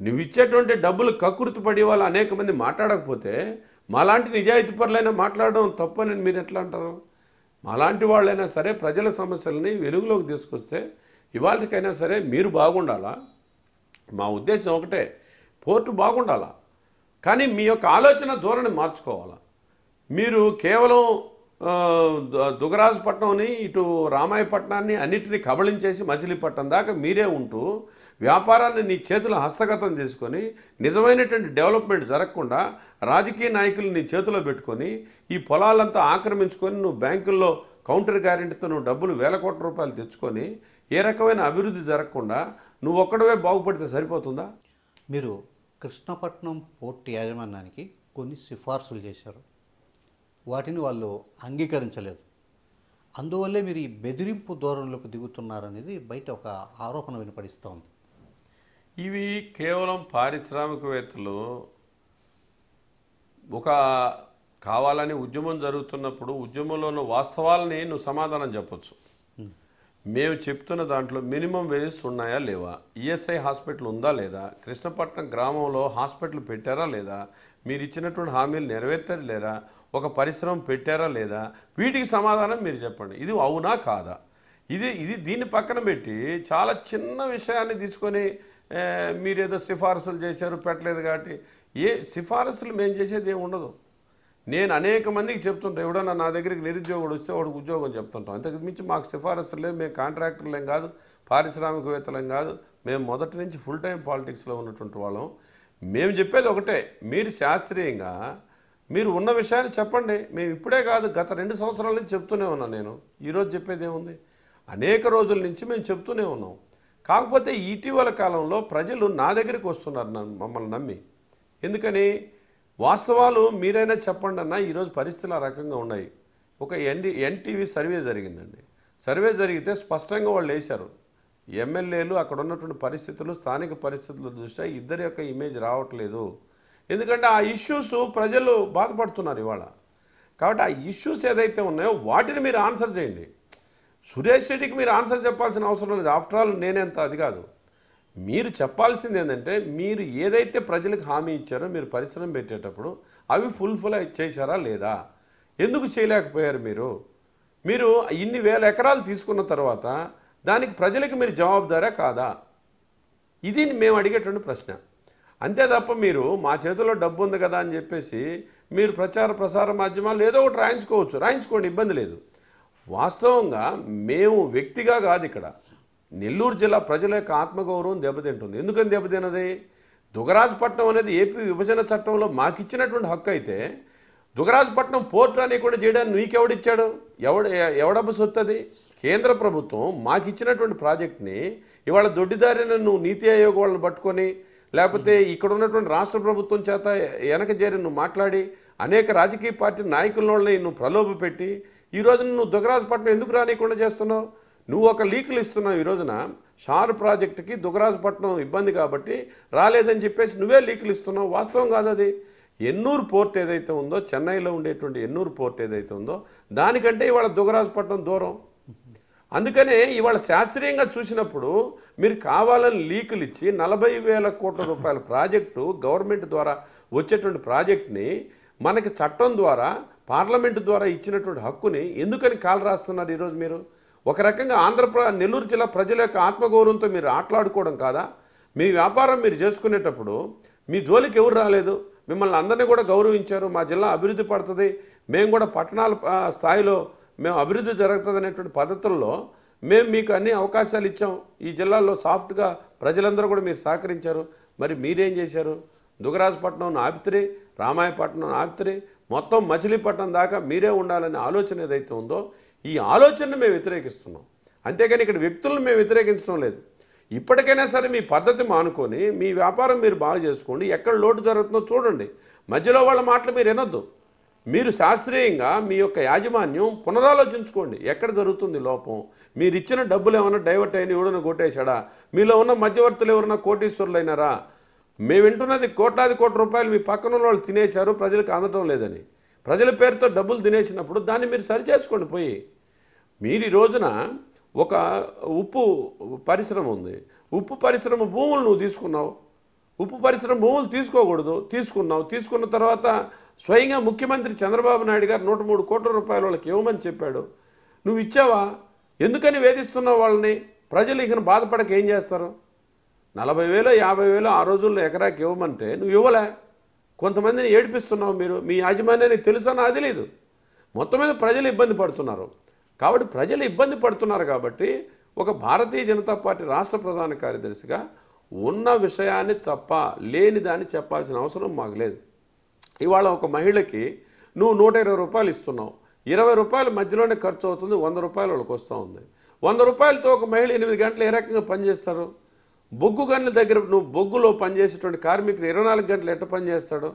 నువ్వు ఇచ్చేటువంటి డబ్బులు కకృతి పడి వాళ్ళు అనేక మంది మాట్లాడకపోతే మాలాంటి నిజాయితీ పరులైనా మాట్లాడడం తప్పని మీరు ఎట్లా అంటారు? అలాంటి వాళ్ళైనా సరే ప్రజల సమస్యలని వెలుగులోకి తీసుకొస్తే ఇవాళకైనా సరే మీరు బాగుండాలా? మా ఉద్దేశం ఒకటే పోర్టు బాగుండాలా? కానీ మీ యొక్క ఆలోచన ధోరణి మార్చుకోవాలా? మీరు కేవలం దుగరాజపట్నంని ఇటు రామాయపట్నాన్ని అన్నిటినీ కబళించేసి మచిలీపట్నం దాకా మీరే ఉంటూ వ్యాపారాన్ని నీ చేతులు హస్తగతం చేసుకొని నిజమైనటువంటి డెవలప్మెంట్ జరగకుండా రాజకీయ నాయకులు నీ చేతిలో పెట్టుకొని ఈ పొలాలంతా ఆక్రమించుకొని నువ్వు బ్యాంకుల్లో కౌంటర్ గ్యారెంటీతో నువ్వు డబ్బులు వేల కోట్ల రూపాయలు తెచ్చుకొని ఏ రకమైన అభివృద్ధి జరగకుండా నువ్వు ఒక్కడవే బాగుపడితే సరిపోతుందా? మీరు కృష్ణపట్నం పోర్ట్ యాజమాన్యానికి కొన్ని సిఫార్సులు చేశారు. వాటిని వాళ్ళు అంగీకరించలేదు. అందువల్లే మీరు ఈ బెదిరింపు ధోరణిలోకి దిగుతున్నారనేది బయట ఒక ఆరోపణ వినపడిస్తూ ఉంది ఇవి కేవలం పారిశ్రామికవేత్తలు ఒక కావాలని ఉద్యమం జరుగుతున్నప్పుడు ఉద్యమంలో ఉన్న వాస్తవాలని నువ్వు సమాధానం చెప్పొచ్చు. మేము చెప్తున్న దాంట్లో మినిమం వేజెస్ ఉన్నాయా లేవా? ఈఎస్ఐ హాస్పిటల్ ఉందా లేదా? కృష్ణపట్నం గ్రామంలో హాస్పిటల్ పెట్టారా లేదా? మీరు ఇచ్చినటువంటి హామీలు నెరవేర్తారు లేరా ఒక పరిశ్రమ పెట్టారా లేదా? వీటికి సమాధానం మీరు చెప్పండి. ఇది అవునా కాదా? ఇది ఇది దీన్ని పక్కన పెట్టి చాలా చిన్న విషయాన్ని తీసుకొని మీరేదో సిఫారసులు చేశారు పెట్టలేదు కాబట్టి. ఏ సిఫారసులు మేము చేసేది ఏమి ఉండదు. నేను అనేక మందికి చెప్తుంటా ఎవడన్నా నా దగ్గరికి నిరుద్యోగుడు వస్తే వాడికి ఉద్యోగం చెప్తుంటాం. అంతకు మించి మాకు సిఫారసులు లేవు మేము కాంట్రాక్టర్లేం కాదు పారిశ్రామికవేత్తలేం కాదు. మేము మొదటి నుంచి ఫుల్ టైం పాలిటిక్స్లో ఉన్నటువంటి వాళ్ళం. మేము చెప్పేది ఒకటే మీరు శాస్త్రీయంగా మీరు ఉన్న విషయాన్ని చెప్పండి. మేము ఇప్పుడే కాదు గత రెండు సంవత్సరాల నుంచి చెప్తూనే ఉన్నాను నేను. ఈరోజు చెప్పేది ఏముంది? అనేక రోజుల నుంచి మేము చెప్తూనే ఉన్నాం. కాకపోతే ఇటీవల కాలంలో ప్రజలు నా దగ్గరికి వస్తున్నారు మమ్మల్ని నమ్మి. ఎందుకని? వాస్తవాలు మీరైనా చెప్పండి అన్న ఈరోజు పరిస్థితులు ఆ రకంగా ఉన్నాయి. ఒక ఎన్డి ఎన్టీవీ సర్వే జరిగిందండి. సర్వే జరిగితే స్పష్టంగా వాళ్ళు వేశారు. ఎమ్మెల్యేలు అక్కడ ఉన్నటువంటి పరిస్థితులు స్థానిక పరిస్థితుల దృష్ట్యా ఇద్దరి యొక్క ఇమేజ్ రావట్లేదు. ఎందుకంటే ఆ ఇష్యూస్ ప్రజలు బాధపడుతున్నారు ఇవాళ. కాబట్టి ఆ ఇష్యూస్ ఏదైతే ఉన్నాయో వాటిని మీరు ఆన్సర్ చేయండి. సురేష్ రెడ్డికి మీరు ఆన్సర్ చెప్పాల్సిన అవసరం లేదు. ఆఫ్టర్ ఆల్ నేనెంత అది కాదు. మీరు చెప్పాల్సింది ఏంటంటే మీరు ఏదైతే ప్రజలకు హామీ ఇచ్చారో మీరు పరిశ్రమ పెట్టేటప్పుడు అవి ఫుల్ఫిల్ చేశారా లేదా? ఎందుకు చేయలేకపోయారు మీరు? మీరు ఇన్ని వేల ఎకరాలు తీసుకున్న తర్వాత దానికి ప్రజలకు మీరు జవాబుదారా కాదా? ఇది మేము అడిగేటువంటి ప్రశ్న. అంతే తప్ప మీరు మా చేతిలో డబ్బు ఉంది కదా అని చెప్పేసి మీరు ప్రచార ప్రసార మాధ్యమాలు ఏదో ఒకటి రాయించుకోవచ్చు. రాయించుకోండి ఇబ్బంది లేదు. వాస్తవంగా మేము వ్యక్తిగా కాదు ఇక్కడ. నెల్లూరు జిల్లా ప్రజల యొక్క ఆత్మగౌరవం దెబ్బతింటుంది. ఎందుకని దెబ్బతినది? దుగరాజపట్నం అనేది ఏపీ విభజన చట్టంలో మాకు ఇచ్చినటువంటి హక్కు అయితే దుగరాజపట్నం పోర్ట్ అనేకుండా చేయడానికి నీకెవడిచ్చాడు? ఎవడ ఎవడబ్బ సొత్తది? కేంద్ర ప్రభుత్వం మాకు ఇచ్చినటువంటి ప్రాజెక్ట్ని ఇవాళ దొడ్డిదారిన నువ్వు నీతి ఆయోగ్ వాళ్ళని పట్టుకొని లేకపోతే ఇక్కడ ఉన్నటువంటి రాష్ట్ర ప్రభుత్వం చేత వెనక చేరి నువ్వు మాట్లాడి అనేక రాజకీయ పార్టీ నాయకులని నువ్వు ప్రలోభ పెట్టి ఈ రోజున నువ్వు దుగరాజపట్నం ఎందుకు రానియకుండా చేస్తున్నావు? నువ్వు ఒక లీకులు ఇస్తున్నావు ఈ రోజున. షార్ ప్రాజెక్టుకి దుగరాజపట్నం ఇబ్బంది కాబట్టి రాలేదని చెప్పేసి నువ్వే లీకులు ఇస్తున్నావు. వాస్తవం కాదు అది. ఎన్నూరు పోర్ట్ ఏదైతే ఉందో చెన్నైలో ఉండేటువంటి ఎన్నూరు పోర్ట్ ఏదైతే ఉందో దానికంటే ఇవాళ దుగరాజపట్నం దూరం. అందుకనే ఇవాళ శాస్త్రీయంగా చూసినప్పుడు మీరు కావాలని లీకులు ఇచ్చి నలభై వేల కోట్ల రూపాయల ప్రాజెక్టు గవర్నమెంట్ ద్వారా వచ్చేటువంటి ప్రాజెక్ట్ని మనకి చట్టం ద్వారా పార్లమెంటు ద్వారా ఇచ్చినటువంటి హక్కుని ఎందుకని కాలు రాస్తున్నారు ఈరోజు మీరు? ఒక రకంగా ఆంధ్రప్ర నెల్లూరు జిల్లా ప్రజల యొక్క ఆత్మగౌరవంతో మీరు ఆటలాడుకోవడం కాదా? మీ వ్యాపారం మీరు చేసుకునేటప్పుడు మీ జోలికి ఎవరు రాలేదు? మిమ్మల్ని అందరినీ కూడా గౌరవించారు మా జిల్లా అభివృద్ధి పడుతుంది మేము కూడా పట్టణాల స్థాయిలో మేము అభివృద్ధి జరుగుతుంది అనేటువంటి పద్ధతుల్లో మేము మీకు అన్ని అవకాశాలు ఇచ్చాం. ఈ జిల్లాలో సాఫ్ట్గా ప్రజలందరూ కూడా మీరు సహకరించారు. మరి మీరేం చేశారు? దుగరాజపట్నం ఆపితిరి రామాయపట్నం ఆపితిరి మొత్తం మచిలీపట్నం దాకా మీరే ఉండాలనే ఆలోచన ఏదైతే ఉందో ఈ ఆలోచనను మేము వ్యతిరేకిస్తున్నాం. అంతేకాని ఇక్కడ వ్యక్తులను మేము వ్యతిరేకించడం లేదు. ఇప్పటికైనా సరే మీ పద్ధతి మానుకొని మీ వ్యాపారం మీరు బాగా చేసుకోండి. ఎక్కడ లోటు జరుగుతుందో చూడండి. మధ్యలో వాళ్ళ మాటలు మీరు వినొద్దు. మీరు శాస్త్రీయంగా మీ యొక్క యాజమాన్యం పునరాలోచించుకోండి. ఎక్కడ జరుగుతుంది లోపం? మీరు ఇచ్చిన డబ్బులు ఏమైనా డైవర్ట్ అయిన ఎవడన్నా కొట్టేశాడా? మీలో ఉన్న మధ్యవర్తులు ఎవరైనా కోటీశ్వరులైనారా? అయినారా మేము వింటున్నది కోట్లాది కోట్ల రూపాయలు మీ పక్కన వాళ్ళు తినేశారు ప్రజలకు అందటం లేదని. ప్రజల పేరుతో డబ్బులు తినేసినప్పుడు దాన్ని మీరు సరి చేసుకోండి పోయి. మీరు ఈ రోజున ఒక ఉప్పు పరిశ్రమ ఉంది. ఉప్పు పరిశ్రమ భూములు నువ్వు తీసుకున్నావు. ఉప్పు పరిశ్రమ భూములు తీసుకోకూడదు. తీసుకున్నావు. తీసుకున్న తర్వాత స్వయంగా ముఖ్యమంత్రి చంద్రబాబు నాయుడు గారు నూట మూడు కోట్ల రూపాయల వాళ్ళకి ఇవ్వమని చెప్పాడు. నువ్వు ఇచ్చావా? ఎందుకని వేధిస్తున్నావు వాళ్ళని? ప్రజలు ఇకను బాధపడక ఏం చేస్తారు? నలభై వేలు యాభై వేలు ఆ రోజుల్లో ఎకరాకి ఇవ్వమంటే నువ్వు ఇవ్వలే. కొంతమందిని ఏడిపిస్తున్నావు మీరు. మీ యాజమాన్యానికి తెలుసా? అది లేదు మొత్తం మీద ప్రజలు ఇబ్బంది పడుతున్నారు. కాబట్టి ప్రజలు ఇబ్బంది పడుతున్నారు కాబట్టి ఒక భారతీయ జనతా పార్టీ రాష్ట్ర ప్రధాన కార్యదర్శిగా ఉన్న విషయాన్ని తప్ప లేని దాన్ని చెప్పాల్సిన అవసరం మాకు లేదు. ఇవాళ ఒక మహిళకి నువ్వు నూట ఇరవై రూపాయలు ఇస్తున్నావు. ఇరవై రూపాయల మధ్యలోనే ఖర్చు అవుతుంది. వంద రూపాయలు వాళ్ళకి వస్తూ ఉంది. వంద రూపాయలతో ఒక మహిళ ఎనిమిది గంటలు ఏ రకంగా పనిచేస్తారు? బొగ్గు గనుల దగ్గర నువ్వు బొగ్గులో పనిచేసేటువంటి కార్మికుడు ఇరవై నాలుగు గంటలు ఎట్ట పనిచేస్తాడు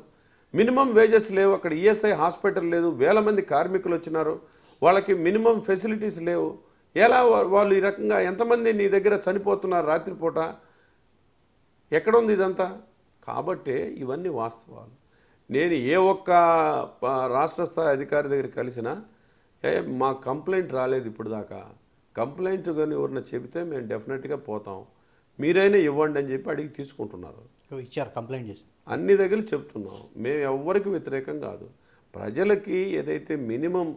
మినిమం వేజెస్ లేవు అక్కడ ఈఎస్ఐ హాస్పిటల్ లేదు వేల మంది కార్మికులు వచ్చినారు వాళ్ళకి మినిమం ఫెసిలిటీస్ లేవు. ఎలా వా- వాళ్ళు ఈ రకంగా ఎంతమంది నీ దగ్గర చనిపోతున్నారు రాత్రిపూట? ఎక్కడ ఉంది ఇదంతా? కాబట్టే ఇవన్నీ వాస్తవాలు. నేను ఏ ఒక్క రాష్ట్ర స్థాయి అధికారి దగ్గర కలిసినా ఏ మా కంప్లైంట్ రాలేదు ఇప్పుడు దాకా కంప్లైంట్ కానీ ఎవరిన చెబితే మేము డెఫినెట్గా పోతాం. మీరైనా ఇవ్వండి అని చెప్పి అడిగి తీసుకుంటున్నారు. ఇచ్చారు కంప్లైంట్ చేసి అన్ని దగ్గర చెప్తున్నాం. మేము ఎవ్వరికి వ్యతిరేకం కాదు. ప్రజలకి ఏదైతే మినిమం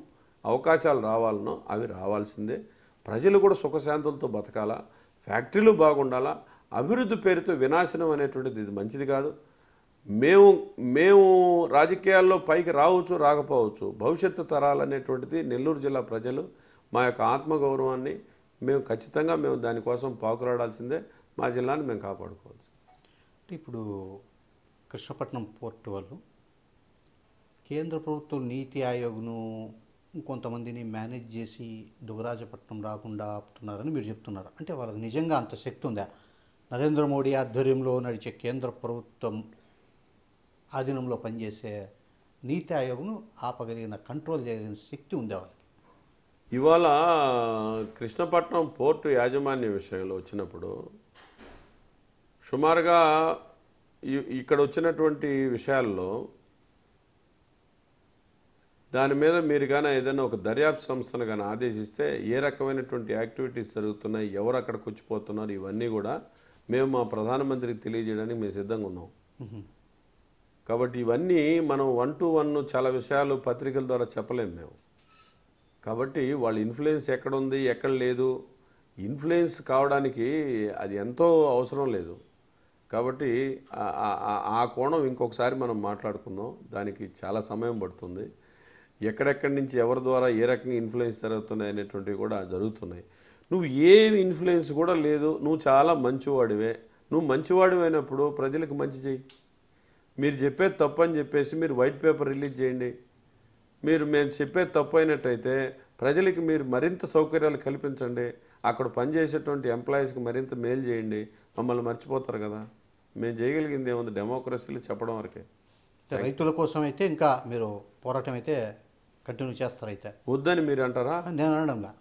అవకాశాలు రావాలనో అవి రావాల్సిందే. ప్రజలు కూడా సుఖశాంతులతో బతకాలా ఫ్యాక్టరీలు బాగుండాలా అభివృద్ధి పేరుతో వినాశనం అనేటువంటిది ఇది మంచిది కాదు. మేము మేము రాజకీయాల్లో పైకి రావచ్చు రాకపోవచ్చు భవిష్యత్తు తరాలు అనేటువంటిది నెల్లూరు జిల్లా ప్రజలు మా యొక్క ఆత్మగౌరవాన్ని మేము ఖచ్చితంగా మేము దానికోసం పాకురాడాల్సిందే. మా జిల్లాని మేము కాపాడుకోవాల్సిందే అంటే ఇప్పుడు కృష్ణపట్నం పోర్టు వాళ్ళు కేంద్ర ప్రభుత్వం నీతి ఆయోగ్ను కొంతమందిని మేనేజ్ చేసి దుగరాజపట్నం రాకుండా ఆపుతున్నారని మీరు చెప్తున్నారు. అంటే వాళ్ళకి నిజంగా అంత శక్తి ఉందా? నరేంద్ర మోడీ ఆధ్వర్యంలో నడిచే కేంద్ర ప్రభుత్వం ఆధీనంలో పనిచేసే నీతి ఆయోగ్ను ఆపగలిగిన కంట్రోల్ చేయగలిగిన శక్తి ఉందా వాళ్ళకి? ఇవాళ కృష్ణపట్నం పోర్టు యాజమాన్య విషయంలో వచ్చినప్పుడు సుమారుగా ఇక్కడ వచ్చినటువంటి విషయాల్లో దాని మీద మీరు కానీ ఏదైనా ఒక దర్యాప్తు సంస్థను కానీ ఆదేశిస్తే ఏ రకమైనటువంటి యాక్టివిటీస్ జరుగుతున్నాయి ఎవరు అక్కడికి వచ్చిపోతున్నారు ఇవన్నీ కూడా మేము మా ప్రధానమంత్రికి తెలియజేయడానికి మేము సిద్ధంగా ఉన్నాం. కాబట్టి ఇవన్నీ మనం వన్ టు వన్ చాలా విషయాలు పత్రికల ద్వారా చెప్పలేము మేము. కాబట్టి వాళ్ళ ఇన్ఫ్లుయెన్స్ ఎక్కడ ఉంది ఎక్కడ లేదు. ఇన్ఫ్లుయెన్స్ కావడానికి అది ఎంతో అవసరం లేదు. కాబట్టి ఆ- కోణం ఇంకొకసారి మనం మాట్లాడుకుందాం. దానికి చాలా సమయం పడుతుంది. ఎక్కడెక్కడి నుంచి ఎవరి ద్వారా ఏ రకంగా ఇన్ఫ్లుయెన్స్ జరుగుతున్నాయి అనేటువంటివి కూడా జరుగుతున్నాయి. నువ్వు ఏ ఇన్ఫ్లుయెన్స్ కూడా లేదు. నువ్వు చాలా మంచివాడివే. నువ్వు మంచివాడివైనప్పుడు ప్రజలకు మంచి చెయ్యి. మీరు చెప్పేది తప్పు అని చెప్పేసి మీరు వైట్ పేపర్ రిలీజ్ చేయండి. మీరు మేము చెప్పేది తప్పు అయినట్టయితే ప్రజలకి మీరు మరింత సౌకర్యాలు కల్పించండి. అక్కడ పనిచేసేటువంటి ఎంప్లాయీస్కి మరింత మేలు చేయండి. మమ్మల్ని మర్చిపోతారు కదా. మేము చేయగలిగింది ఏముంది? డెమోక్రసీలు చెప్పడం వరకే. రైతుల కోసం అయితే ఇంకా మీరు పోరాటం అయితే కంటిన్యూ చేస్తారు అయితే. వద్దని మీరు అంటారా? నేను అనడంలా.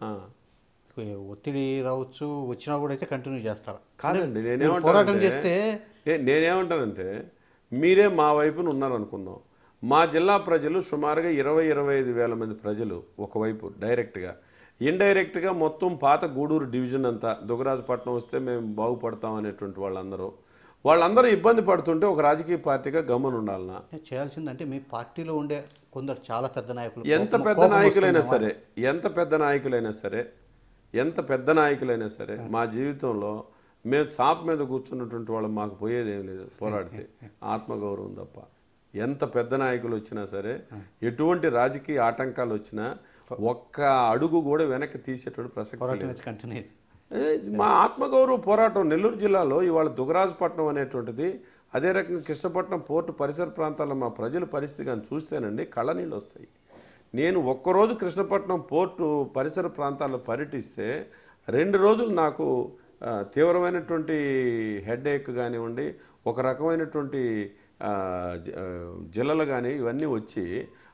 ఒత్తిడి రావచ్చు వచ్చినా కూడా అయితే కంటిన్యూ చేస్తారు. కాదండి మీరు నేనేమంటానంటే పోరాటం చేస్తే నేనేమంటానంటే మీరే మా వైపున ఉన్నారనుకుందాం. మా జిల్లా ప్రజలు సుమారుగా ఇరవై ఇరవై ఐదు వేల మంది ప్రజలు ఒకవైపు డైరెక్ట్గా. ఇండైరెక్ట్గా మొత్తం పాత గూడూరు డివిజన్ అంతా దుగరాజపట్నం వస్తే మేము బాగుపడతాం అనేటువంటి వాళ్ళందరూ వాళ్ళందరూ ఇబ్బంది పడుతుంటే ఒక రాజకీయ పార్టీగా గమని ఉండాలనా? చేయాల్సిందంటే మీ పార్టీలో ఉండే కొందరు చాలా పెద్ద నాయకులు ఎంత పెద్ద నాయకులైనా సరే ఎంత పెద్ద నాయకులైనా సరే ఎంత పెద్ద నాయకులైనా సరే మా జీవితంలో మేము చాప మీద కూర్చున్నటువంటి వాళ్ళు మాకు పోయేది ఏం లేదు పోరాడితే. ఆత్మగౌరవం తప్ప. ఎంత పెద్ద నాయకులు వచ్చినా సరే ఎటువంటి రాజకీయ ఆటంకాలు వచ్చినా ఒక్క అడుగు కూడా వెనక్కి తీసేటువంటి ప్రసక్తి మా ఆత్మగౌరవ పోరాటం నెల్లూరు జిల్లాలో ఇవాళ దుగరాజపట్నం అనేటువంటిది అదే రకంగా కృష్ణపట్నం పోర్టు పరిసర ప్రాంతాల్లో మా ప్రజల పరిస్థితి కానీ చూస్తేనండి కళ్ళనీళ్ళు వస్తాయి. నేను ఒక్కరోజు కృష్ణపట్నం పోర్టు పరిసర ప్రాంతాల్లో పర్యటిస్తే రెండు రోజులు నాకు తీవ్రమైనటువంటి హెడ్ ఏక్ కానివ్వండి ఒక రకమైనటువంటి జిల్లలు కానీ ఇవన్నీ వచ్చి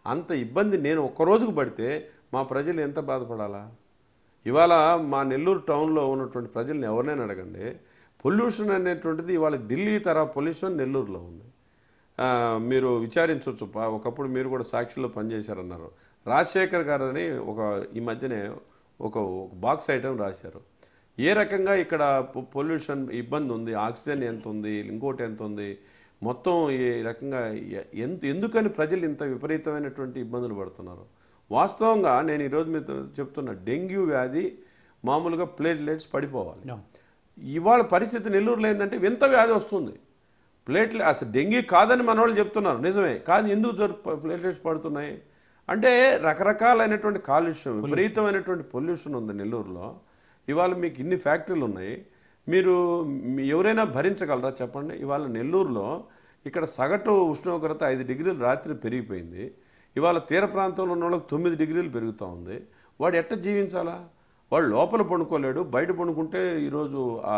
అంత ఇబ్బంది నేను ఒక్కరోజుకు పడితే మా ప్రజలు ఎంత బాధపడాలా? ఇవాళ మా నెల్లూరు టౌన్లో ఉన్నటువంటి ప్రజల్ని ఎవరినైనా అడగండి. పొల్యూషన్ అనేటువంటిది ఇవాళ ఢిల్లీ తర పొల్యూషన్ నెల్లూరులో ఉంది. మీరు విచారించవచ్చు. ఒకప్పుడు మీరు కూడా సాక్షిలో పనిచేశారన్నారు. రాజశేఖర్ గారు అని ఒక ఈ మధ్యనే ఒక బాక్స్ ఐటమ్ రాశారు. ఏ రకంగా ఇక్కడ పొ- పొల్యూషన్ ఇబ్బంది ఉంది? ఆక్సిజన్ ఎంత ఉంది? ఇంకోటి ఎంత ఉంది? మొత్తం ఈ రకంగా ఎంత ఎందుకని ప్రజలు ఇంత విపరీతమైనటువంటి ఇబ్బందులు పడుతున్నారు? వాస్తవంగా నేను ఈరోజు మీతో చెప్తున్నా డెంగ్యూ వ్యాధి మామూలుగా ప్లేట్లెట్స్ పడిపోవాలి. ఇవాళ పరిస్థితి నెల్లూరులో ఏంటంటే వింత వ్యాధి వస్తుంది. ప్లేట్లెట్ అసలు డెంగ్యూ కాదని మన వాళ్ళు చెప్తున్నారు నిజమే. కానీ ఎందుకు ప్లేట్లెట్స్ పడుతున్నాయి? అంటే రకరకాలైనటువంటి కాలుష్యం విపరీతమైనటువంటి పొల్యూషన్ ఉంది నెల్లూరులో. ఇవాళ మీకు ఇన్ని ఫ్యాక్టరీలు ఉన్నాయి. మీరు ఎవరైనా భరించగలరా చెప్పండి? ఇవాళ నెల్లూరులో ఇక్కడ సగటు ఉష్ణోగ్రత ఐదు డిగ్రీలు రాత్రి పెరిగిపోయింది. ఇవాళ తీర ప్రాంతంలో ఉన్న వాళ్ళకి తొమ్మిది డిగ్రీలు పెరుగుతూ ఉంది. వాడు ఎట్ట జీవించాలా? వాడు లోపల పడుకోలేడు బయట పడుకుంటే ఈరోజు ఆ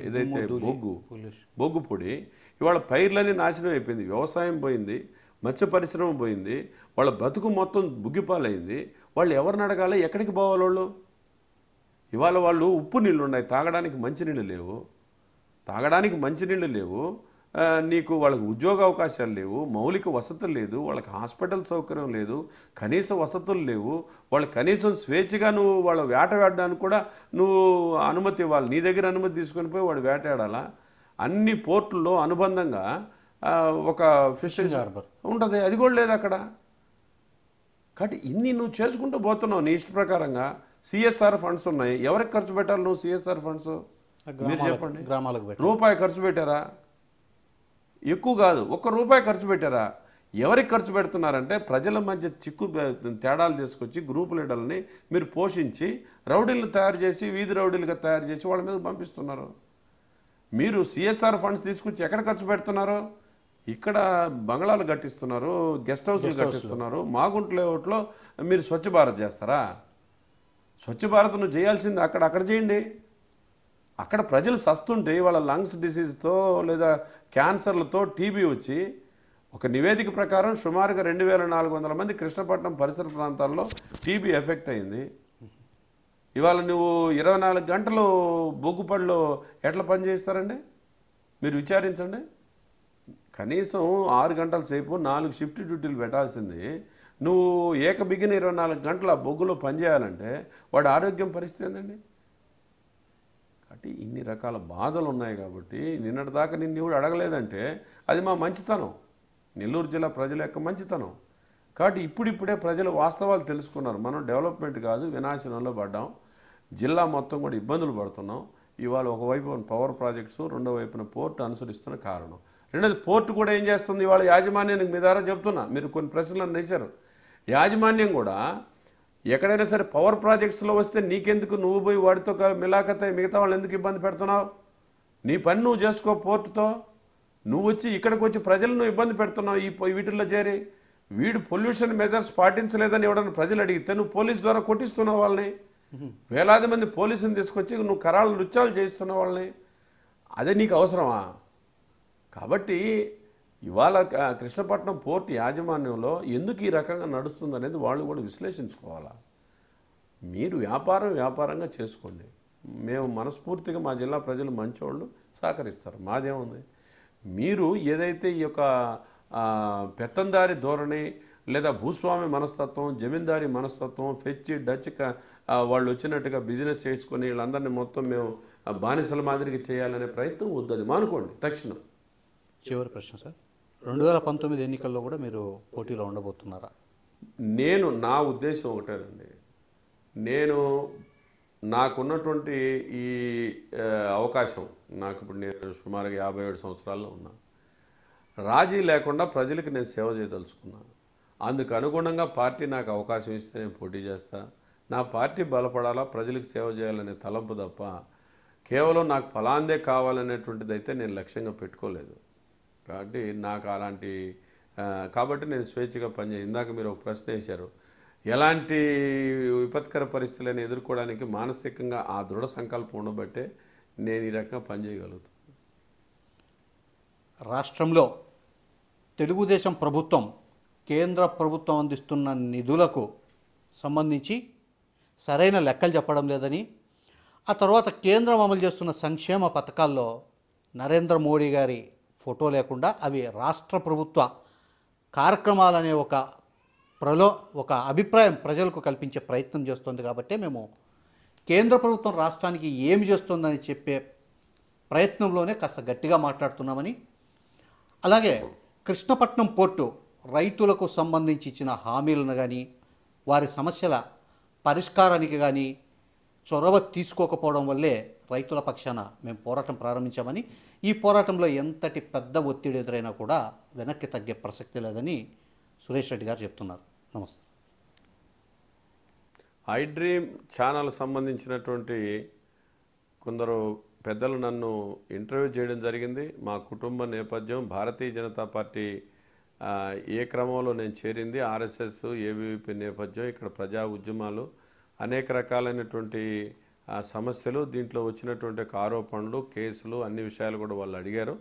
ఏదైతే బొగ్గు బొగ్గు పొడి ఇవాళ పైర్లన్నీ నాశనం అయిపోయింది వ్యవసాయం పోయింది మత్స్య పరిశ్రమ పోయింది వాళ్ళ బతుకు మొత్తం బుగ్గిపాలైంది. వాళ్ళు ఎవరిని అడగాలి? ఎక్కడికి పోవాలి వాళ్ళు? ఇవాళ వాళ్ళు ఉప్పు నీళ్ళు ఉన్నాయి తాగడానికి మంచినీళ్ళు లేవు. తాగడానికి మంచినీళ్ళు లేవు. నీకు వాళ్ళకి ఉద్యోగ అవకాశాలు లేవు మౌలిక వసతులు లేదు వాళ్ళకి హాస్పిటల్ సౌకర్యం లేదు కనీస వసతులు లేవు వాళ్ళకి కనీసం స్వేచ్ఛగా నువ్వు వాళ్ళ వేటగాడడానికి కూడా నువ్వు అనుమతి ఇవ్వాలి. నీ దగ్గర అనుమతి తీసుకొని పోయి వాడు వేటాడాలా? అన్ని పోర్టుల్లో అనుబంధంగా ఒక ఫిషింగ్ హార్బర్. ఉంటుంది. అది కూడా లేదు అక్కడ. కాబట్టి ఇన్ని నువ్వు చేసుకుంటూ పోతున్నావు నీ ఇష్ట ప్రకారంగా. సిఎస్ఆర్ ఫండ్స్ ఉన్నాయి. ఎవరికి ఖర్చు పెట్టాలి నువ్వు సిఎస్ఆర్ ఫండ్స్? మీరు చెప్పండి. రూపాయి ఖర్చు పెట్టారా? ఎక్కువ కాదు ఒక్క రూపాయి ఖర్చు పెట్టారా? ఎవరికి ఖర్చు పెడుతున్నారంటే ప్రజల మధ్య చిక్కు తేడాలు తీసుకొచ్చి గ్రూప్ లీడర్లని మీరు పోషించి రౌడీలు తయారు చేసి వీధి రౌడీలుగా తయారు చేసి వాళ్ళ మీద పంపిస్తున్నారు. మీరు సిఎస్ఆర్ ఫండ్స్ తీసుకొచ్చి ఎక్కడ ఖర్చు పెడుతున్నారు? ఇక్కడ బంగ్లాలు కట్టిస్తున్నారు గెస్ట్ హౌస్లు కట్టిస్తున్నారు మాగుంట లేఅవుట్లో మీరు స్వచ్ఛ భారత్ చేస్తారా? స్వచ్ఛ భారత్ నువ్వు చేయాల్సింది అక్కడ అక్కడ చేయండి. అక్కడ ప్రజలు సస్తుంటే వాళ్ళ లంగ్స్ డిసీజ్తో లేదా క్యాన్సర్లతో టీబీ వచ్చి ఒక నివేదిక ప్రకారం సుమారుగా రెండు వేల నాలుగు వందల మంది కృష్ణపట్నం పరిసర ప్రాంతాల్లో టీబీ ఎఫెక్ట్ అయింది. ఇవాళ నువ్వు ఇరవై నాలుగు గంటలు బొగ్గుపడిలో ఎట్లా పనిచేస్తారండి మీరు విచారించండి. కనీసం ఆరు గంటల సేపు నాలుగు షిఫ్ట్ డ్యూటీలు పెట్టాల్సింది. నువ్వు ఏకబిగిన ఇరవై నాలుగు గంటలు ఆ బొగ్గులో పనిచేయాలంటే వాడి ఆరోగ్యం పరిస్థితి ఏంటండి కాబట్టి ఇన్ని రకాల బాధలు ఉన్నాయి కాబట్టి నిన్నటి దాకా నిన్ను ఎవడు అడగలేదంటే అది మా మంచితనం. నెల్లూరు జిల్లా ప్రజల యొక్క మంచితనం. కాబట్టి ఇప్పుడిప్పుడే ప్రజలు వాస్తవాలు తెలుసుకున్నారు. మనం డెవలప్మెంట్ కాదు వినాశనంలో పడ్డాం. జిల్లా మొత్తం కూడా ఇబ్బందులు పడుతున్నాం. ఇవాళ ఒకవైపు పవర్ ప్రాజెక్ట్స్ రెండో వైపున పోర్టు అనుసరిస్తున్న కారణం. రెండోది పోర్టు కూడా ఏం చేస్తుంది? ఇవాళ యాజమాన్యానికి మీ ద్వారా చెప్తున్నా. మీరు కొన్ని ప్రశ్నలు వేశారు. యాజమాన్యం కూడా ఎక్కడైనా సరే పవర్ ప్రాజెక్ట్స్లో వస్తే నీకెందుకు నువ్వు పోయి వాడితో మిలాఖత మిగతా వాళ్ళు ఎందుకు ఇబ్బంది పెడుతున్నావు? నీ పని నువ్వు చేసుకో పోర్టుతో. నువ్వు వచ్చి ఇక్కడికి వచ్చి ప్రజలను ఇబ్బంది పెడుతున్నావు ఈ వీటిల్లో చేరి. వీడు పొల్యూషన్ మెజర్స్ పాటించలేదని ఎవడన్నా ప్రజలు అడిగితే నువ్వు పోలీస్ ద్వారా కొట్టిస్తున్నావు వాళ్ళని. వేలాది మంది పోలీసుని తీసుకొచ్చి నువ్వు కరాలు నృత్యాలు చేయిస్తున్న వాళ్ళని. అదే నీకు అవసరమా? కాబట్టి ఇవాళ కృష్ణపట్నం పోర్ట్ యాజమాన్యంలో ఎందుకు ఈ రకంగా నడుస్తుంది అనేది వాళ్ళు కూడా విశ్లేషించుకోవాలా? మీరు వ్యాపారం వ్యాపారంగా చేసుకోండి. మేము మనస్ఫూర్తిగా మా జిల్లా ప్రజలు మంచోళ్ళు సహకరిస్తారు. మాదేముంది? మీరు ఏదైతే ఈ యొక్క పెత్తందారి ధోరణి లేదా భూస్వామి మనస్తత్వం జమీందారి మనస్తత్వం ఫెచ్చి డచ్ వాళ్ళు వచ్చినట్టుగా బిజినెస్ చేసుకొని వీళ్ళందరినీ మొత్తం మేము బానిసల మాదిరిగా చేయాలనే ప్రయత్నం వద్దది. మానుకోండి. తక్షణం. చివరి ప్రశ్న సార్. రెండు వేల పంతొమ్మిది ఎన్నికల్లో కూడా మీరు పోటీలో ఉండబోతున్నారా? నేను నా ఉద్దేశం ఒకటేనండి. నేను నాకున్నటువంటి ఈ అవకాశం నాకు ఇప్పుడు నేను సుమారుగా యాభై ఏడు సంవత్సరాల్లో ఉన్నా. రాజీ లేకుండా ప్రజలకు నేను సేవ చేయదలుచుకున్నాను అందుకు అనుగుణంగా పార్టీ నాకు అవకాశం ఇస్తే నేను పోటీ చేస్తా. నా పార్టీ బలపడాలా ప్రజలకు సేవ చేయాలనే తలంపు తప్ప కేవలం నాకు ఫలాందే కావాలనేటువంటిది అయితే నేను లక్ష్యంగా పెట్టుకోలేదు. కాబట్టి నాకు అలాంటి కాబట్టి నేను స్వేచ్ఛగా పనిచేసి ఇందాక మీరు ఒక ప్రశ్న వేశారు. ఎలాంటి విపత్కర పరిస్థితులను ఎదుర్కోవడానికి మానసికంగా ఆ దృఢ సంకల్పం ఉండబట్టే నేను ఈ రకంగా పనిచేయగలుగుతాను. రాష్ట్రంలో తెలుగుదేశం ప్రభుత్వం కేంద్ర ప్రభుత్వం అందిస్తున్న నిధులకు సంబంధించి సరైన లెక్కలు చెప్పడం లేదని ఆ తర్వాత కేంద్రం అమలు చేస్తున్న సంక్షేమ పథకాల్లో నరేంద్ర మోడీ గారి ఫోటో లేకుండా అవి రాష్ట్ర ప్రభుత్వ కార్యక్రమాలనే ఒక ప్రలో ఒక అభిప్రాయం ప్రజలకు కల్పించే ప్రయత్నం చేస్తుంది కాబట్టి మేము కేంద్ర ప్రభుత్వం రాష్ట్రానికి ఏమి చేస్తుందని చెప్పే ప్రయత్నంలోనే కాస్త గట్టిగా మాట్లాడుతున్నామని అలాగే కృష్ణపట్నం పోర్టు రైతులకు సంబంధించి ఇచ్చిన హామీలను కానీ వారి సమస్యల పరిష్కారానికి కానీ చొరవ తీసుకోకపోవడం వల్లే రైతుల పక్షాన మేము పోరాటం ప్రారంభించామని ఈ పోరాటంలో ఎంతటి పెద్ద ఒత్తిడి ఎదురైనా కూడా వెనక్కి తగ్గే ప్రసక్తి లేదని సురేష్ రెడ్డి గారు చెప్తున్నారు. నమస్తే ఐ డ్రీమ్ ఛానల్ సంబంధించినటువంటి కొందరు పెద్దలు నన్ను ఇంటర్వ్యూ చేయడం జరిగింది. మా కుటుంబ నేపథ్యం భారతీయ జనతా పార్టీ ఏ క్రమంలో నేను చేరింది ఆర్ఎస్ఎస్ ఏబీవీపీ నేపథ్యం ఇక్కడ ప్రజా ఉద్యమాలు అనేక రకాలైనటువంటి సమస్యలు దీంట్లో వచ్చినటువంటి ఆరోపణలు కేసులు అన్ని విషయాలు కూడా వాళ్ళు అడిగారు.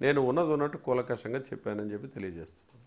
నేను ఉన్నది ఉన్నట్టు కూలకషంగా చెప్పానని చెప్పి తెలియజేస్తున్నాను.